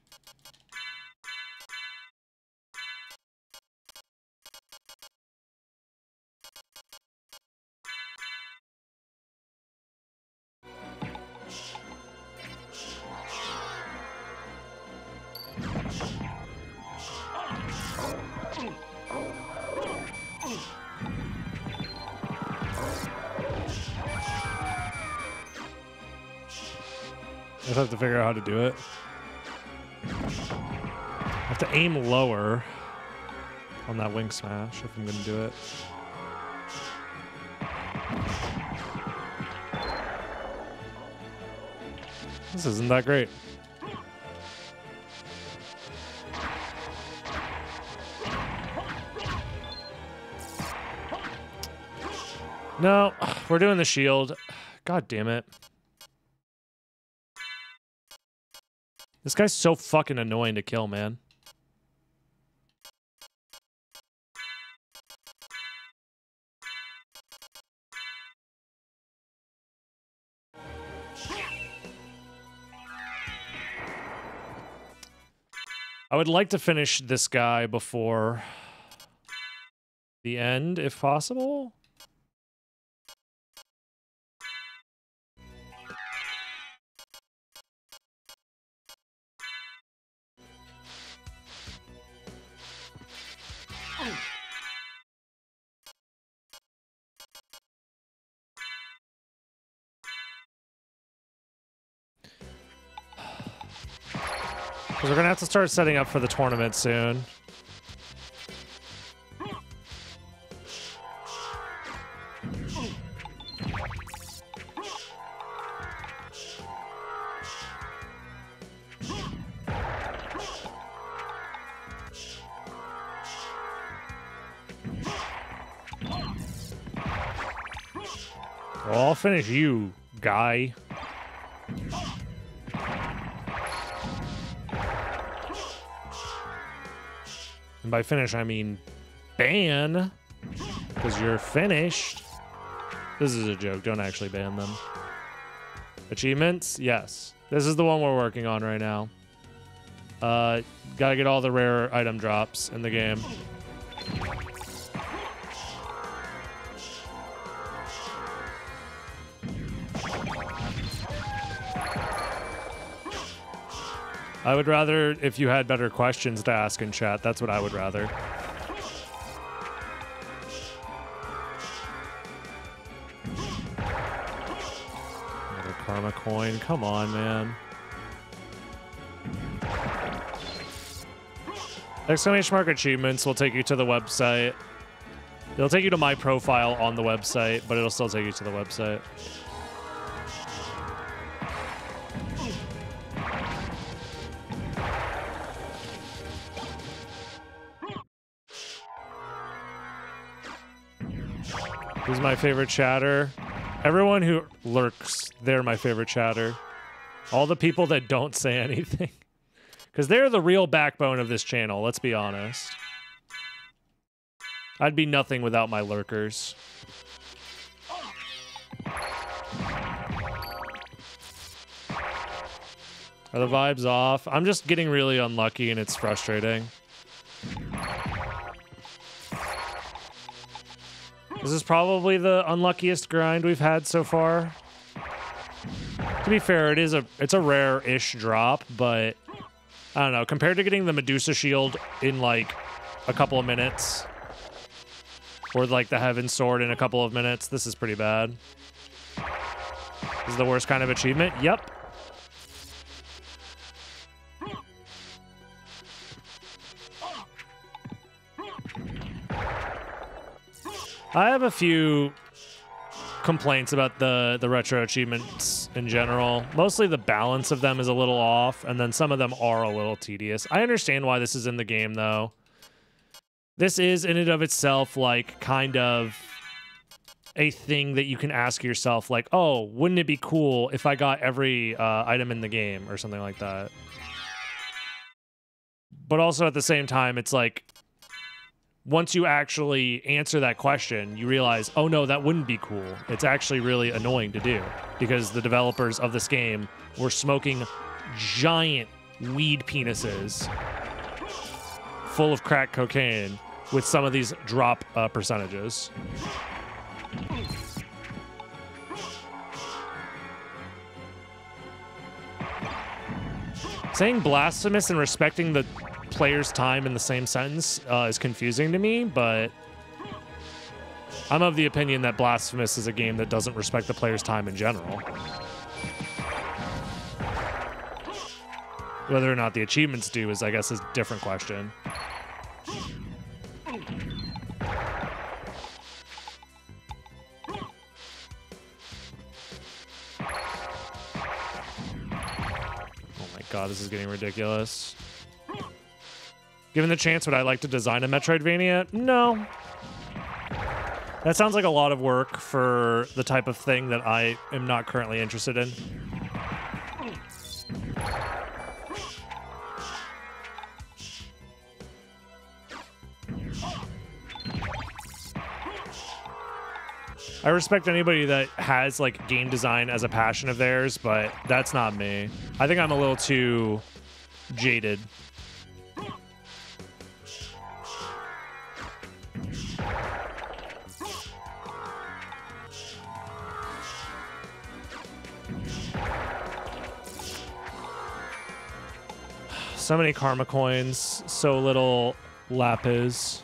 Smash if I'm going to do it. This isn't that great. No, we're doing the shield. God damn it. This guy's so fucking annoying to kill, man. Would like to finish this guy before the end, if possible. Have to start setting up for the tournament soon. Well, I'll finish you, guy. And by finish, I mean ban, because you're finished. This is a joke. Don't actually ban them. Achievements? Yes. This is the one we're working on right now. Uh, gotta get all the rare item drops in the game. I would rather if you had better questions to ask in chat. That's what I would rather. Another karma coin. Come on, man. Exclamation mark achievements will take you to the website. It'll take you to my profile on the website, but it'll still take you to the website. My favorite chatter? Everyone who lurks, they're my favorite chatter. All the people that don't say anything. Because they're the real backbone of this channel, let's be honest. I'd be nothing without my lurkers. Are the vibes off? I'm just getting really unlucky and it's frustrating. This is probably the unluckiest grind we've had so far. To be fair, it is a it's a rare-ish drop, but I don't know, compared to getting the Medusa shield in like a couple of minutes or like the Heaven Sword in a couple of minutes, this is pretty bad. This is the worst kind of achievement. Yep. I have a few complaints about the the retro achievements in general. Mostly the balance of them is a little off, and then some of them are a little tedious. I understand why this is in the game though. This is in and of itself like kind of a thing that you can ask yourself like, "Oh, wouldn't it be cool if I got every uh, item in the game or something like that?" But also at the same time, it's like once you actually answer that question, you realize, oh no, that wouldn't be cool. It's actually really annoying to do because the developers of this game were smoking giant weed penises full of crack cocaine with some of these drop uh, percentages. Saying blasphemous and respecting the player's time in the same sentence uh, is confusing to me, but I'm of the opinion that Blasphemous is a game that doesn't respect the player's time in general. Whether or not the achievements do is, I guess, a different question. Oh my god, this is getting ridiculous. Given the chance, would I like to design a Metroidvania? No. That sounds like a lot of work for the type of thing that I am not currently interested in. I respect anybody that has like game design as a passion of theirs, but that's not me. I think I'm a little too jaded. So many karma coins, so little lapis.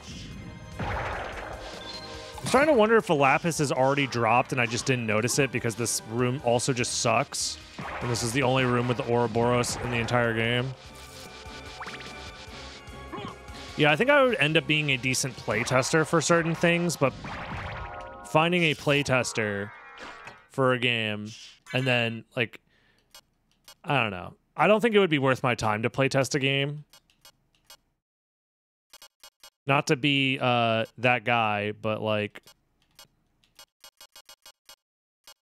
I'm starting to wonder if the lapis is already dropped and I just didn't notice it because this room also just sucks. And this is the only room with the Ouroboros in the entire game. Yeah, I think I would end up being a decent playtester for certain things, but finding a playtester for a game and then, like, I don't know. I don't think it would be worth my time to playtest a game. Not to be uh, that guy, but like...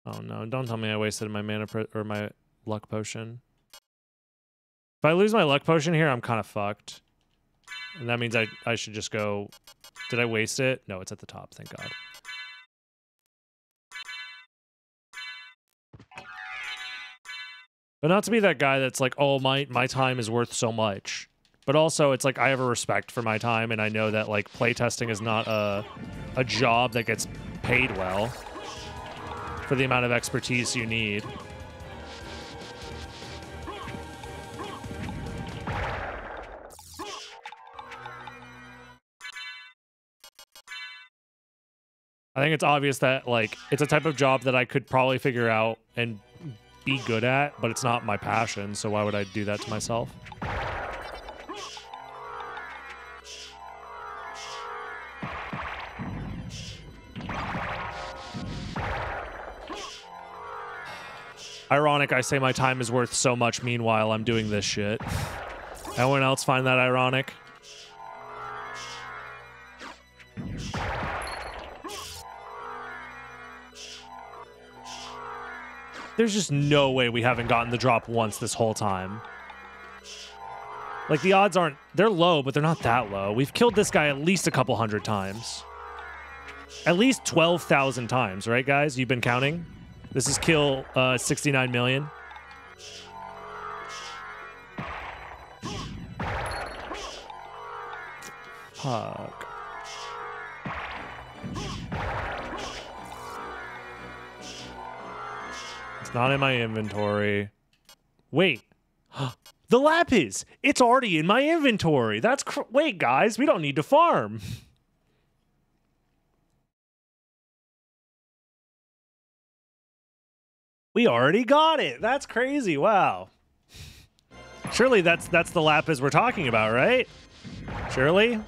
Oh no, don't tell me I wasted my mana or my luck potion. If I lose my luck potion here, I'm kind of fucked. And that means I, I should just go... Did I waste it? No, it's at the top, thank God. But not to be that guy that's like, oh, my, my time is worth so much. But also, it's like I have a respect for my time, and I know that like playtesting is not a, a job that gets paid well for the amount of expertise you need. I think it's obvious that like it's a type of job that I could probably figure out and be good at, but it's not my passion, so why would I do that to myself? Ironic, I say my time is worth so much, meanwhile I'm doing this shit. Anyone else find that ironic? There's just no way we haven't gotten the drop once this whole time. Like, the odds aren't... They're low, but they're not that low. We've killed this guy at least a couple hundred times. At least 12,000 times, right, guys? You've been counting? This is kill uh, 69 million. Fuck. It's not in my inventory. Wait. the lapis! It's already in my inventory. That's Wait, guys, we don't need to farm. We already got it. That's crazy. Wow. Surely that's that's the lapis we're talking about, right? Surely?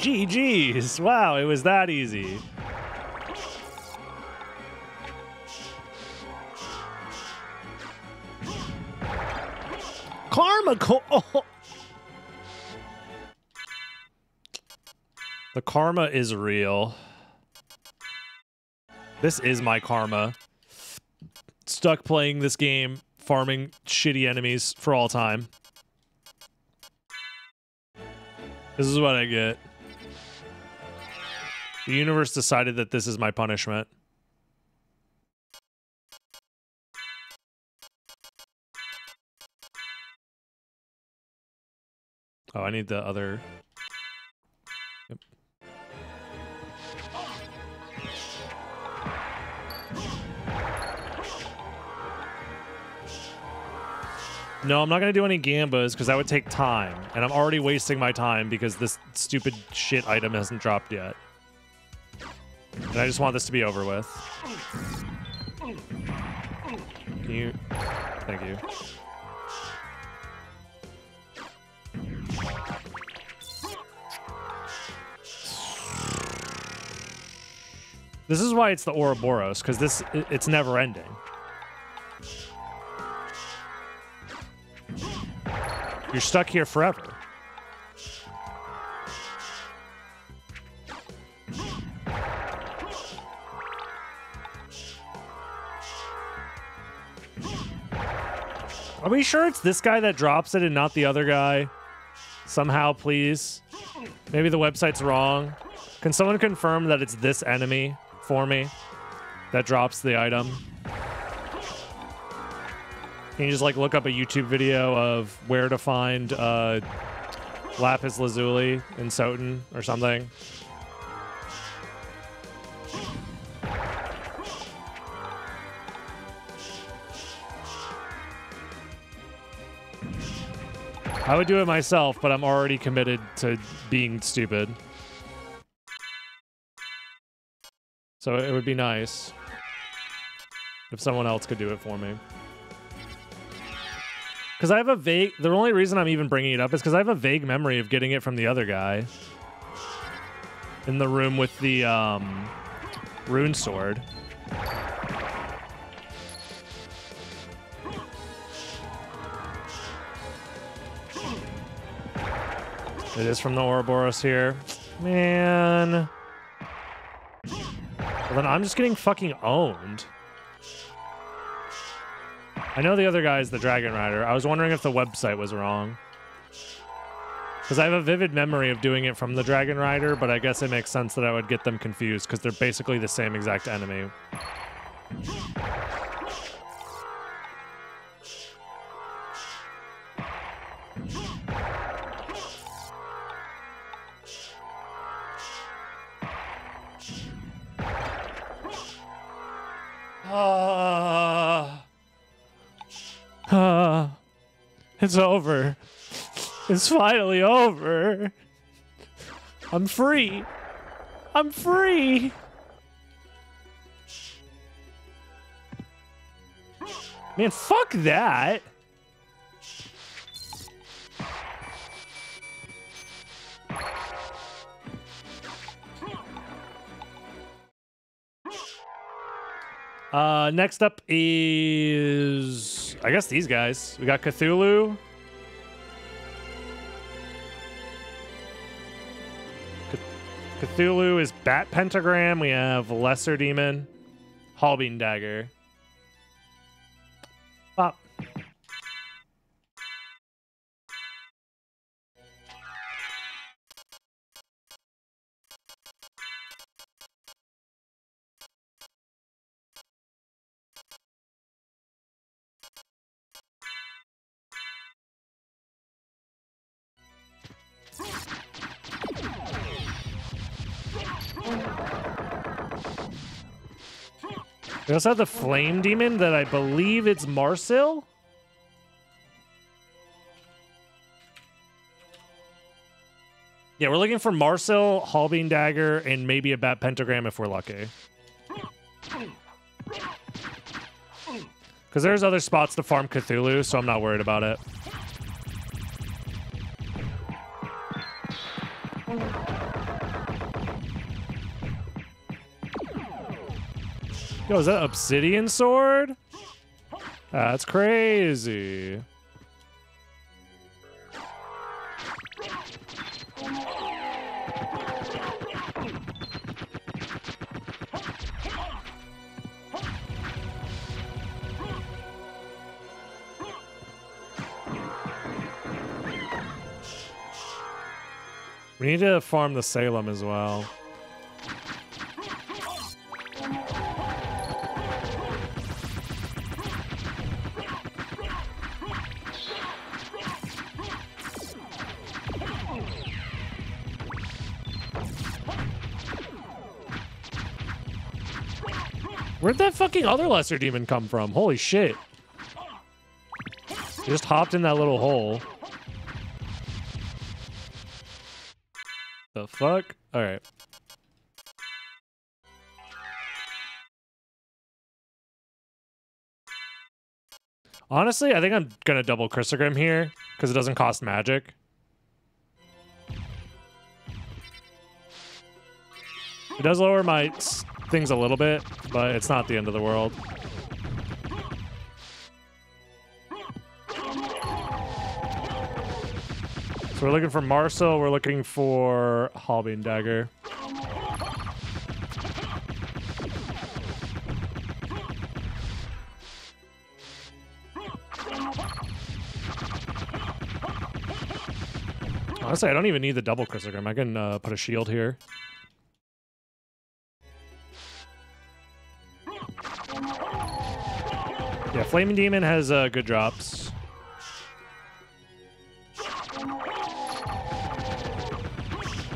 GG's. Wow, it was that easy. Karma oh. The karma is real. This is my karma. Stuck playing this game, farming shitty enemies for all time. This is what I get. The universe decided that this is my punishment. Oh, I need the other... No, I'm not going to do any gambas because that would take time. And I'm already wasting my time because this stupid shit item hasn't dropped yet. And I just want this to be over with. Can you... Thank you. This is why it's the Ouroboros, because this it's never ending. You're stuck here forever. Are we sure it's this guy that drops it and not the other guy? Somehow, please. Maybe the website's wrong. Can someone confirm that it's this enemy for me that drops the item? Can you just like look up a YouTube video of where to find uh, lapis lazuli in SotN or something? I would do it myself, but I'm already committed to being stupid. So it would be nice if someone else could do it for me. Because I have a vague... The only reason I'm even bringing it up is because I have a vague memory of getting it from the other guy. In the room with the um, rune sword. It is from the Ouroboros here. Man. Well, then I'm just getting fucking owned. I know the other guy is the Dragon Rider. I was wondering if the website was wrong. Because I have a vivid memory of doing it from the Dragon Rider, but I guess it makes sense that I would get them confused because they're basically the same exact enemy. Ah. Ah. It's over. It's finally over. I'm free. I'm free. Man, fuck that. Uh, next up is, I guess these guys. We got Cthulhu. Cthulhu is Bat Pentagram. We have Lesser Demon, Holbein Dagger. We also have the Flame Demon that I believe it's Marsil. Yeah, we're looking for Marsil, Holbein Dagger, and maybe a Bat Pentagram if we're lucky. Because there's other spots to farm Cthulhu, so I'm not worried about it. Yo, is that Obsidian Sword? That's crazy. We need to farm the Salem as well. Fucking other lesser demon come from? Holy shit. Just hopped in that little hole. The fuck? Alright. Honestly, I think I'm gonna double Crissaegrim here, because it doesn't cost magic. It does lower my things a little bit, but it's not the end of the world. So we're looking for Marsil, we're looking for Holbein Dagger. Honestly, I don't even need the double Crissaegrim. I can uh, put a shield here. Flaming Demon has uh, good drops.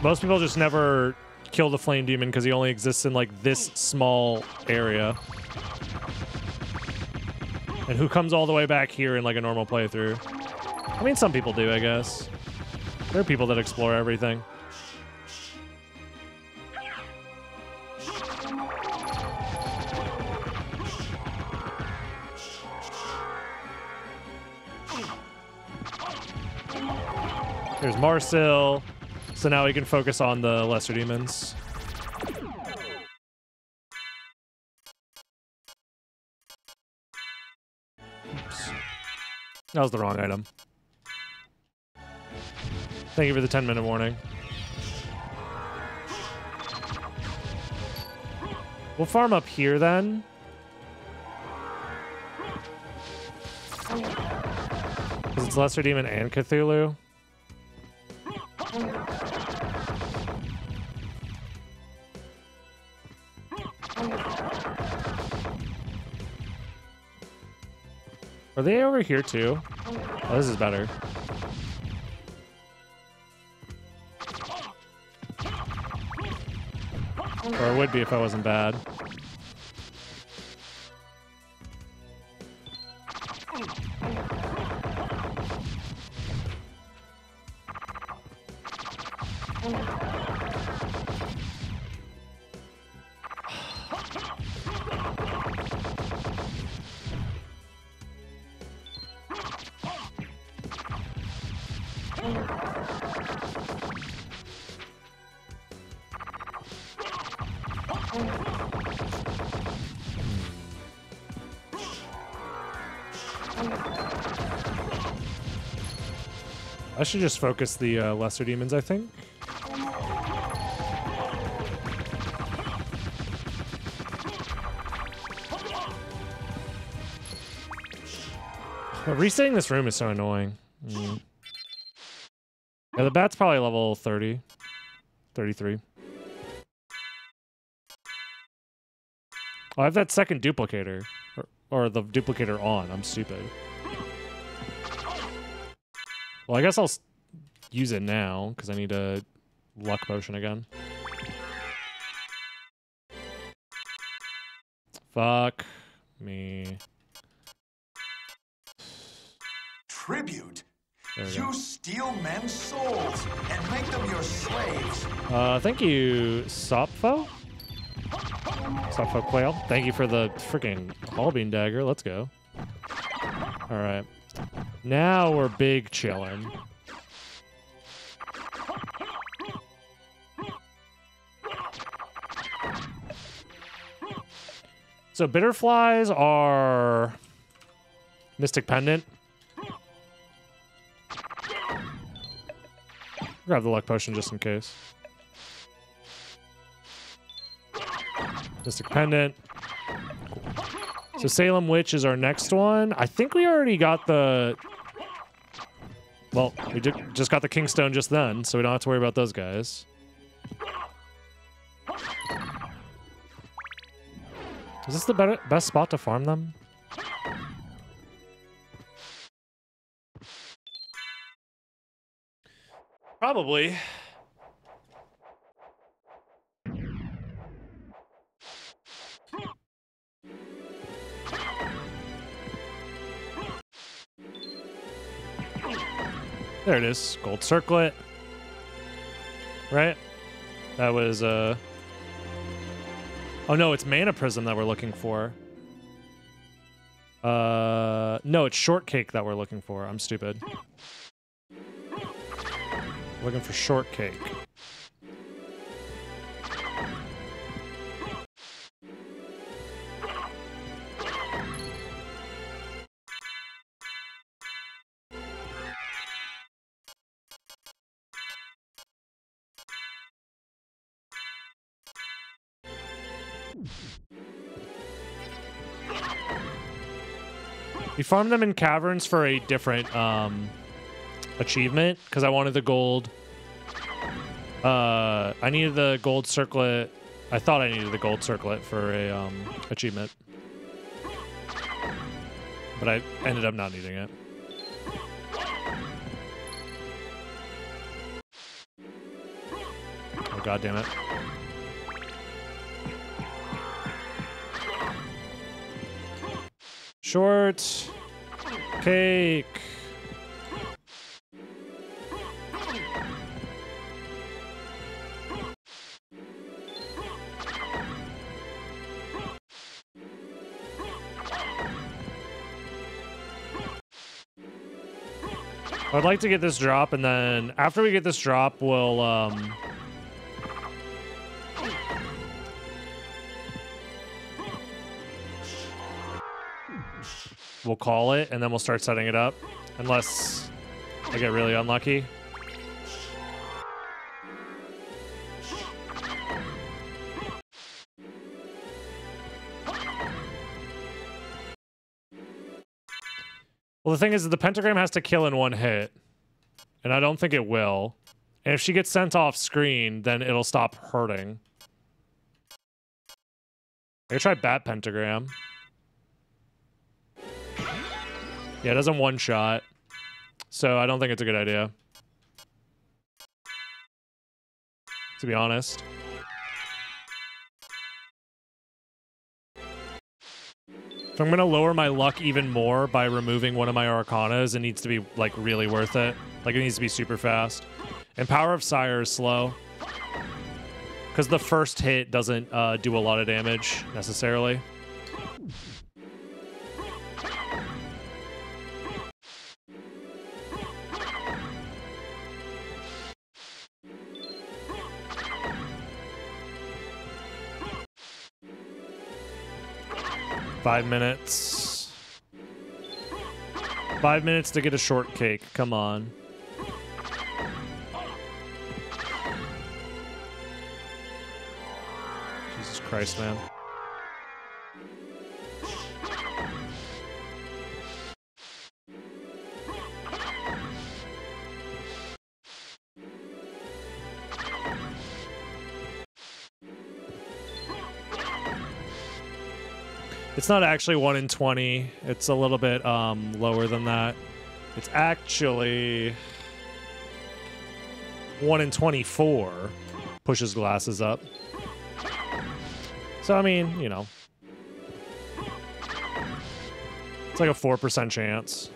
Most people just never kill the Flame Demon because he only exists in like this small area. And who comes all the way back here in like a normal playthrough? I mean, some people do, I guess. There are people that explore everything. There's Marsil. So now we can focus on the lesser demons. Oops. That was the wrong item. Thank you for the 10 minute warning. We'll farm up here then. Because it's Lesser Demon and Cthulhu. Are they over here too? Oh, this is better. Or it would be if I wasn't bad. Should just focus the uh, lesser demons, I think. But resetting this room is so annoying. Mm. Yeah, the bat's probably level 30. 33. Oh, I have that second duplicator. Or, or the duplicator on. I'm stupid. Well, I guess I'll use it now, because I need a luck potion again. Fuck me. Tribute. We go. You steal men's souls and make them your slaves. Uh, thank you, Sopfo? Sopfo Quail. Thank you for the freaking Holbein dagger. Let's go. Alright. Now we're big chillin'. So bitterflies are Mystic Pendant. Grab the luck potion just in case. Mystic Pendant. So Salem Witch is our next one. I think we already got the... Well, we just got the King's Stone just then, so we don't have to worry about those guys. Is this the better, best spot to farm them? Probably. There it is. Gold circlet. Right? That was uh Oh no, it's mana prism that we're looking for. Uh no, it's shortcake that we're looking for. I'm stupid. Looking for shortcake. We farmed them in caverns for a different um, achievement because I wanted the gold. Uh, I needed the gold circlet. I thought I needed the gold circlet for a um, achievement, but I ended up not needing it. Oh god damn it! Short cake. I'd like to get this drop, and then after we get this drop, we'll um. we'll call it, and then we'll start setting it up. Unless I get really unlucky. Well, the thing is, the pentagram has to kill in one hit, and I don't think it will. And if she gets sent off screen, then it'll stop hurting. I try Bat Pentagram. Yeah, it doesn't one shot. So I don't think it's a good idea. To be honest. If I'm gonna lower my luck even more by removing one of my arcanas, it needs to be like really worth it. Like it needs to be super fast. And Power of Sire is slow. Because the first hit doesn't uh, do a lot of damage necessarily. Five minutes. Five minutes to get a shortcake. Come on. Jesus Christ, man. It's not actually 1 in 20. It's a little bit um, lower than that. It's actually 1 in 24. Pushes glasses up. So, I mean, you know. It's like a 4% chance.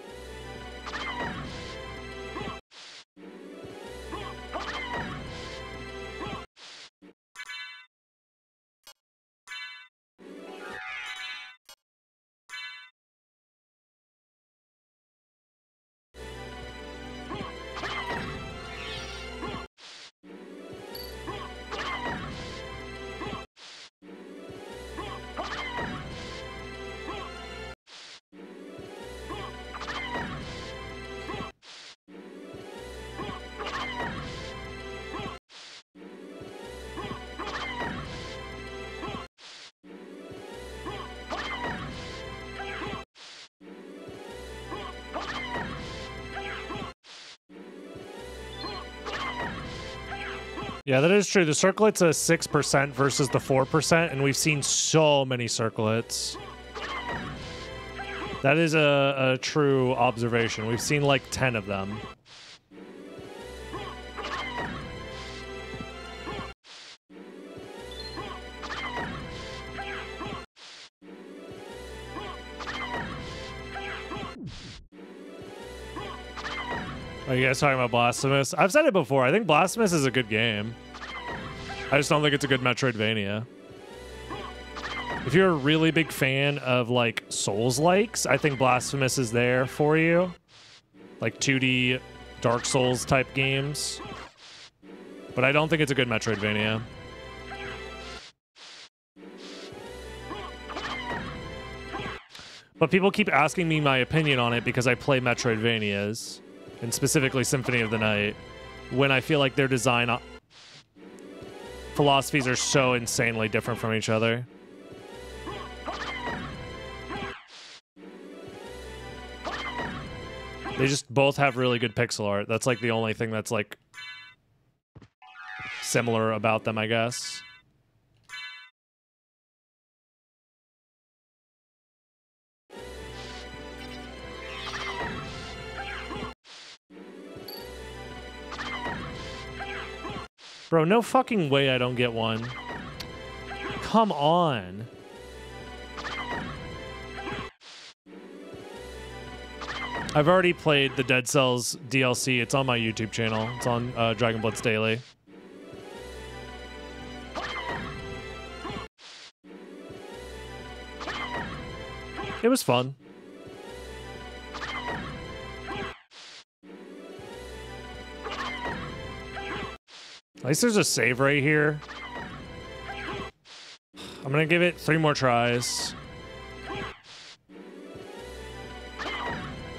Yeah, that is true. The circlet's a 6% versus the 4%, and we've seen so many circlets. That is a, a true observation. We've seen like 10 of them. You guys talking about Blasphemous? I've said it before. I think Blasphemous is a good game. I just don't think it's a good Metroidvania. If you're a really big fan of like Souls likes, I think Blasphemous is there for you. Like 2D Dark Souls type games. But I don't think it's a good Metroidvania. But people keep asking me my opinion on it because I play Metroidvanias and specifically Symphony of the Night, when I feel like their design philosophies are so insanely different from each other. They just both have really good pixel art. That's like the only thing that's like similar about them, I guess. Bro, no fucking way I don't get one. Come on. I've already played the Dead Cells DLC. It's on my YouTube channel. It's on uh, Dragon Blitz Daily. It was fun. At least there's a save right here. I'm gonna give it three more tries.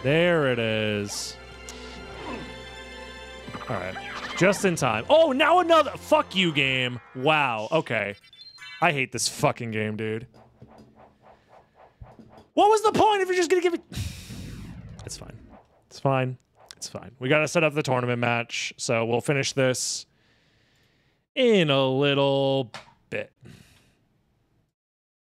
There it is. All right. Just in time. Oh, now another. Fuck you, game. Wow. Okay. I hate this fucking game, dude. What was the point if you're just gonna give it. It's fine. It's fine. It's fine. We got to set up the tournament match, so we'll finish this in a little bit.